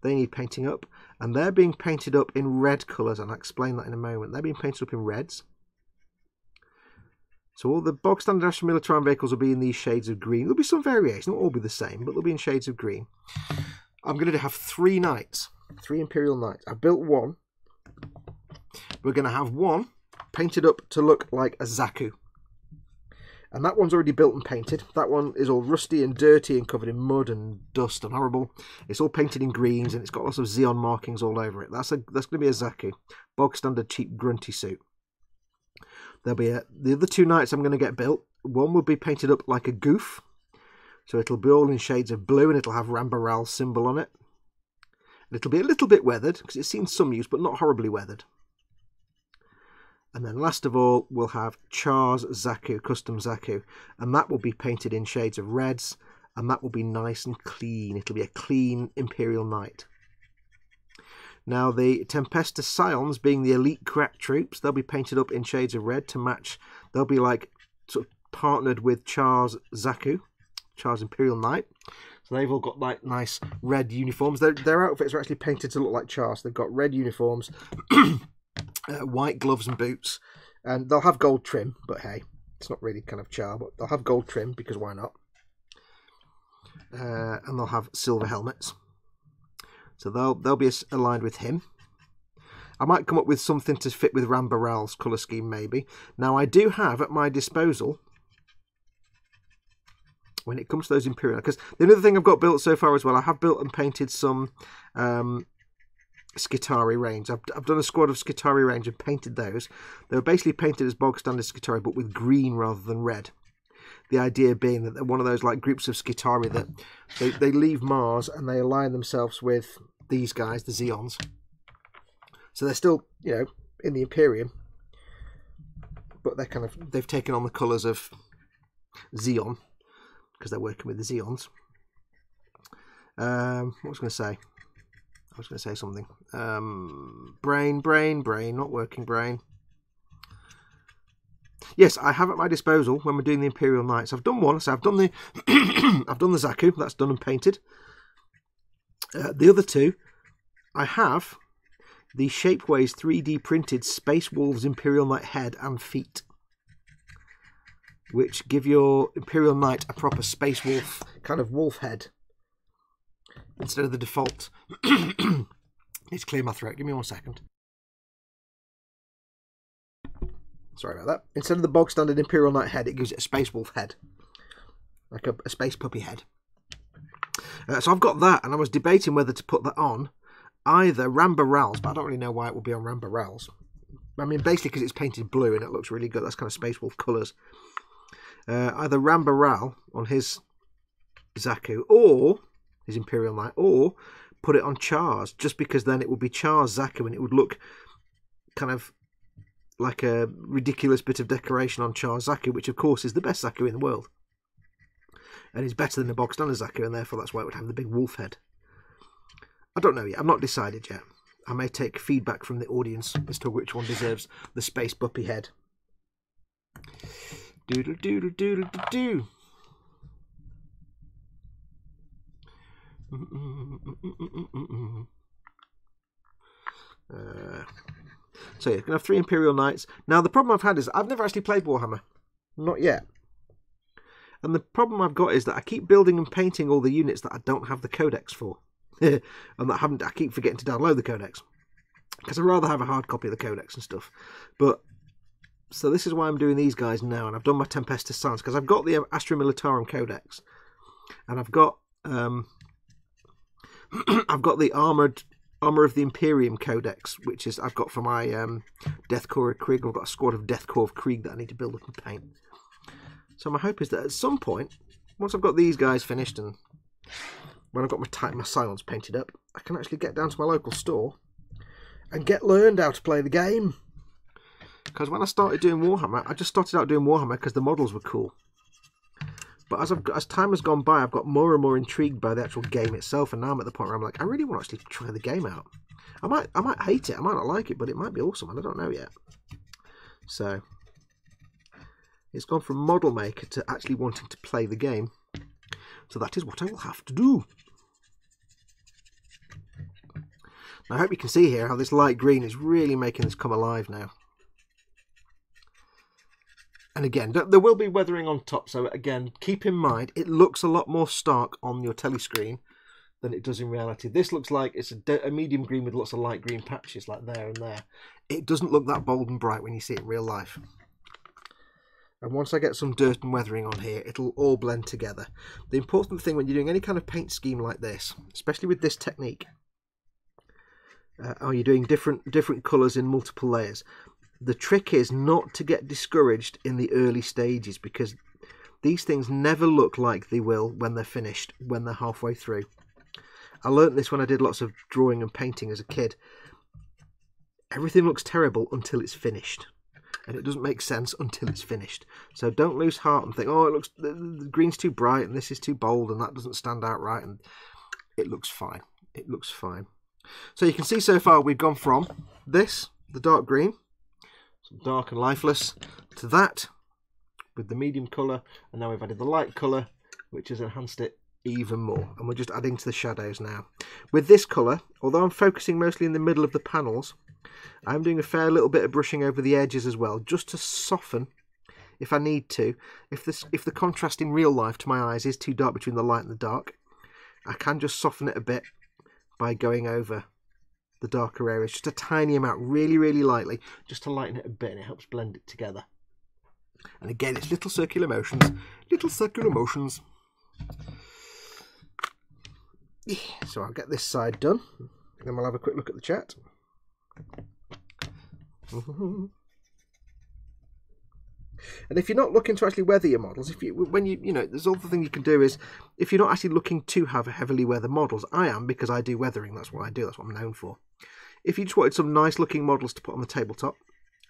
They need painting up, and they're being painted up in red colours. And I'll explain that in a moment. They're being painted up in reds. So all the bog standard Astra Militarum vehicles will be in these shades of green. There'll be some variation, not all be the same, but they'll be in shades of green. I'm going to have three knights, three Imperial Knights. I built one. We're going to have one painted up to look like a Zaku. And that one's already built and painted. That one is all rusty and dirty and covered in mud and dust and horrible. It's all painted in greens and it's got lots of Zeon markings all over it. That's a that's going to be a Zaku. Bog standard cheap grunty suit. There'll be a, the other two knights I'm going to get built. One will be painted up like a Gouf. So it'll be all in shades of blue and it'll have Ramba Ral symbol on it. It'll be a little bit weathered because it's seen some use but not horribly weathered. And then last of all, we'll have Char's Zaku, custom Zaku. And that will be painted in shades of reds. And that will be nice and clean. It'll be a clean Imperial Knight. Now, the Tempestus Scions, being the elite crack troops, they'll be painted up in shades of red to match. They'll be like sort of partnered with Char's Zaku, Char's Imperial Knight. So they've all got like nice red uniforms. Their, their outfits are actually painted to look like Char's. They've got red uniforms, uh, white gloves and boots, and they'll have gold trim. But hey, it's not really kind of Char, but they'll have gold trim because why not? Uh, and they'll have silver helmets. So they'll they'll be aligned with him. I might come up with something to fit with Ramba Ral's colour scheme, maybe. Now, I do have at my disposal, when it comes to those Imperial, because the other thing I've got built so far as well, I have built and painted some um, Skitarii range. I've, I've done a squad of Skitarii range and painted those. They were basically painted as bog standard Skitarii, but with green rather than red. The idea being that they're one of those like groups of Skitarii that they, they leave Mars and they align themselves with these guys, the Zeons. So they're still, you know, in the Imperium, but they're kind of they've taken on the colours of Zeon because they're working with the Zeons. Um, what was I going to say? I was going to say something. Um, brain, brain, brain, not working brain. Yes, I have at my disposal when we're doing the Imperial Knights. I've done one, so I've done the I've done the Zaku, that's done and painted. Uh, the other two, I have the Shapeways 3D printed Space Wolves Imperial Knight head and feet, which give your Imperial Knight a proper Space Wolf kind of wolf head instead of the default. Need to clear my throat. Give me one second. Sorry about that. Instead of the bog standard Imperial Knight head, it gives it a Space Wolf head. Like a, a Space Puppy head. Uh, so I've got that, and I was debating whether to put that on either Ramba Ral's, but I don't really know why it would be on Ramba Ral's. I mean, basically because it's painted blue and it looks really good. That's kind of Space Wolf colours. Uh, either Ramba Ral on his Zaku, or his Imperial Knight, or put it on Char's, just because then it would be Char's Zaku and it would look kind of like a ridiculous bit of decoration on Char's Zaku, which of course is the best Zaku in the world. And is better than the box standard Zaku, and therefore that's why it would have the big wolf head. I don't know yet. I'm not decided yet. I may take feedback from the audience as to which one deserves the space puppy head. Doodle doodle doodle doo. Uh, so yeah, gonna have three Imperial Knights. Now the problem I've had is I've never actually played Warhammer, not yet. And the problem I've got is that I keep building and painting all the units that I don't have the codex for, and that I haven't. I keep forgetting to download the codex because I'd rather have a hard copy of the codex and stuff. But so this is why I'm doing these guys now, and I've done my Tempestus Scions because I've got the Astra Militarum Codex, and I've got um, I've got the armored armor of the Imperium Codex, which is I've got for my um, Death Korps of Krieg. I've got a squad of Death Korps of Krieg that I need to build up and paint. So my hope is that at some point, once I've got these guys finished and when I've got my my Scions painted up, I can actually get down to my local store and get learned how to play the game. Because when I started doing Warhammer, I just started out doing Warhammer because the models were cool. But as I've as time has gone by, I've got more and more intrigued by the actual game itself, and now I'm at the point where I'm like, I really want to actually try the game out. I might, I might hate it, I might not like it, but it might be awesome, and I don't know yet. So it's gone from model maker to actually wanting to play the game. So that is what I will have to do. Now, I hope you can see here how this light green is really making this come alive now. And again, there will be weathering on top, so again, keep in mind, it looks a lot more stark on your telescreen than it does in reality. This looks like it's a, a, medium green with lots of light green patches like there and there. It doesn't look that bold and bright when you see it in real life. And once I get some dirt and weathering on here, it'll all blend together. The important thing when you're doing any kind of paint scheme like this, especially with this technique, uh, are you doing different different colours in multiple layers? The trick is not to get discouraged in the early stages because these things never look like they will when they're finished, when they're halfway through. I learnt this when I did lots of drawing and painting as a kid. Everything looks terrible until it's finished and it doesn't make sense until it's finished. So don't lose heart and think, oh, it looks the, green's too bright and this is too bold and that doesn't stand out right. And it looks fine. It looks fine. So you can see so far we've gone from this, the dark green, dark and lifeless, to that with the medium colour, and now we've added the light colour, which has enhanced it even more. And we're just adding to the shadows now. With this colour, although I'm focusing mostly in the middle of the panels, I'm doing a fair little bit of brushing over the edges as well, just to soften if I need to. If this if the contrast in real life to my eyes is too dark between the light and the dark, I can just soften it a bit by going over the darker areas, just a tiny amount, really, really lightly, just to lighten it a bit and it helps blend it together. And again, it's little circular motions, little circular motions. So I'll get this side done, and then we'll have a quick look at the chat. And if you're not looking to actually weather your models, if you when you you know, there's other thing you can do is if you're not actually looking to have heavily weathered models, I am because I do weathering. That's what I do. That's what I'm known for. If you just wanted some nice looking models to put on the tabletop,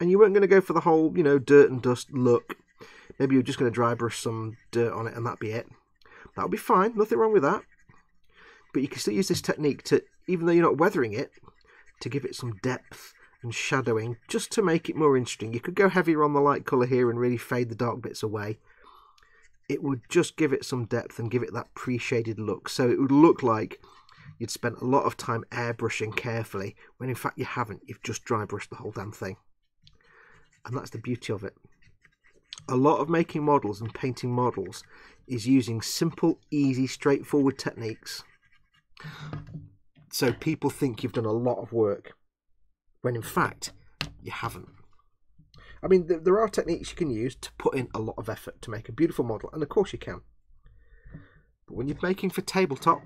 and you weren't going to go for the whole you know dirt and dust look, maybe you're just going to dry brush some dirt on it and that be it. That'll be fine. Nothing wrong with that. But you can still use this technique to, even though you're not weathering it, to give it some depth and shadowing just to make it more interesting. You could go heavier on the light colour here and really fade the dark bits away. It would just give it some depth and give it that pre-shaded look. So it would look like you'd spent a lot of time airbrushing carefully when in fact you haven't. You've just dry brushed the whole damn thing. And that's the beauty of it. A lot of making models and painting models is using simple, easy, straightforward techniques. So people think you've done a lot of work when in fact you haven't. I mean, there are techniques you can use to put in a lot of effort to make a beautiful model, and of course you can. But when you're making for tabletop,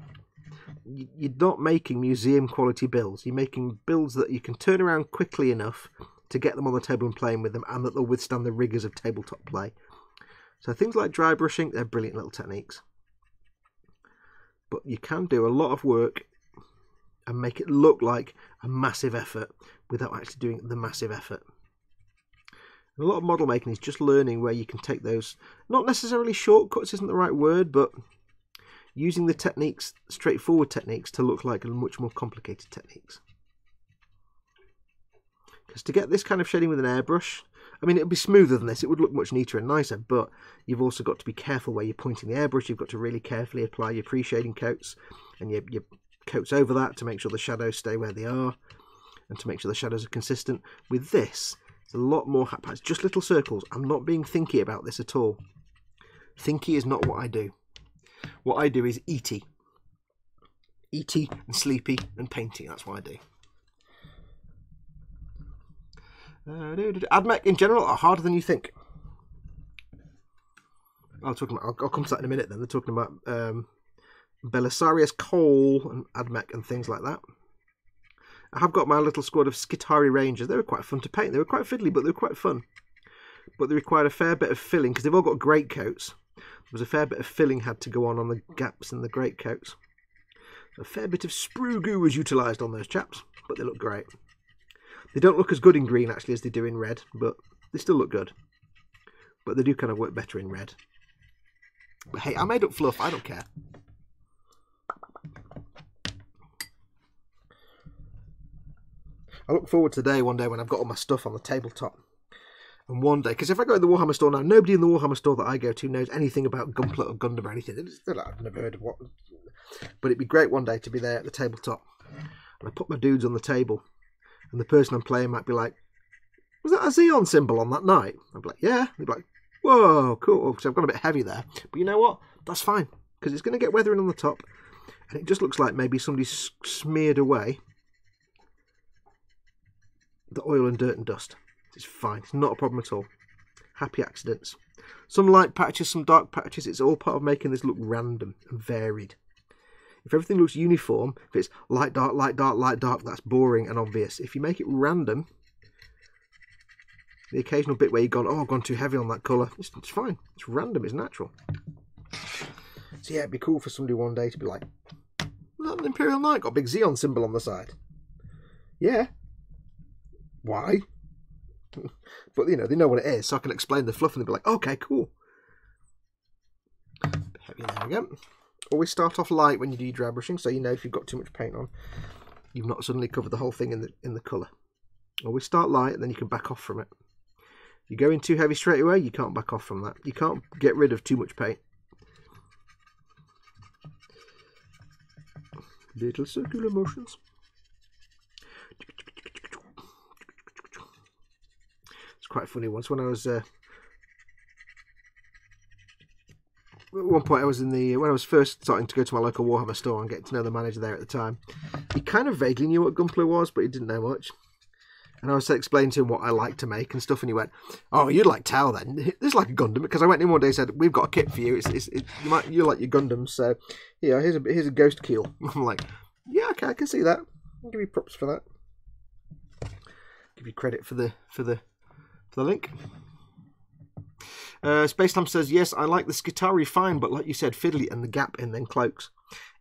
you're not making museum quality builds. You're making builds that you can turn around quickly enough to get them on the table and playing with them, and that they'll withstand the rigors of tabletop play. So things like dry brushing, they're brilliant little techniques. But you can do a lot of work and make it look like a massive effort without actually doing the massive effort. And a lot of model making is just learning where you can take those, not necessarily shortcuts isn't the right word, but using the techniques, straightforward techniques, to look like much more complicated techniques. Because to get this kind of shading with an airbrush, I mean, it would be smoother than this. It would look much neater and nicer, but you've also got to be careful where you're pointing the airbrush. You've got to really carefully apply your pre-shading coats and your, your coats over that to make sure the shadows stay where they are and to make sure the shadows are consistent. With this, it's a lot more haphazard, just little circles. I'm not being thinky about this at all. Thinky is not what I do. What I do is eaty. Eaty and sleepy and painty, that's what I do. Uh, AdMech in general are harder than you think. I'll talk about. I'll, I'll, come to that in a minute. Then they're talking about um, Belisarius Cawl and Admech and things like that. I have got my little squad of Skitarii Rangers. They were quite fun to paint. They were quite fiddly, but they were quite fun. But they required a fair bit of filling because they've all got great coats. There was a fair bit of filling had to go on on the gaps in the great coats. A fair bit of sprue goo was utilised on those chaps, but they look great. They don't look as good in green actually as they do in red, but they still look good. But they do kind of work better in red. But hey, I made up fluff. I don't care. I look forward to the day one day when I've got all my stuff on the tabletop. And one day, because if I go to the Warhammer store now, nobody in the Warhammer store that I go to knows anything about Gunpla or Gundam or anything. I've never heard of what. But it'd be great one day to be there at the tabletop. And I put my dudes on the table, and the person I'm playing might be like, Was that a Zeon symbol on that night? I'd be like, Yeah. They'd be like, Whoa, cool. Because I've gone a bit heavy there. But you know what? That's fine. Because it's going to get weathering on the top. And it just looks like maybe somebody smeared away the oil and dirt and dust. It's fine. It's not a problem at all. Happy accidents. Some light patches, some dark patches. It's all part of making this look random and varied. If everything looks uniform, if it's light, dark, light, dark, light, dark, that's boring and obvious. If you make it random, the occasional bit where you've gone, oh, I've gone too heavy on that colour, it's, it's fine. It's random, it's natural. So yeah, it'd be cool for somebody one day to be like, that an Imperial Knight got a big Zeon symbol on the side. Yeah. Why? but you know, they know what it is, so I can explain the fluff and they'll be like, okay, cool. Heavy there again. Always start off light when you do dry brushing, so you know if you've got too much paint on, you've not suddenly covered the whole thing in the in the colour. Always start light and then you can back off from it. You go in too heavy straight away, you can't back off from that. You can't get rid of too much paint. Little circular motions. It's quite funny once when I was uh, at one point I was in the when I was first starting to go to my local Warhammer store and get to know the manager there at the time. He kind of vaguely knew what Gunpla was, but he didn't know much. And I was explaining to him what I like to make and stuff, and he went, "Oh, you'd like Tau then? This is like a Gundam." Because I went in one day and said, "We've got a kit for you. It's, it's, it, you might you like your Gundams, so yeah, here's a here's a Ghostkeel." I'm like, "Yeah, okay, I can see that. I'll give you props for that. Give you credit for the for the the link." Uh, Space Time says, "Yes, I like the Skitarii fine, but like you said, fiddly and the gap in then cloaks.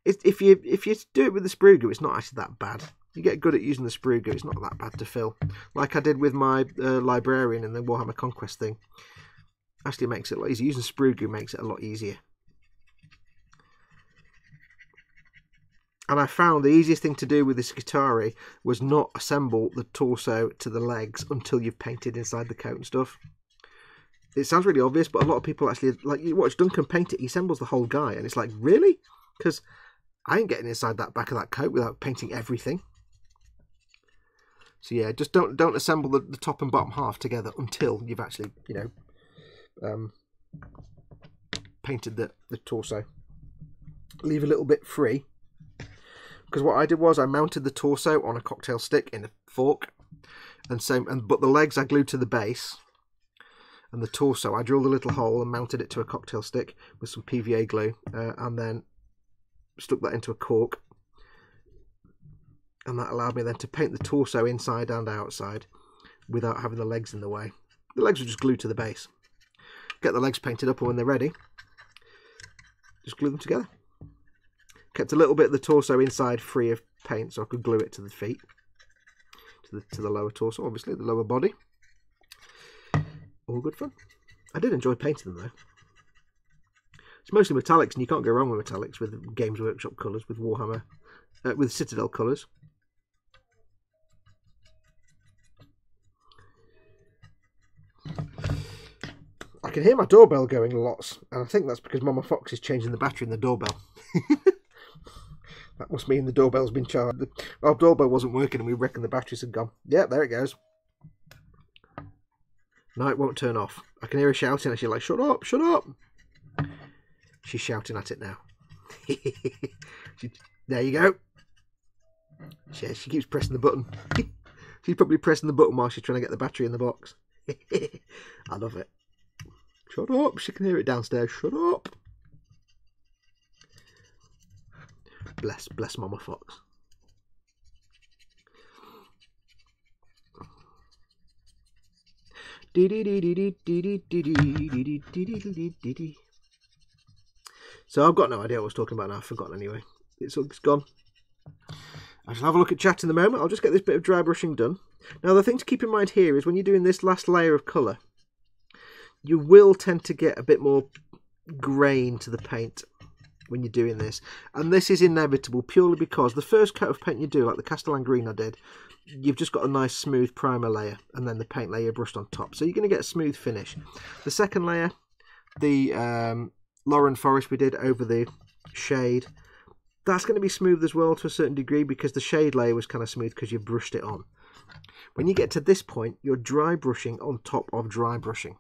if you if you do it with the sprue goo, it's not actually that bad." you get good at using the sprue goo, it's not that bad to fill. Like I did with my uh, librarian in the Warhammer Conquest thing. Actually makes it a lot easier. Using sprue goo makes it a lot easier. And I found the easiest thing to do with the Skitarii was not assemble the torso to the legs until you've painted inside the coat and stuff. It sounds really obvious, but a lot of people actually, like, you watch Duncan paint it, he assembles the whole guy, and it's like, really? Because I ain't getting inside that back of that coat without painting everything. So yeah, just don't don't assemble the, the top and bottom half together until you've actually, you know, um, painted the, the torso. Leave a little bit free. Because what I did was I mounted the torso on a cocktail stick in a fork. And same and but the legs I glued to the base. And the torso, I drilled a little hole and mounted it to a cocktail stick with some PVA glue, uh, and then stuck that into a cork and that allowed me then to paint the torso inside and outside without having the legs in the way. The legs were just glued to the base. Get the legs painted up and when they're ready, just glue them together. Kept a little bit of the torso inside free of paint so I could glue it to the feet, to the, to the lower torso, obviously, the lower body. All good fun. I did enjoy painting them though. It's mostly metallics and you can't go wrong with metallics with Games Workshop colours, with Warhammer, uh, with Citadel colours. I can hear my doorbell going lots, and I think that's because Mama Fox is changing the battery in the doorbell. that must mean the doorbell's been charged. Our doorbell wasn't working, and we reckon the batteries had gone. Yeah, there it goes. It won't turn off. I can hear her shouting, and she's like, "Shut up! Shut up!" She's shouting at it now. she, there you go. She, she keeps pressing the button. she's probably pressing the button while she's trying to get the battery in the box. I love it. Shut up. She can hear it downstairs. Shut up. Bless, bless Mama Fox. So I've got no idea what I was talking about now. I've forgotten anyway. It's, it's gone. I shall have a look at chat in the moment. I'll just get this bit of dry brushing done. Now the thing to keep in mind here is when you're doing this last layer of colour, you will tend to get a bit more grain to the paint when you're doing this. And this is inevitable purely because the first coat of paint you do, like the Castellan Green I did, you've just got a nice smooth primer layer and then the paint layer brushed on top. So you're going to get a smooth finish. The second layer, the um, Loren Forest we did over the shade, that's going to be smooth as well to a certain degree because the shade layer was kind of smooth because you brushed it on. When you get to this point, you're dry brushing on top of dry brushing.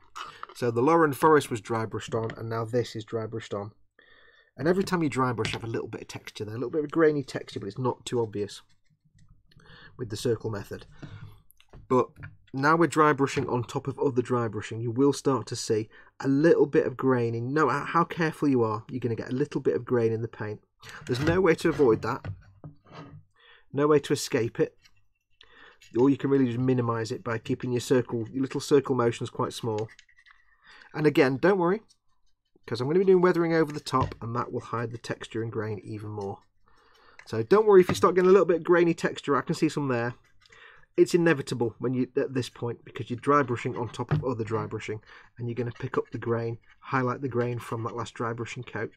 So the Loren Forest was dry brushed on, and now this is dry brushed on. And every time you dry brush, you have a little bit of texture there, a little bit of grainy texture, but it's not too obvious with the circle method. But now we're dry brushing on top of other dry brushing, you will start to see a little bit of graining. No matter how careful you are, you're going to get a little bit of grain in the paint. There's no way to avoid that. No way to escape it. Or you can really just minimize it by keeping your circle, your little circle motions quite small. And again, don't worry, because I'm going to be doing weathering over the top and that will hide the texture and grain even more. So don't worry if you start getting a little bit of grainy texture, I can see some there. It's inevitable when you at this point because you're dry brushing on top of other dry brushing and you're going to pick up the grain, highlight the grain from that last dry brushing coat.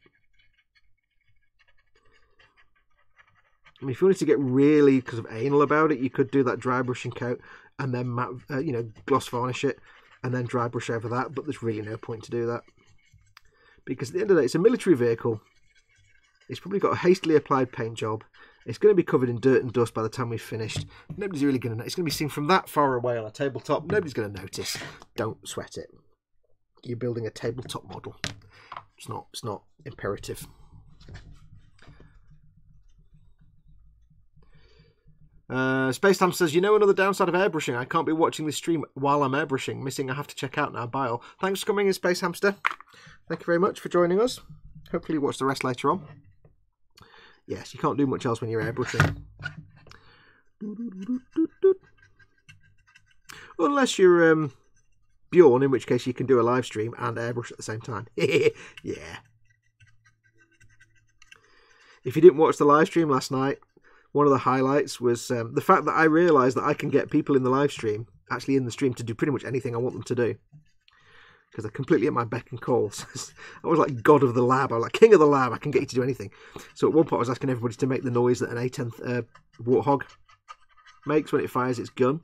I mean, if you wanted to get really because of anal about it, you could do that dry brushing coat and then matte, uh, you know, gloss varnish it and then dry brush over that. But there's really no point to do that because at the end of the day, it's a military vehicle. It's probably got a hastily applied paint job. It's going to be covered in dirt and dust by the time we've finished. Nobody's really going to. Know. It's going to be seen from that far away on a tabletop. Nobody's going to notice. Don't sweat it. You're building a tabletop model. It's not. It's not imperative. Uh, Space Time says, you know another downside of airbrushing. I can't be watching this stream while I'm airbrushing. Missing I have to check out now. Bile. Thanks for coming in, Space Hamster. Thank you very much for joining us. Hopefully you watch the rest later on. Yes, you can't do much else when you're airbrushing. Unless you're um, Bjorn, in which case you can do a live stream and airbrush at the same time. yeah. If you didn't watch the live stream last night, one of the highlights was um, the fact that I realised that I can get people in the live stream, actually in the stream, to do pretty much anything I want them to do. Because they're completely at my beck and call. I was like god of the lab. I was like king of the lab. I can get you to do anything. So at one point I was asking everybody to make the noise that an A10 uh, Warthog makes when it fires its gun.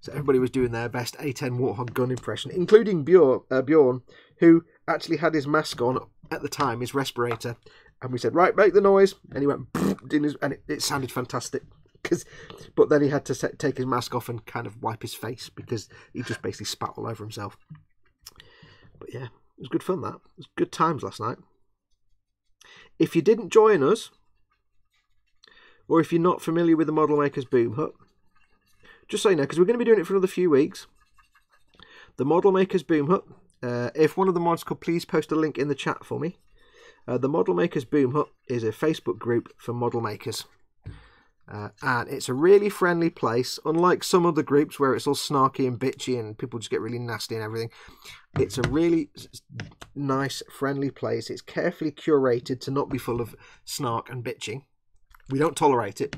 So everybody was doing their best A10 Warthog gun impression, including Bjorn, uh, Bjorn, who actually had his mask on at the time, his respirator, and we said, right, make the noise, and he went, his, and it, it, sounded fantastic. Cause, but then he had to set, take his mask off and kind of wipe his face because he just basically spat all over himself. But yeah, it was good fun. That it was good times last night. If you didn't join us, or if you're not familiar with the Model Makers Boom Hut, just so you know, because we're going to be doing it for another few weeks. The Model Makers Boom Hut. Uh, if one of the mods could please post a link in the chat for me, uh, the Model Makers Boom Hut is a Facebook group for model makers. Uh, and it's a really friendly place, unlike some other groups where it's all snarky and bitchy and people just get really nasty and everything. It's a really nice, friendly place. It's carefully curated to not be full of snark and bitching. We don't tolerate it.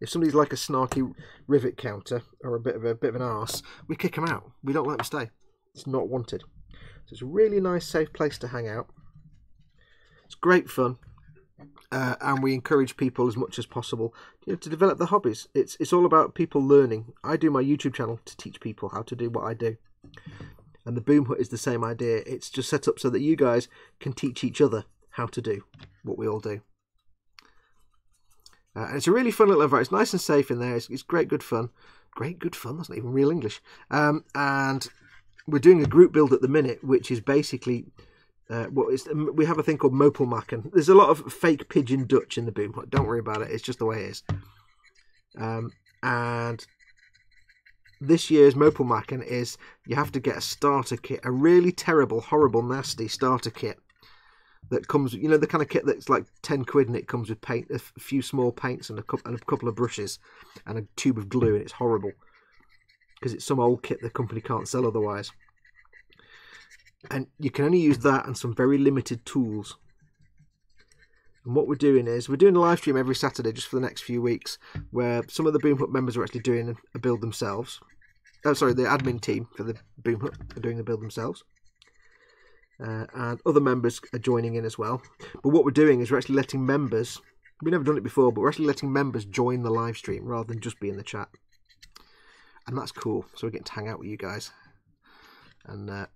If somebody's like a snarky rivet counter or a bit of a bit of an arse, we kick them out. We don't let them stay. It's not wanted. So it's a really nice, safe place to hang out. It's great fun. Uh, and we encourage people as much as possible you know, to develop their hobbies. It's it's all about people learning. I do my YouTube channel to teach people how to do what I do, and the Boom Hut is the same idea. It's just set up so that you guys can teach each other how to do what we all do. Uh, and it's a really fun little environment. It's nice and safe in there. It's, it's great, good fun. Great, good fun. That's not even real English. Um, and we're doing a group build at the minute, which is basically uh, well, um, we have a thing called Mopelmachen. There's a lot of fake pigeon Dutch in the boom. Don't worry about it. It's just the way it is. Um, and this year's Mopelmachen is you have to get a starter kit, a really terrible, horrible, nasty starter kit that comes, you know, the kind of kit that's like 10 quid and it comes with paint, a few small paints and a, and a couple of brushes and a tube of glue and it's horrible because it's some old kit the company can't sell otherwise. And you can only use that and some very limited tools. And what we're doing is we're doing a live stream every Saturday just for the next few weeks where some of the Boom Hut members are actually doing a build themselves. Oh, sorry, the admin team for the Boom Hut are doing the build themselves. Uh, and other members are joining in as well. But what we're doing is we're actually letting members, we've never done it before, but we're actually letting members join the live stream rather than just be in the chat. And that's cool. So we're getting to hang out with you guys. And uh,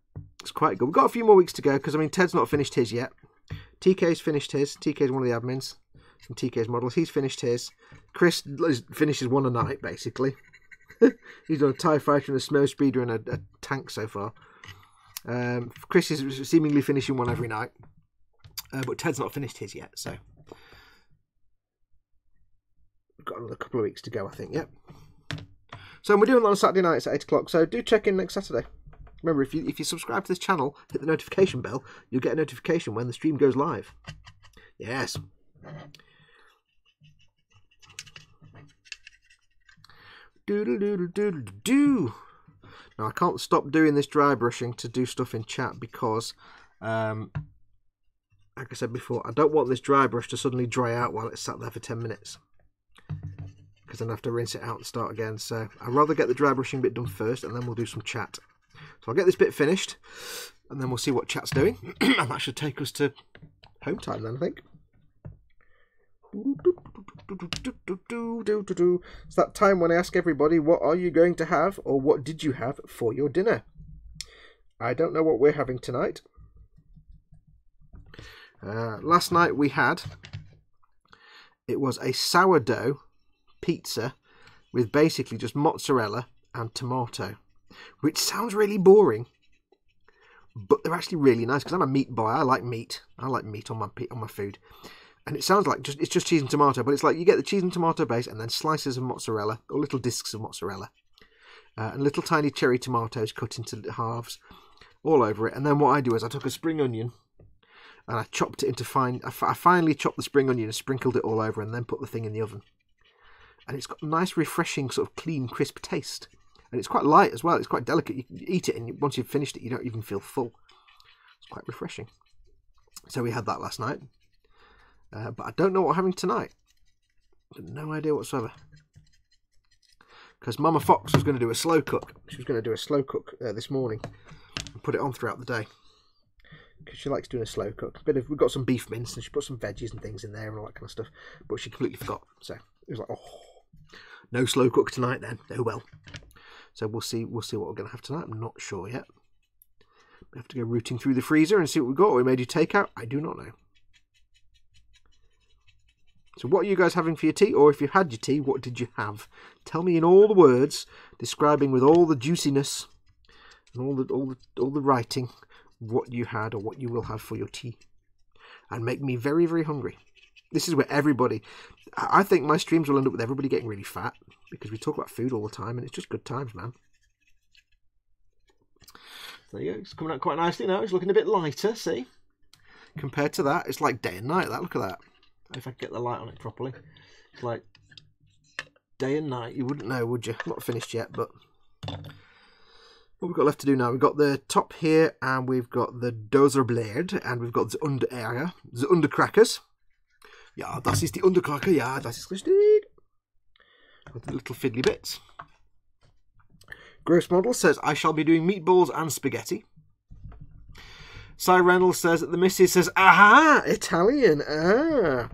it's quite good. We've got a few more weeks to go because, I mean, Ted's not finished his yet. TK's finished his. TK's one of the admins from TK's models. He's finished his. Chris finishes one a night, basically. He's done a TIE fighter and a snow speeder and a, a tank so far. Um, Chris is seemingly finishing one every night, uh, but Ted's not finished his yet, so we've got another couple of weeks to go, I think. Yep. So we're doing that on Saturday nights at eight o'clock. So do check in next Saturday. Remember, if you if you subscribe to this channel, hit the notification bell, you'll get a notification when the stream goes live. Yes. Doodle doodle doodle doo. Now I can't stop doing this dry brushing to do stuff in chat because, um, like I said before, I don't want this dry brush to suddenly dry out while it's sat there for 10 minutes. Because then I have to rinse it out and start again. So I'd rather get the dry brushing bit done first and then we'll do some chat. So I'll get this bit finished and then we'll see what chat's doing. and that should take us to home time then, I think. It's that time when I ask everybody, what are you going to have or what did you have for your dinner? I don't know what we're having tonight. Uh, last night we had, it was a sourdough pizza with basically just mozzarella and tomato, which sounds really boring, but they're actually really nice because I'm a meat boy. I like meat. I like meat on my on my food and it sounds like just it's just cheese and tomato, but it's like you get the cheese and tomato base and then slices of mozzarella or little discs of mozzarella uh, and little tiny cherry tomatoes cut into halves all over it. And then what I do is I took a spring onion and I chopped it into fine. I, I finally chopped the spring onion and sprinkled it all over, and then put the thing in the oven. And it's got a nice, refreshing, sort of clean, crisp taste. And it's quite light as well. It's quite delicate. You can eat it, and once you've finished it, you don't even feel full. It's quite refreshing. So we had that last night. Uh, but I don't know what I'm having tonight. No idea whatsoever. Because Mama Fox was going to do a slow cook. She was going to do a slow cook uh, this morning and put it on throughout the day. Because she likes doing a slow cook. A Bit of, we've got some beef mince and she put some veggies and things in there and all that kind of stuff. But she completely forgot. So it was like, oh, no slow cook tonight then. Oh well. So we'll see. We'll see what we're going to have tonight. I'm not sure yet. We have to go rooting through the freezer and see what we've got. We made you take out. I do not know. So what are you guys having for your tea? Or if you had your tea, what did you have? Tell me in all the words, describing with all the juiciness and all the all the all the writing what you had or what you will have for your tea. And make me very, very hungry. This is where everybody I think my streams will end up with everybody getting really fat because we talk about food all the time and it's just good times, man. There you go. It's coming out quite nicely now. It's looking a bit lighter, see? Compared to that, it's like day and night. That look at that if I get the light on it properly. It's like day and night. You wouldn't know, would you? Not finished yet, but what we've got left to do now, we've got the top here, and we've got the dozer blade, and we've got the under area, the undercrackers. Yeah, das ist die Undercracker, ja, das ist richtig. With little fiddly bits. Gross Model says, I shall be doing meatballs and spaghetti. Cy Reynolds says that the missus says, aha, Italian, ah.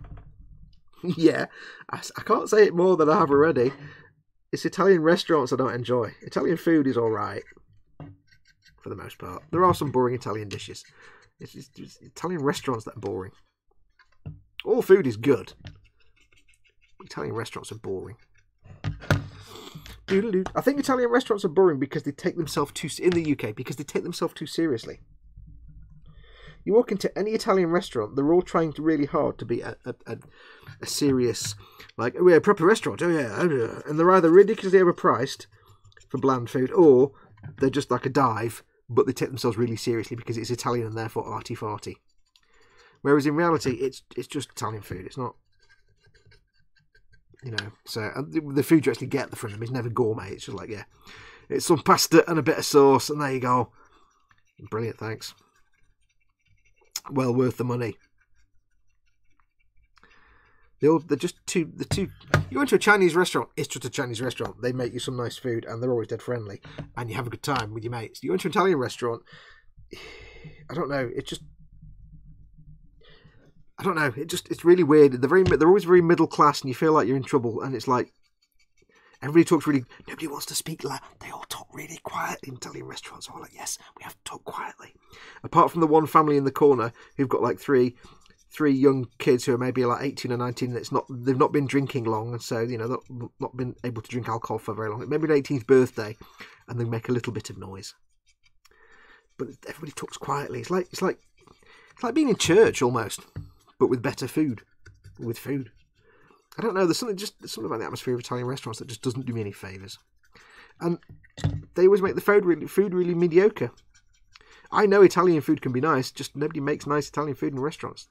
yeah, I, I can't say it more than I have already. It's Italian restaurants I don't enjoy. Italian food is all right, for the most part. There are some boring Italian dishes. It's, it's, it's Italian restaurants that are boring. All food is good. Italian restaurants are boring. I think Italian restaurants are boring because they take themselves too in the UK because they take themselves too seriously. You walk into any Italian restaurant, they're all trying really hard to be a, a, a, a serious, like, oh, yeah, a proper restaurant, oh yeah, oh yeah. And they're either ridiculously overpriced for bland food, or they're just like a dive, but they take themselves really seriously because it's Italian and therefore arty farty. Whereas in reality, it's it's just Italian food. It's not, you know. So uh, the, the food you actually get from them is never gourmet. It's just like yeah, it's some pasta and a bit of sauce, and there you go. Brilliant, thanks. Well worth the money. They all, they're just two. The two. You went to a Chinese restaurant. It's just a Chinese restaurant. They make you some nice food, and they're always dead friendly, and you have a good time with your mates. You went to an Italian restaurant. I don't know. It's just. I don't know. It just it's really weird. They're very they're always very middle class, and you feel like you're in trouble. And it's like everybody talks really. Nobody wants to speak loud. They all talk really quietly in Italian restaurants. I'm like, yes, we have to talk quietly. Apart from the one family in the corner who've got like three three young kids who are maybe like 18 or 19 it's not they've not been drinking long and so you know not, not been able to drink alcohol for very long maybe an 18th birthday and they make a little bit of noise but everybody talks quietly it's like it's like it's like being in church almost but with better food with food i don't know there's something just there's something about the atmosphere of italian restaurants that just doesn't do me any favors and they always make the food really food really mediocre i know italian food can be nice just nobody makes nice italian food in restaurants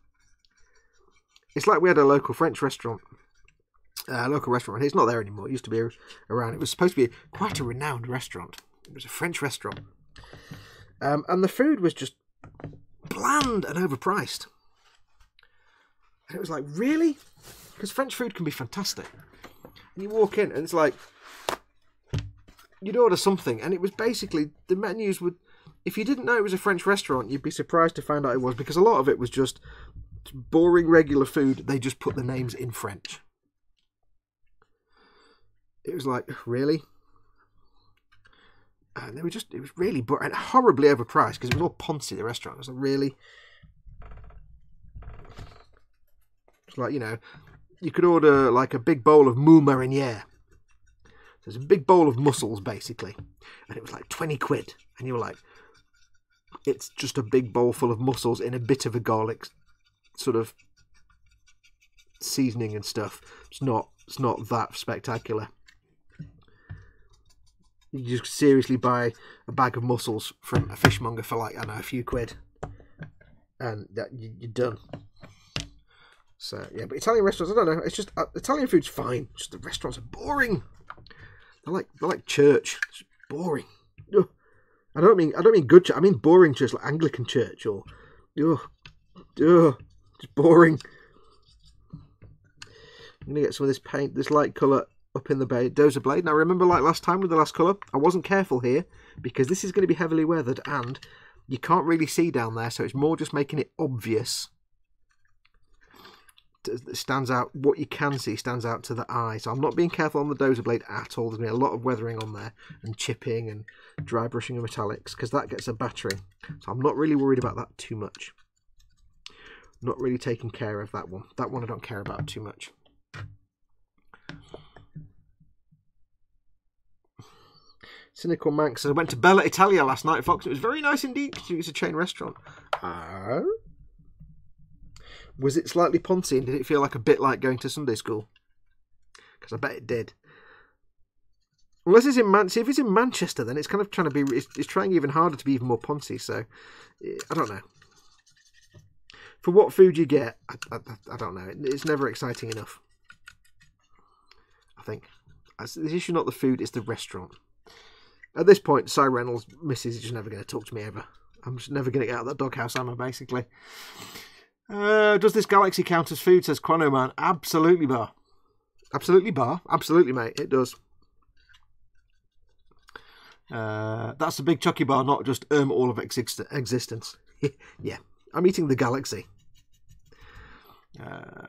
it's like we had a local French restaurant. Uh, local restaurant. It's not there anymore. It used to be around. It was supposed to be quite a renowned restaurant. It was a French restaurant. Um, and the food was just bland and overpriced. And it was like, really? Because French food can be fantastic. And you walk in and it's like, you'd order something, and it was basically the menus would. If you didn't know it was a French restaurant, you'd be surprised to find out it was because a lot of it was just boring regular food, they just put the names in French. It was like, really? And they were just, it was really and horribly overpriced because it was all Ponzi, the restaurant. It was like, really? It's like, you know, you could order like a big bowl of mou mariniere. There's a big bowl of mussels, basically. And it was like 20 quid. And you were like, it's just a big bowl full of mussels in a bit of a garlic sort of seasoning and stuff. It's not it's not that spectacular. You just seriously buy a bag of mussels from a fishmonger for like I don't know a few quid, and that you're done. So yeah, but Italian restaurants, I don't know. It's just uh, Italian food's fine. Just the restaurants are boring. They're like they're like church. It's boring. Ugh. I don't mean I don't mean good church. I mean boring church like Anglican church or ugh, ugh. Just boring. I'm gonna get some of this paint, this light colour up in the bay dozer blade. Now remember like last time with the last colour, I wasn't careful here because this is going to be heavily weathered and you can't really see down there so it's more just making it obvious. Stands out, what you can see stands out to the eye. So I'm not being careful on the dozer blade at all. There's going to be a lot of weathering on there and chipping and dry brushing of metallics because that gets a battering. So I'm not really worried about that too much not really taking care of that one. That one I don't care about too much. Cynical Manx I went to Bella Italia last night, Fox. It was very nice indeed it's a chain restaurant. Uh, was it slightly poncy and did it feel like a bit like going to Sunday school? Because I bet it did. Unless it's in if it's in Manchester, then it's kind of trying to be, it's, it's trying even harder to be even more poncy. So I don't know for what food you get, I, I, I don't know. It's never exciting enough. I think. The issue not the food, it's the restaurant. At this point, Cy Reynolds' missus is just never going to talk to me ever. I'm just never going to get out of that doghouse, am I, basically? Uh, does this galaxy count as food, says Quano Man. Absolutely, bar. Absolutely, bar. Absolutely, mate. It does. Uh, that's a big chucky bar, not just um all of exist- existence. yeah, I'm eating the galaxy. Uh,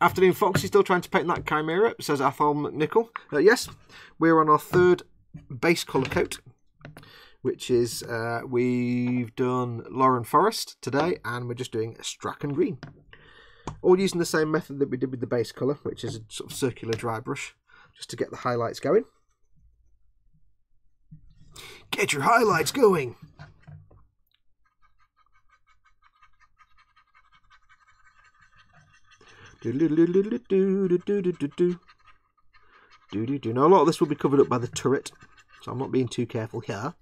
Afternoon Fox is still trying to paint that Chimera, says Athol McNichol. Uh, yes, we're on our third base colour coat, which is uh, we've done Loren Forest today, and we're just doing Straken Green. All using the same method that we did with the base colour, which is a sort of circular dry brush, just to get the highlights going. Get your highlights going! Do do do do do do do do do do do do. Now a lot of this will be covered up by the turret, so I'm not being too careful here.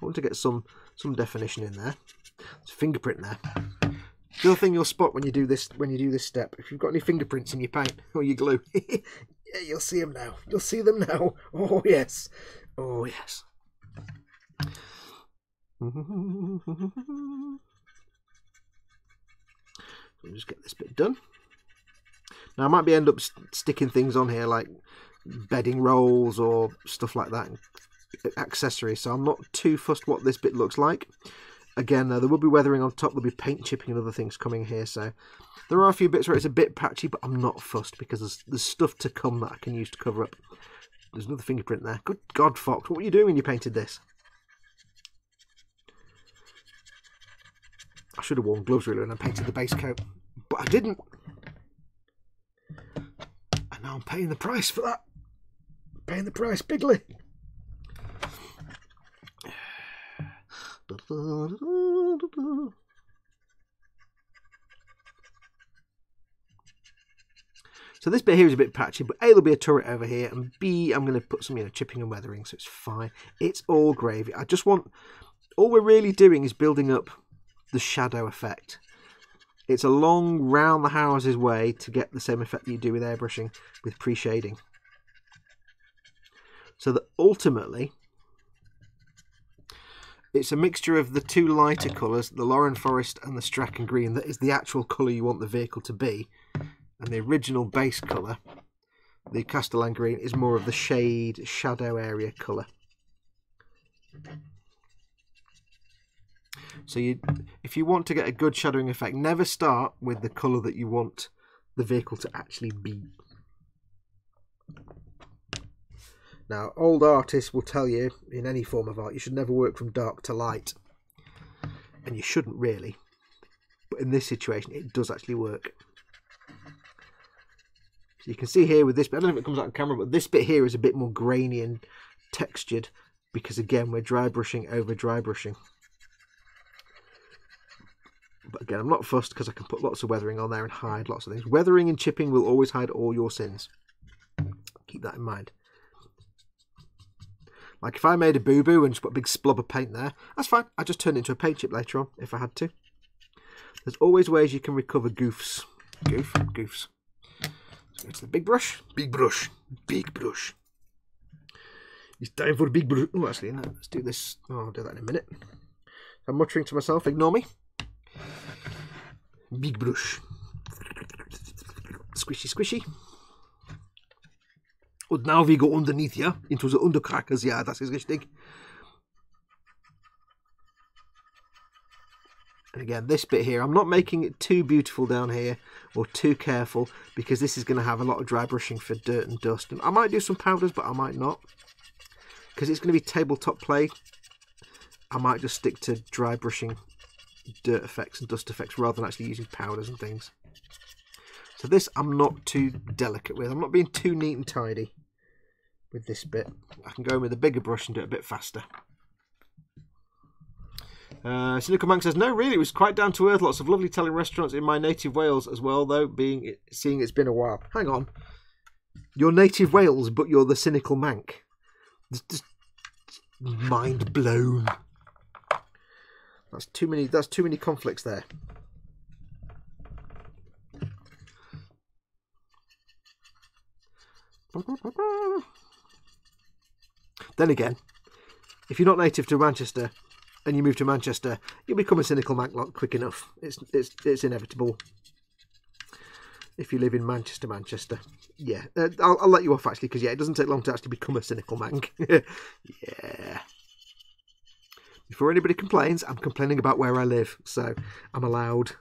I want to get some some definition in there. It's a fingerprint there. The other thing you'll spot when you do this when you do this step, if you've got any fingerprints in your paint or your glue, yeah, you'll see them now. You'll see them now. Oh yes, oh yes. So just get this bit done. Now I might be end up st sticking things on here like bedding rolls or stuff like that, accessories. So I'm not too fussed what this bit looks like. Again, though, there will be weathering on top. There'll be paint chipping and other things coming here. So there are a few bits where it's a bit patchy, but I'm not fussed because there's, there's stuff to come that I can use to cover up. There's another fingerprint there. Good God, Fox, what were you doing when you painted this? I should have worn gloves really when I painted the base coat, but I didn't. And now I'm paying the price for that. Paying the price bigly. So this bit here is a bit patchy, but A, there'll be a turret over here, and B, I'm going to put some you know, chipping and weathering, so it's fine. It's all gravy. I just want, all we're really doing is building up the shadow effect. It's a long round the houses way to get the same effect that you do with airbrushing with pre-shading. So that ultimately it's a mixture of the two lighter colours, the Loren Forest and the Straken Green, that is the actual colour you want the vehicle to be. And the original base colour, the Castellan Green, is more of the shade, shadow area colour. So you, if you want to get a good shadowing effect, never start with the colour that you want the vehicle to actually be. Now, old artists will tell you in any form of art, you should never work from dark to light. And you shouldn't really. But in this situation, it does actually work. So you can see here with this bit, I don't know if it comes out on camera, but this bit here is a bit more grainy and textured because again, we're dry brushing over dry brushing. But again, I'm not fussed because I can put lots of weathering on there and hide lots of things. Weathering and chipping will always hide all your sins. Keep that in mind. Like if I made a boo-boo and just put a big splub of paint there, that's fine. I just turn it into a paint chip later on if I had to. There's always ways you can recover goofs. Goof, goofs. To the big brush. Big brush. Big brush. It's time for big brush. Oh, actually, no, let's do this. Oh, I'll do that in a minute. I'm muttering to myself, ignore me. Big brush. Squishy, squishy. Und now we go underneath, yeah? Into the undercrackers, yeah, das ist richtig. And again, this bit here, I'm not making it too beautiful down here or too careful because this is going to have a lot of dry brushing for dirt and dust. And I might do some powders, but I might not. Because it's going to be tabletop play, I might just stick to dry brushing dirt effects and dust effects rather than actually using powders and things. So this I'm not too delicate with. I'm not being too neat and tidy with this bit. I can go in with a bigger brush and do it a bit faster. Uh, Cynical Mank says, no, really, it was quite down to earth. Lots of lovely Italian restaurants in my native Wales as well, though, being seeing it's been a while. Hang on. You're native Wales, but you're the Cynical Mank. Just mind blown. That's too many. That's too many conflicts there. Then again, if you're not native to Manchester and you move to Manchester, you'll become a cynical Maclock quick enough. It's it's it's inevitable. If you live in Manchester, Manchester, yeah, uh, I'll, I'll let you off actually because yeah, it doesn't take long to actually become a cynical mank. yeah. Before anybody complains, I'm complaining about where I live, so I'm allowed.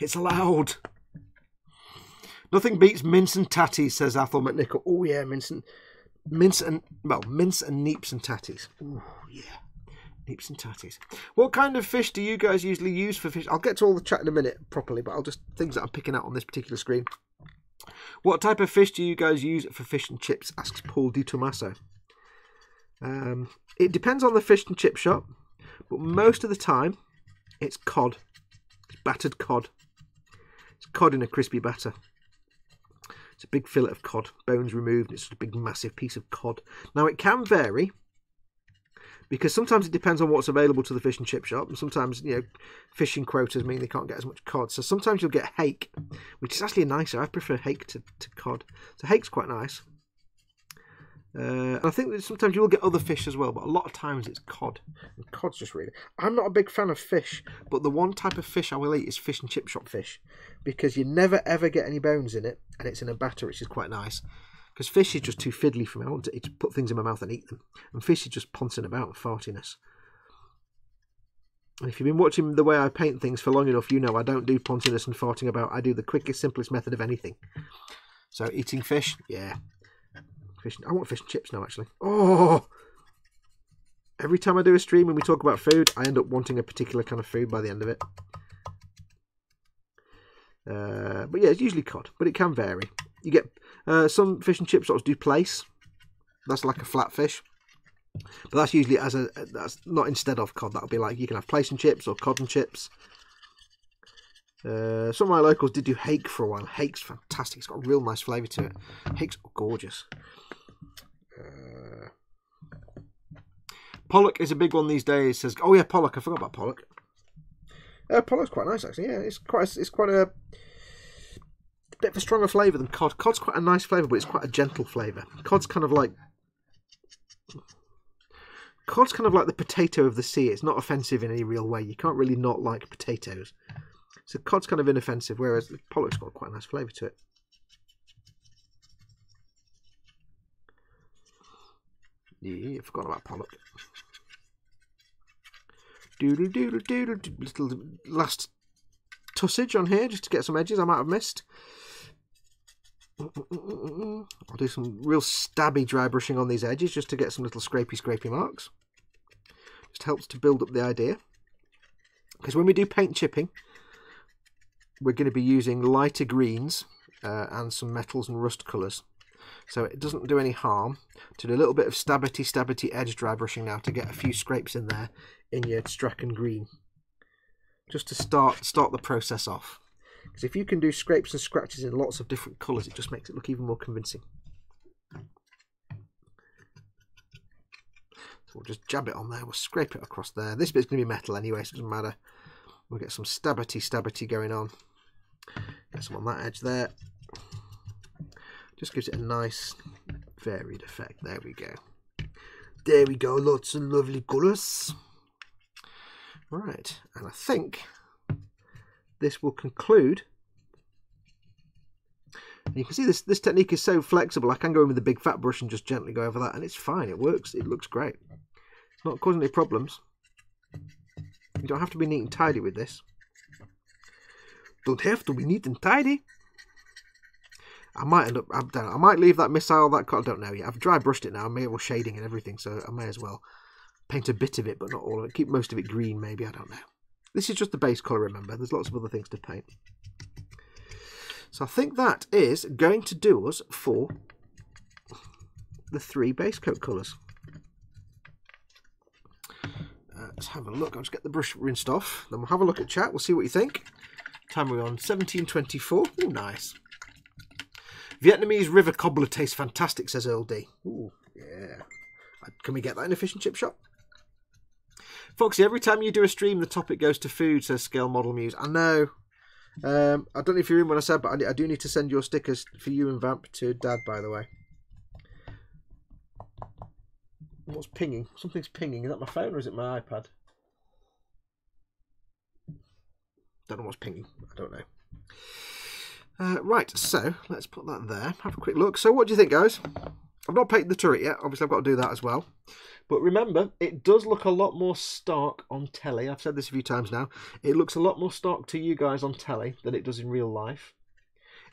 It's allowed. Nothing beats mince and tatties, says Athol McNichol. Oh yeah, mince and mince and well, mince and neeps and tatties. Oh yeah, neeps and tatties. What kind of fish do you guys usually use for fish? I'll get to all the chat in a minute properly, but I'll just things that I'm picking out on this particular screen. What type of fish do you guys use for fish and chips? Asks Paul Di Tommaso. Um, it depends on the fish and chip shop, but most of the time it's cod. It's battered cod. It's cod in a crispy batter. It's a big fillet of cod, bones removed. It's a big, massive piece of cod. Now, it can vary because sometimes it depends on what's available to the fish and chip shop, and sometimes you know fishing quotas mean they can't get as much cod. So sometimes you'll get hake, which is actually nicer. I prefer hake to, to cod. So hake's quite nice. Uh, I think that sometimes you will get other fish as well, but a lot of times it's cod. And cod's just really. I'm not a big fan of fish, but the one type of fish I will eat is fish and chip shop fish, because you never ever get any bones in it, and it's in a batter, which is quite nice. Because fish is just too fiddly for me. I want to, to put things in my mouth and eat them, and fish is just pouncing about and fartiness. And if you've been watching the way I paint things for long enough, you know I don't do pontiness and farting about. I do the quickest, simplest method of anything. So eating fish, yeah, Fish. I want fish and chips now, actually. Oh! Every time I do a stream and we talk about food, I end up wanting a particular kind of food by the end of it. Uh, but yeah, it's usually cod, but it can vary. You get uh, some fish and chip sorts do plaice. That's like a flat fish. But that's usually as a that's not instead of cod. That'll be like you can have plaice and chips or cod and chips. Uh, some of my locals did do hake for a while. Hake's fantastic. It's got a real nice flavour to it. Hake's gorgeous. Uh, pollock is a big one these days. Says, oh yeah, pollock. I forgot about pollock. Uh, pollock's quite nice actually. Yeah, it's quite it's quite a, bit of a stronger flavour than cod. Cod's quite a nice flavour, but it's quite a gentle flavour. Cod's kind of like cod's kind of like the potato of the sea. It's not offensive in any real way. You can't really not like potatoes. So cod's kind of inoffensive, whereas pollock's got quite a nice flavour to it. Yeah, I forgot about pollock. Doodle doodle doodle little last tussage on here just to get some edges I might have missed. I'll do some real stabby dry brushing on these edges just to get some little scrapey scrapey marks. Just helps to build up the idea. Because when we do paint chipping, we're going to be using lighter greens uh, and some metals and rust colours. So it doesn't do any harm to do a little bit of stabbity stabbity edge dry brushing now to get a few scrapes in there in your Straken green. Just to start start the process off. Because if you can do scrapes and scratches in lots of different colours, it just makes it look even more convincing. So we'll just jab it on there, we'll scrape it across there. This bit's going to be metal anyway, so it doesn't matter. We'll get some stabbity stabbity going on. Get some on that edge there. Just gives it a nice varied effect. There we go. There we go. Lots of lovely colours. Right, and I think this will conclude. And you can see this this technique is so flexible. I can go in with a big fat brush and just gently go over that, and it's fine. It works. It looks great. It's not causing any problems. You don't have to be neat and tidy with this. Don't have to be neat and tidy. I might end up. I, I might leave that missile. That I don't know yet. I've dry brushed it now. I may well shading and everything, so I may as well paint a bit of it, but not all of it. Keep most of it green, maybe. I don't know. This is just the base colour. Remember, there's lots of other things to paint. So I think that is going to do us for the three base coat colours. Uh, let's have a look. I'll just get the brush rinsed off. Then we'll have a look at chat. We'll see what you think. Time we're on 1724. Oh, nice. Vietnamese river cobbler tastes fantastic, says Earl D. Ooh, yeah. Can we get that in a fish and chip shop? Foxy, every time you do a stream, the topic goes to food, says Scale Model Muse. I know. Um, I don't know if you're in when I said, but I, I do need to send your stickers for you and Vamp to Dad, by the way. What's pinging? Something's pinging. Is that my phone or is it my iPad? Don't know what's pinging. I don't know. Uh, right, so let's put that there. Have a quick look. So, what do you think, guys? I've not painted the turret yet. Obviously, I've got to do that as well. But remember, it does look a lot more stark on telly. I've said this a few times now. It looks a lot more stark to you guys on telly than it does in real life.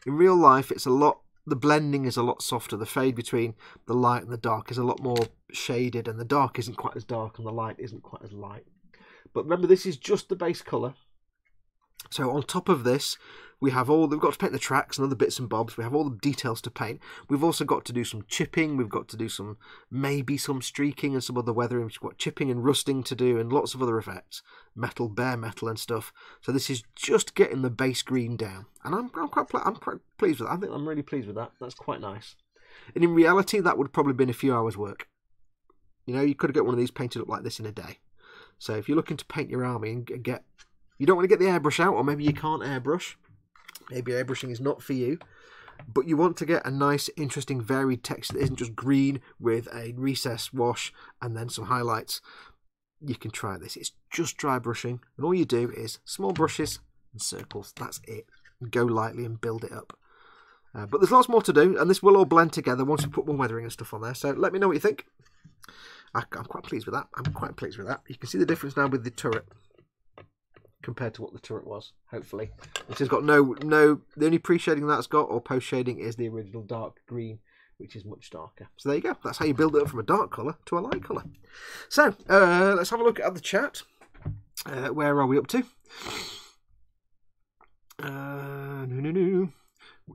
In real life, it's a lot. The blending is a lot softer. The fade between the light and the dark is a lot more shaded, and the dark isn't quite as dark, and the light isn't quite as light. But remember, this is just the base colour. So on top of this, we have all we've got to paint the tracks and other bits and bobs. We have all the details to paint. We've also got to do some chipping. We've got to do some maybe some streaking and some other weathering. We've got chipping and rusting to do and lots of other effects, metal, bare metal and stuff. So this is just getting the base green down, and I'm I'm quite I'm quite pleased with that. I think I'm really pleased with that. That's quite nice. And in reality, that would probably been a few hours work. You know, you could have get one of these painted up like this in a day. So if you're looking to paint your army and get, you don't want to get the airbrush out, or maybe you can't airbrush. Maybe airbrushing is not for you, but you want to get a nice, interesting, varied texture that isn't just green with a recess wash and then some highlights. You can try this. It's just dry brushing, and all you do is small brushes and circles. That's it. Go lightly and build it up. Uh, but there's lots more to do, and this will all blend together once we put more weathering and stuff on there. So let me know what you think. I, am quite pleased with that. I'm quite pleased with that. You can see the difference now with the turret compared to what the turret was. Hopefully, this has got no no. The only pre-shading that's got or post shading is the original dark green, which is much darker. So there you go. That's how you build it up from a dark color to a light color. So uh, let's have a look at the chat. Uh, where are we up to? Uh, no, no, no.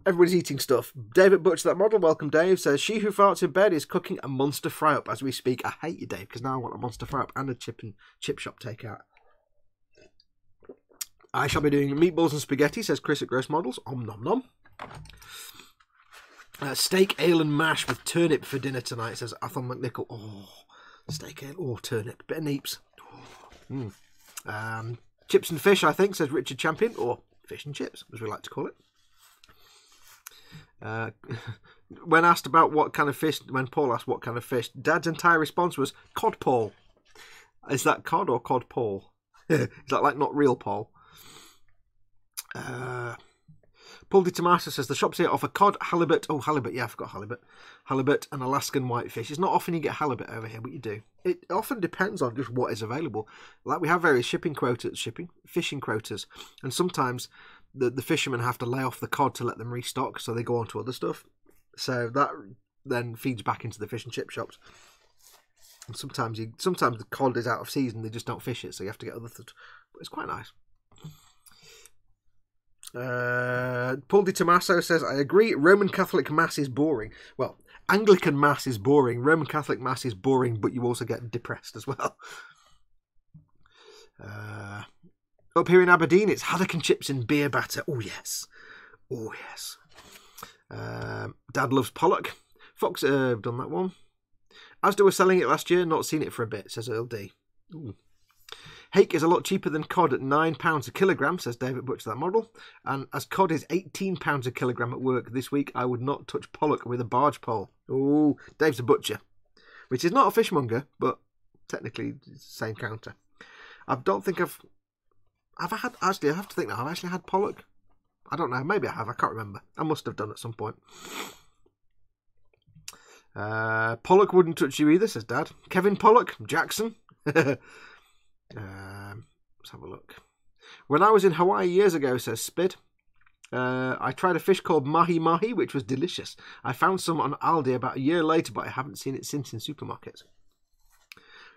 Everybody's eating stuff. David Butcher, that model, welcome Dave, says, She who farts in bed is cooking a monster fry up as we speak. I hate you, Dave, because now I want a monster fry up and a chip and chip shop takeout. I shall be doing meatballs and spaghetti, says Chris at Gross Models. Om nom nom. Uh, steak, ale, and mash with turnip for dinner tonight, says Athol McNichol. Oh, steak, ale, or oh, turnip. Bit of neeps. Oh. Mm. Um, chips and fish, I think, says Richard Champion, or fish and chips, as we like to call it. Uh, when asked about what kind of fish, when Paul asked what kind of fish, Dad's entire response was cod Paul. Is that cod or cod Paul? Is that like not real Paul? Uh, Paul Di Tommaso says the shops here offer cod, halibut. Oh, halibut. Yeah, I forgot halibut. Halibut and Alaskan whitefish. It's not often you get halibut over here, but you do. It often depends on just what is available. Like we have various shipping quotas, shipping fishing quotas, and sometimes the, the fishermen have to lay off the cod to let them restock, so they go on to other stuff. So that then feeds back into the fish and chip shops. And sometimes you sometimes the cod is out of season, they just don't fish it, so you have to get other. But it's quite nice. Uh, Paul Di Tommaso says, I agree, Roman Catholic Mass is boring. Well, Anglican Mass is boring, Roman Catholic Mass is boring, but you also get depressed as well. Uh, up here in Aberdeen, it's haddock and chips and beer batter. Oh, yes. Oh, yes. Um, Dad loves Pollock. Fox, uh, done that one. Asda were selling it last year, not seen it for a bit, says Earl D. Ooh. Hake is a lot cheaper than cod at £9 a kilogram, says David Butcher, that model. And as cod is £18 a kilogram at work this week, I would not touch pollock with a barge pole. Oh, Dave's a butcher, which is not a fishmonger, but technically same counter. I don't think I've have I had actually? I have to think now. I've actually had pollock. I don't know. Maybe I have. I can't remember. I must have done at some point. Uh, Pollock wouldn't touch you either, says Dad. Kevin Pollock, Jackson. um, let's have a look. When I was in Hawaii years ago, says Spid, uh, I tried a fish called mahi mahi, which was delicious. I found some on Aldi about a year later, but I haven't seen it since in supermarkets.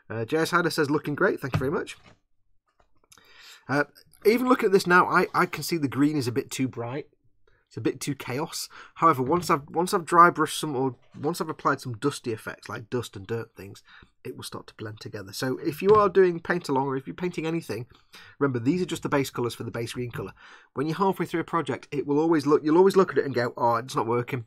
Uh, JS says, looking great. Thank you very much. Uh, even looking at this now, I, I can see the green is a bit too bright. It's a bit too chaos. However, once I've once I've dry brushed some or once I've applied some dusty effects like dust and dirt things, it will start to blend together. So if you are doing paint along or if you're painting anything, remember these are just the base colours for the base green colour. When you're halfway through a project, it will always look you'll always look at it and go, oh, it's not working.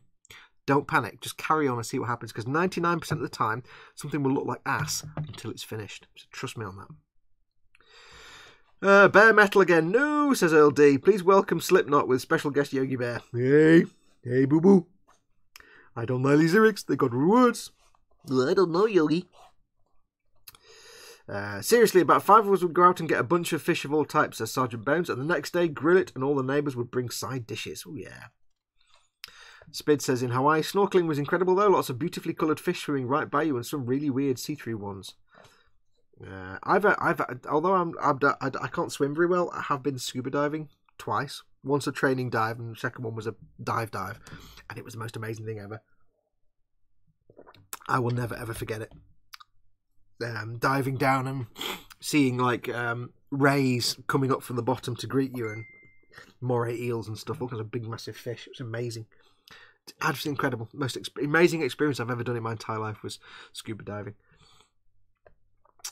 Don't panic. Just carry on and see what happens because 99% of the time, something will look like ass until it's finished. So trust me on that. Uh, Bear Metal again. No, says Earl D. Please welcome Slipknot with special guest Yogi Bear. Hey, hey, boo boo. I don't know these lyrics. They got words. I don't know, Yogi. Uh, seriously, about five of us would go out and get a bunch of fish of all types, says Sergeant Bones, and the next day grill it, and all the neighbours would bring side dishes. Oh, yeah. Spid says in Hawaii, snorkeling was incredible though. Lots of beautifully coloured fish swimming right by you, and some really weird see through ones. Uh, I've I've although I'm, I'm I, I can't swim very well. I have been scuba diving twice. Once a training dive, and the second one was a dive dive, and it was the most amazing thing ever. I will never ever forget it. Um, diving down and seeing like um, rays coming up from the bottom to greet you, and moray eels and stuff, all kinds of big massive fish. It was amazing. Absolutely incredible. Most exp- amazing experience I've ever done in my entire life was scuba diving.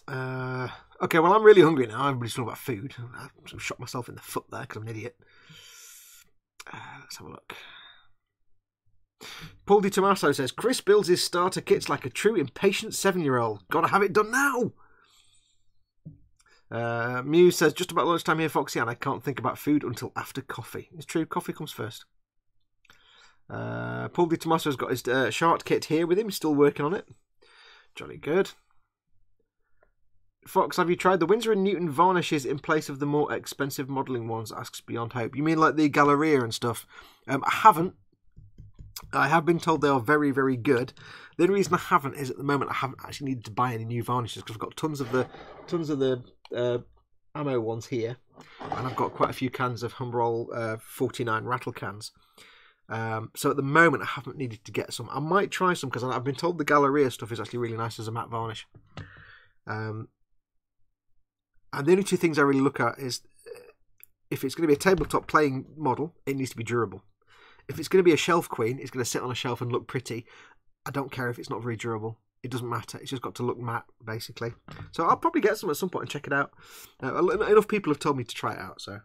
Uh, okay, well, I'm really hungry now. Everybody's talking about food. I shot myself in the foot there because I'm an idiot. Uh, let's have a look. Paul Di Tommaso says Chris builds his starter kits like a true impatient seven-year-old. Gotta have it done now. Uh, Muse says just about lunchtime here, Foxy, and I can't think about food until after coffee. It's true, coffee comes first. Uh, Paul Di Tommaso's got his uh, kit here with him. He's still working on it. Jolly good. Fox, have you tried the Windsor and Newton varnishes in place of the more expensive modelling ones? Asks Beyond Hope. You mean like the Galeria and stuff? Um, I haven't. I have been told they are very, very good. The only reason I haven't is at the moment I haven't actually needed to buy any new varnishes because I've got tons of the tons of the uh, ammo ones here, and I've got quite a few cans of Humbrol uh, 49 rattle cans. Um, so at the moment, I haven't needed to get some. I might try some because I've been told the Galeria stuff is actually really nice as a matte varnish. Um, and the only two things I really look at is uh, if it's going to be a tabletop playing model, it needs to be durable. If it's going to be a shelf queen, it's going to sit on a shelf and look pretty. I don't care if it's not very durable. It doesn't matter. It's just got to look matte, basically. So I'll probably get some at some point and check it out. Uh, enough people have told me to try it out, so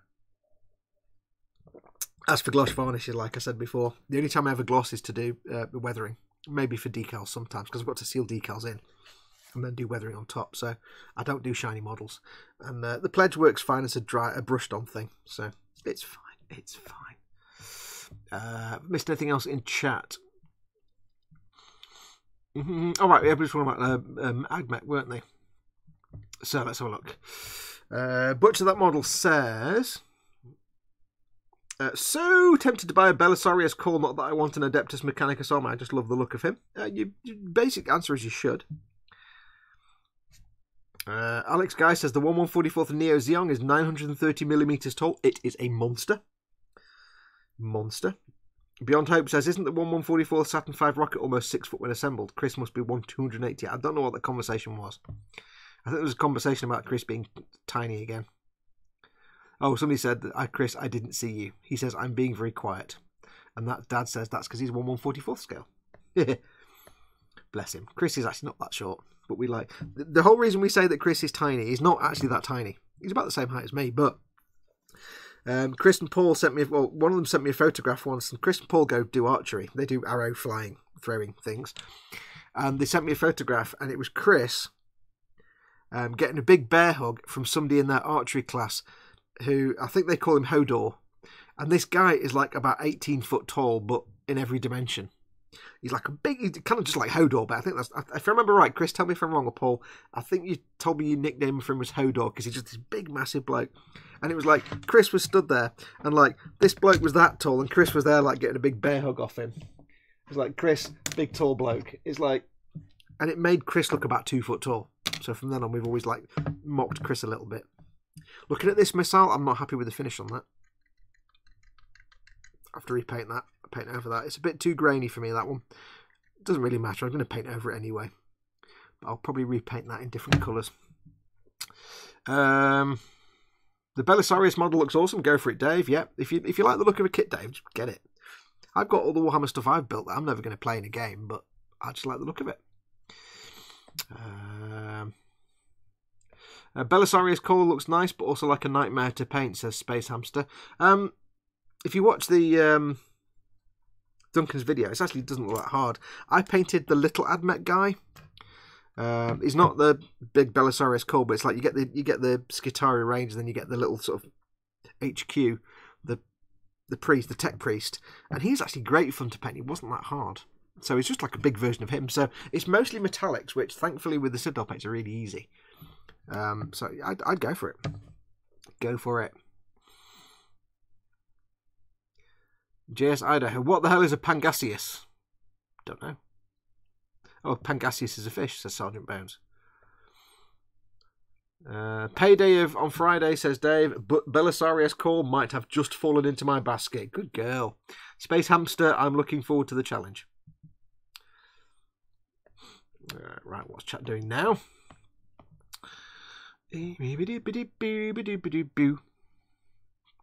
as for gloss varnishes, like I said before, the only time I ever gloss is to do uh, weathering. Maybe for decals sometimes, because I've got to seal decals in and then do weathering on top. So I don't do shiny models. And uh, the pledge works fine as a dry, a brushed on thing. So it's fine. It's fine. Uh, missed anything else in chat? Mm-hmm. All right, everybody's talking about uh, um, AdMech, weren't they? So let's have a look. Uh, Butcher that model says. Uh, so tempted to buy a Belisarius Cawl, not that I want an Adeptus Mechanicus armor, I just love the look of him. Uh, you, your basic answer is you should. Uh, Alex Geis says the 1144th Neo Zeong is 930 millimeters tall. It is a monster. Monster. Beyond Hope says, isn't the 1144 Saturn V rocket almost six foot when assembled? Chris must be 1 280. I don't know what the conversation was. I think there was a conversation about Chris being tiny again. Oh, somebody said, that, Chris, I didn't see you. He says, I'm being very quiet. And that dad says that's because he's 1 144th scale. Bless him. Chris is actually not that short, but we like. The whole reason we say that Chris is tiny is not actually that tiny. He's about the same height as me, but. Um, Chris and Paul sent me, well, one of them sent me a photograph once, and Chris and Paul go do archery. They do arrow flying, throwing things. And they sent me a photograph, and it was Chris um, getting a big bear hug from somebody in their archery class who I think they call him Hodor. And this guy is like about 18 foot tall, but in every dimension. He's like a big, he's kind of just like Hodor, but I think that's, if I remember right, Chris, tell me if I'm wrong or Paul, I think you told me your nickname for him was Hodor because he's just this big, massive bloke. And it was like, Chris was stood there, and like, this bloke was that tall, and Chris was there, like, getting a big bear hug off him. It was like, Chris, big, tall bloke. It's like, and it made Chris look about two foot tall. So from then on, we've always like mocked Chris a little bit. Looking at this missile, I'm not happy with the finish on that. Have to repaint that, paint over that. It's a bit too grainy for me, that one. It doesn't really matter, I'm going to paint over it anyway. But I'll probably repaint that in different colours. Um, the Belisarius model looks awesome. Go for it, Dave. Yeah, if you if you like the look of a kit, Dave, just get it. I've got all the Warhammer stuff I've built that I'm never going to play in a game, but I just like the look of it. Um, uh, Belisarius Cawl looks nice, but also like a nightmare to paint, says Space Hamster. Um, if you watch the um, Duncan's video, it actually doesn't look that hard. I painted the little AdMech guy. Um, he's not the big Belisarius Cawl, but it's like you get the you get the Skitarii range, and then you get the little sort of HQ, the the priest, the tech priest, and he's actually great fun to paint. He wasn't that hard. So it's just like a big version of him. So it's mostly metallics, which thankfully with the Citadel paints are really easy. Um, so I'd, I'd go for it. Go for it. JS Idaho. What the hell is a Pangasius? Don't know. Oh, Pangasius is a fish, says Sergeant Bones. Uh, payday of on Friday, says Dave. But Belisarius Cawl might have just fallen into my basket. Good girl. Space Hamster, I'm looking forward to the challenge. Uh, right, what's chat doing now?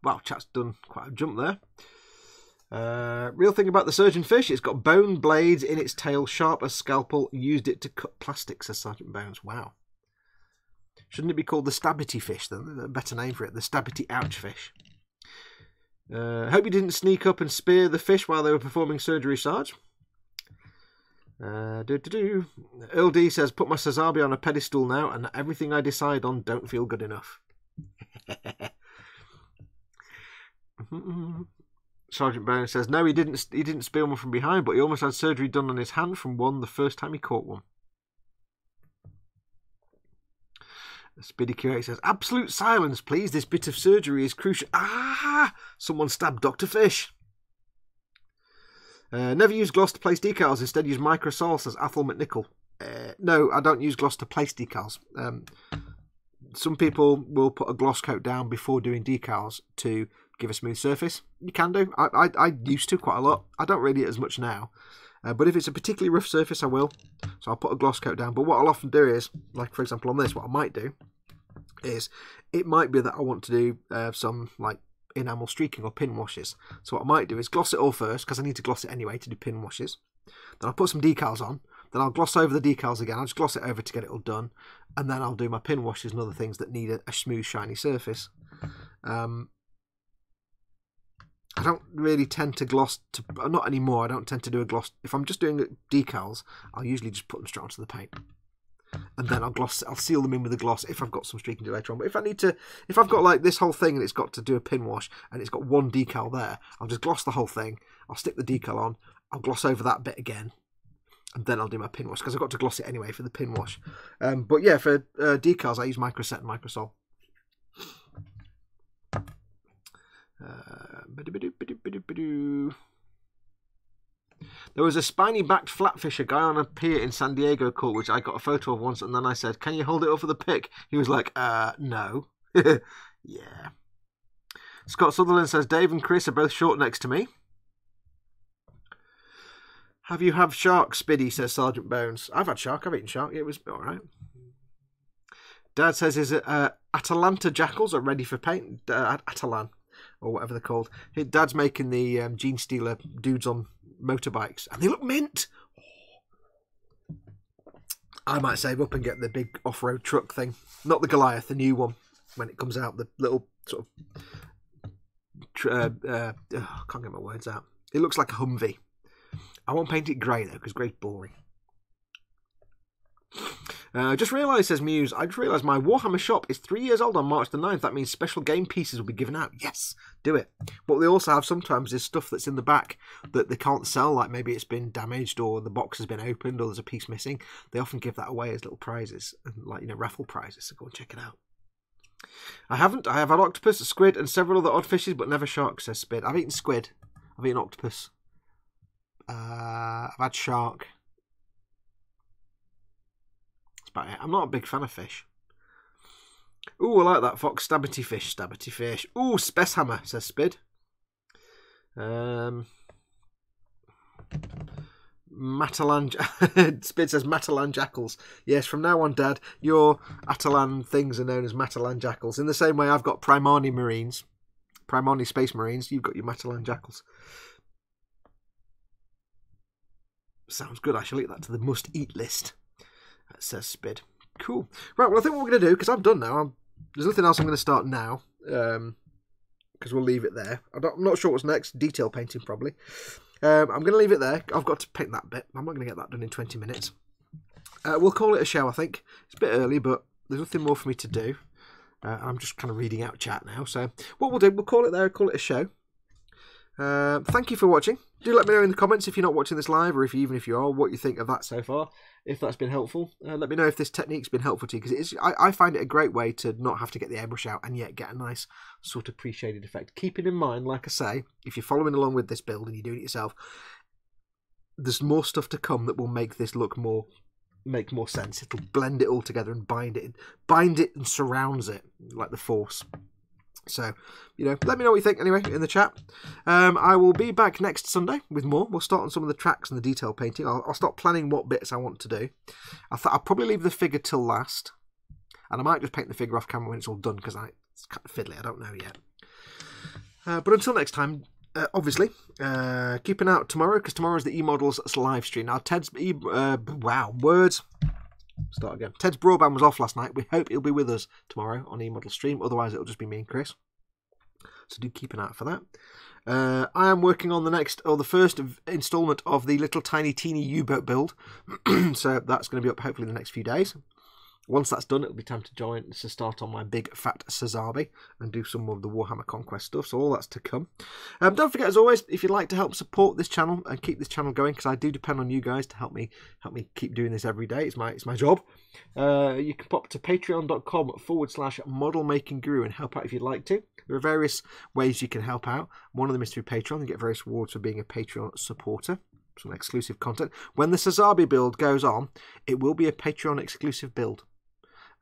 Wow, chat's done quite a jump there. Uh, real thing about the surgeon fish, it's got bone blades in its tail, sharp as scalpel, used it to cut plastic, says Sergeant Bones. Wow. Shouldn't it be called the stabity fish then? A better name for it, the stabity ouch fish. Uh, hope you didn't sneak up and spear the fish while they were performing surgery, Sarge. Uh, do do do. Earl D says, "Put my Sazabi on a pedestal now, and everything I decide on don't feel good enough." Sergeant Byrne says, "No, he didn't. He didn't spear one from behind, but he almost had surgery done on his hand from one the first time he caught one." Speedy Q8 says, "Absolute silence, please. This bit of surgery is crucial." Ah! Someone stabbed Doctor Fish. Uh, never use gloss to place decals. Instead, use microsol, says Athel McNichol. Uh, no, I don't use gloss to place decals. Um, some people will put a gloss coat down before doing decals to give a smooth surface. You can do. I, I, I used to quite a lot. I don't really as much now. Uh, but if it's a particularly rough surface, I will. So I'll put a gloss coat down. But what I'll often do is, like for example on this, what I might do is it might be that I want to do uh, some like enamel streaking or pin washes. So what I might do is gloss it all first because I need to gloss it anyway to do pin washes. Then I'll put some decals on. Then I'll gloss over the decals again. I'll just gloss it over to get it all done. And then I'll do my pin washes and other things that need a, a smooth, shiny surface. Um, I don't really tend to gloss to not anymore. I don't tend to do a gloss if I'm just doing decals. I'll usually just put them straight onto the paint, and then I'll gloss. I'll seal them in with a gloss if I've got some streaking to later on. But if I need to, if I've got like this whole thing and it's got to do a pin wash and it's got one decal there, I'll just gloss the whole thing. I'll stick the decal on. I'll gloss over that bit again, and then I'll do my pin wash because I've got to gloss it anyway for the pin wash. Um, but yeah, for uh, decals I use Microset and Microsol. Uh, there was a spiny backed flatfisher guy on a pier in San Diego caught, which I got a photo of once, and then I said, Can you hold it up for the pic? He was like, Uh, no. yeah. Scott Sutherland says, Dave and Chris are both short next to me. Have you had shark, Spiddy? says Sergeant Bones. I've had shark, I've eaten shark. It was alright. Dad says, Is it uh, Atalanta jackals are ready for paint? Uh, or whatever they're called. Dad's making the um, Genestealer dudes on motorbikes, and they look mint. I might save up and get the big off-road truck thing, not the Goliath, the new one when it comes out. The little sort of uh, uh, oh, can't get my words out. It looks like a Humvee. I won't paint it grey though, because grey's boring. Uh, just realised, says Muse, I just realised my Warhammer shop is three years old on March the 9th. That means special game pieces will be given out. Yes, do it. What they also have sometimes is stuff that's in the back that they can't sell, like maybe it's been damaged or the box has been opened or there's a piece missing. They often give that away as little prizes, like, you know, raffle prizes. So go and check it out. I haven't. I have had octopus, squid, and several other odd fishes, but never shark, says Spid. I've eaten squid. I've eaten octopus. Uh, I've had shark about it. I'm not a big fan of fish. Ooh, I like that fox stabbity fish, stabbity fish. Ooh, Spesshammer, says Spid. Um, Matalan, Spid says Matalan jackals. Yes, from now on, Dad, your Atalan things are known as Matalan jackals. In the same way, I've got Primani Marines, Primani Space Marines. You've got your Matalan jackals. Sounds good. I shall eat that to the must-eat list. That says Spid. Cool. Right, well, I think what we're going to do, because I'm done now, I'm, there's nothing else I'm going to start now, because um, we'll leave it there. I'm not sure what's next. Detail painting, probably. Um, I'm going to leave it there. I've got to paint that bit. I'm not going to get that done in 20 minutes. Uh, we'll call it a show, I think. It's a bit early, but there's nothing more for me to do. Uh, I'm just kind of reading out chat now. So what we'll do, we'll call it there, call it a show. Uh, thank you for watching. Do let me know in the comments if you're not watching this live, or if even if you are, what you think of that so far. If that's been helpful, uh, let me know if this technique's been helpful to you because I, I find it a great way to not have to get the airbrush out and yet get a nice sort of pre-shaded effect. Keeping in mind, like I say, if you're following along with this build and you're doing it yourself, there's more stuff to come that will make this look more make more sense. It'll blend it all together and bind it, bind it and surrounds it like the force. So, you know, let me know what you think anyway in the chat. Um, I will be back next Sunday with more. We'll start on some of the tracks and the detail painting. I'll, I'll start planning what bits I want to do. I thought I'll probably leave the figure till last. And I might just paint the figure off camera when it's all done because it's kind of fiddly. I don't know yet. Uh, but until next time, uh, obviously, uh, keep an eye out tomorrow because tomorrow is the E-Models live stream. Now, Ted's... E uh, wow, words. Start again. Ted's broadband was off last night. We hope he'll be with us tomorrow on E-Model Stream. Otherwise, it'll just be me and Chris. So do keep an eye out for that. Uh, I am working on the next or the first installment of the little tiny teeny U-boat build, so that's going to be up hopefully in the next few days. Once that's done, it'll be time to join to start on my big fat Sazabi and do some of the Warhammer Conquest stuff. So all that's to come. Um, don't forget, as always, if you'd like to help support this channel and keep this channel going, because I do depend on you guys to help me help me keep doing this every day. It's my it's my job. Uh, you can pop to patreon.com forward slash model making guru and help out if you'd like to. There are various ways you can help out. One of them is through Patreon. You get various rewards for being a Patreon supporter some exclusive content. When the Sazabi build goes on, it will be a Patreon exclusive build.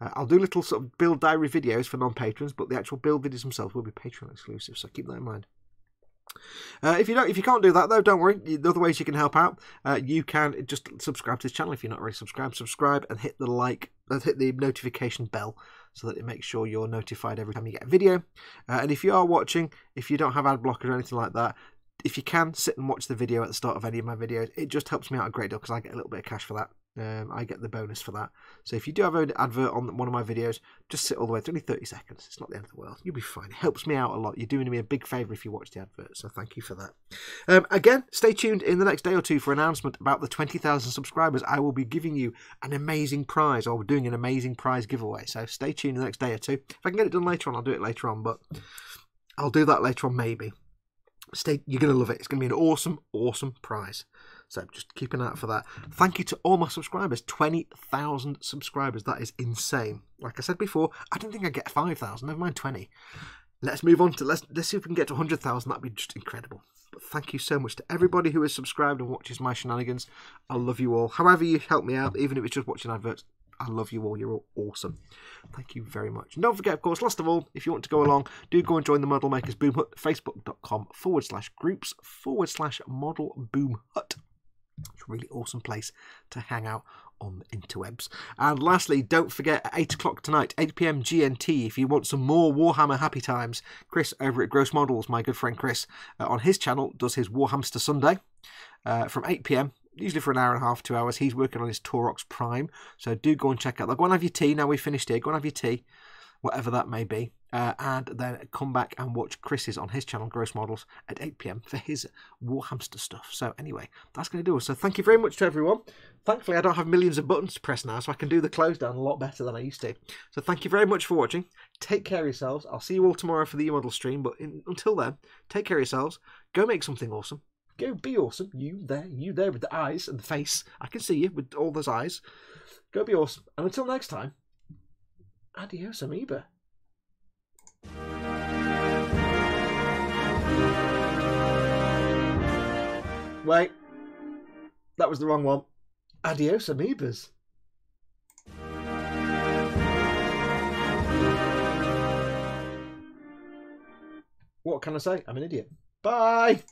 Uh, I'll do little sort of build diary videos for non-patrons, but the actual build videos themselves will be Patreon exclusive, so keep that in mind. Uh, if you don't, if you can't do that though, don't worry. The other ways you can help out, uh, you can just subscribe to this channel if you're not already subscribed. Subscribe and hit the like, uh, hit the notification bell so that it makes sure you're notified every time you get a video. Uh, and if you are watching, if you don't have ad blockers or anything like that, if you can sit and watch the video at the start of any of my videos, it just helps me out a great deal because I get a little bit of cash for that. Um, I get the bonus for that. So if you do have an advert on one of my videos, just sit all the way. It's only 30 seconds. It's not the end of the world. You'll be fine. It helps me out a lot. You're doing me a big favour if you watch the advert. So thank you for that. Um, again, stay tuned in the next day or two for announcement about the 20,000 subscribers. I will be giving you an amazing prize or doing an amazing prize giveaway. So stay tuned the next day or two. If I can get it done later on, I'll do it later on. But I'll do that later on maybe. Stay, you're going to love it. It's going to be an awesome, awesome prize. So just keep an eye out for that. Thank you to all my subscribers. 20,000 subscribers. That is insane. Like I said before, I didn't think I'd get 5,000. Never mind 20. Let's move on to, let's, let's see if we can get to 100,000. That'd be just incredible. But thank you so much to everybody who has subscribed and watches my shenanigans. I love you all. However you help me out, even if it's just watching adverts, I love you all. You're all awesome. Thank you very much. And don't forget, of course, last of all, if you want to go along, do go and join the Model Makers Boom Hut, facebook.com forward slash groups forward slash model boom hut. Really awesome place to hang out on the interwebs. And lastly, don't forget at 8 o'clock tonight, 8 pm GMT, if you want some more Warhammer happy times, Chris over at Gross Models, my good friend Chris, uh, on his channel does his Warhamster Sunday uh, from 8 pm. Usually for an hour and a half, two hours. He's working on his Taurox Prime. So do go and check out that. Go and have your tea. Now we've finished here. Go and have your tea whatever that may be, uh, and then come back and watch Chris's on his channel, Gross Models, at 8 pm for his Warhamster stuff. So, anyway, that's going to do it. So, thank you very much to everyone. Thankfully, I don't have millions of buttons to press now, so I can do the close down a lot better than I used to. So, thank you very much for watching. Take care of yourselves. I'll see you all tomorrow for the model stream, but in, until then, take care of yourselves. Go make something awesome. Go be awesome. You there, you there with the eyes and the face. I can see you with all those eyes. Go be awesome. And until next time, Adios, amoeba. Wait. That was the wrong one. Adios, amoebas. What can I say? I'm an idiot. Bye!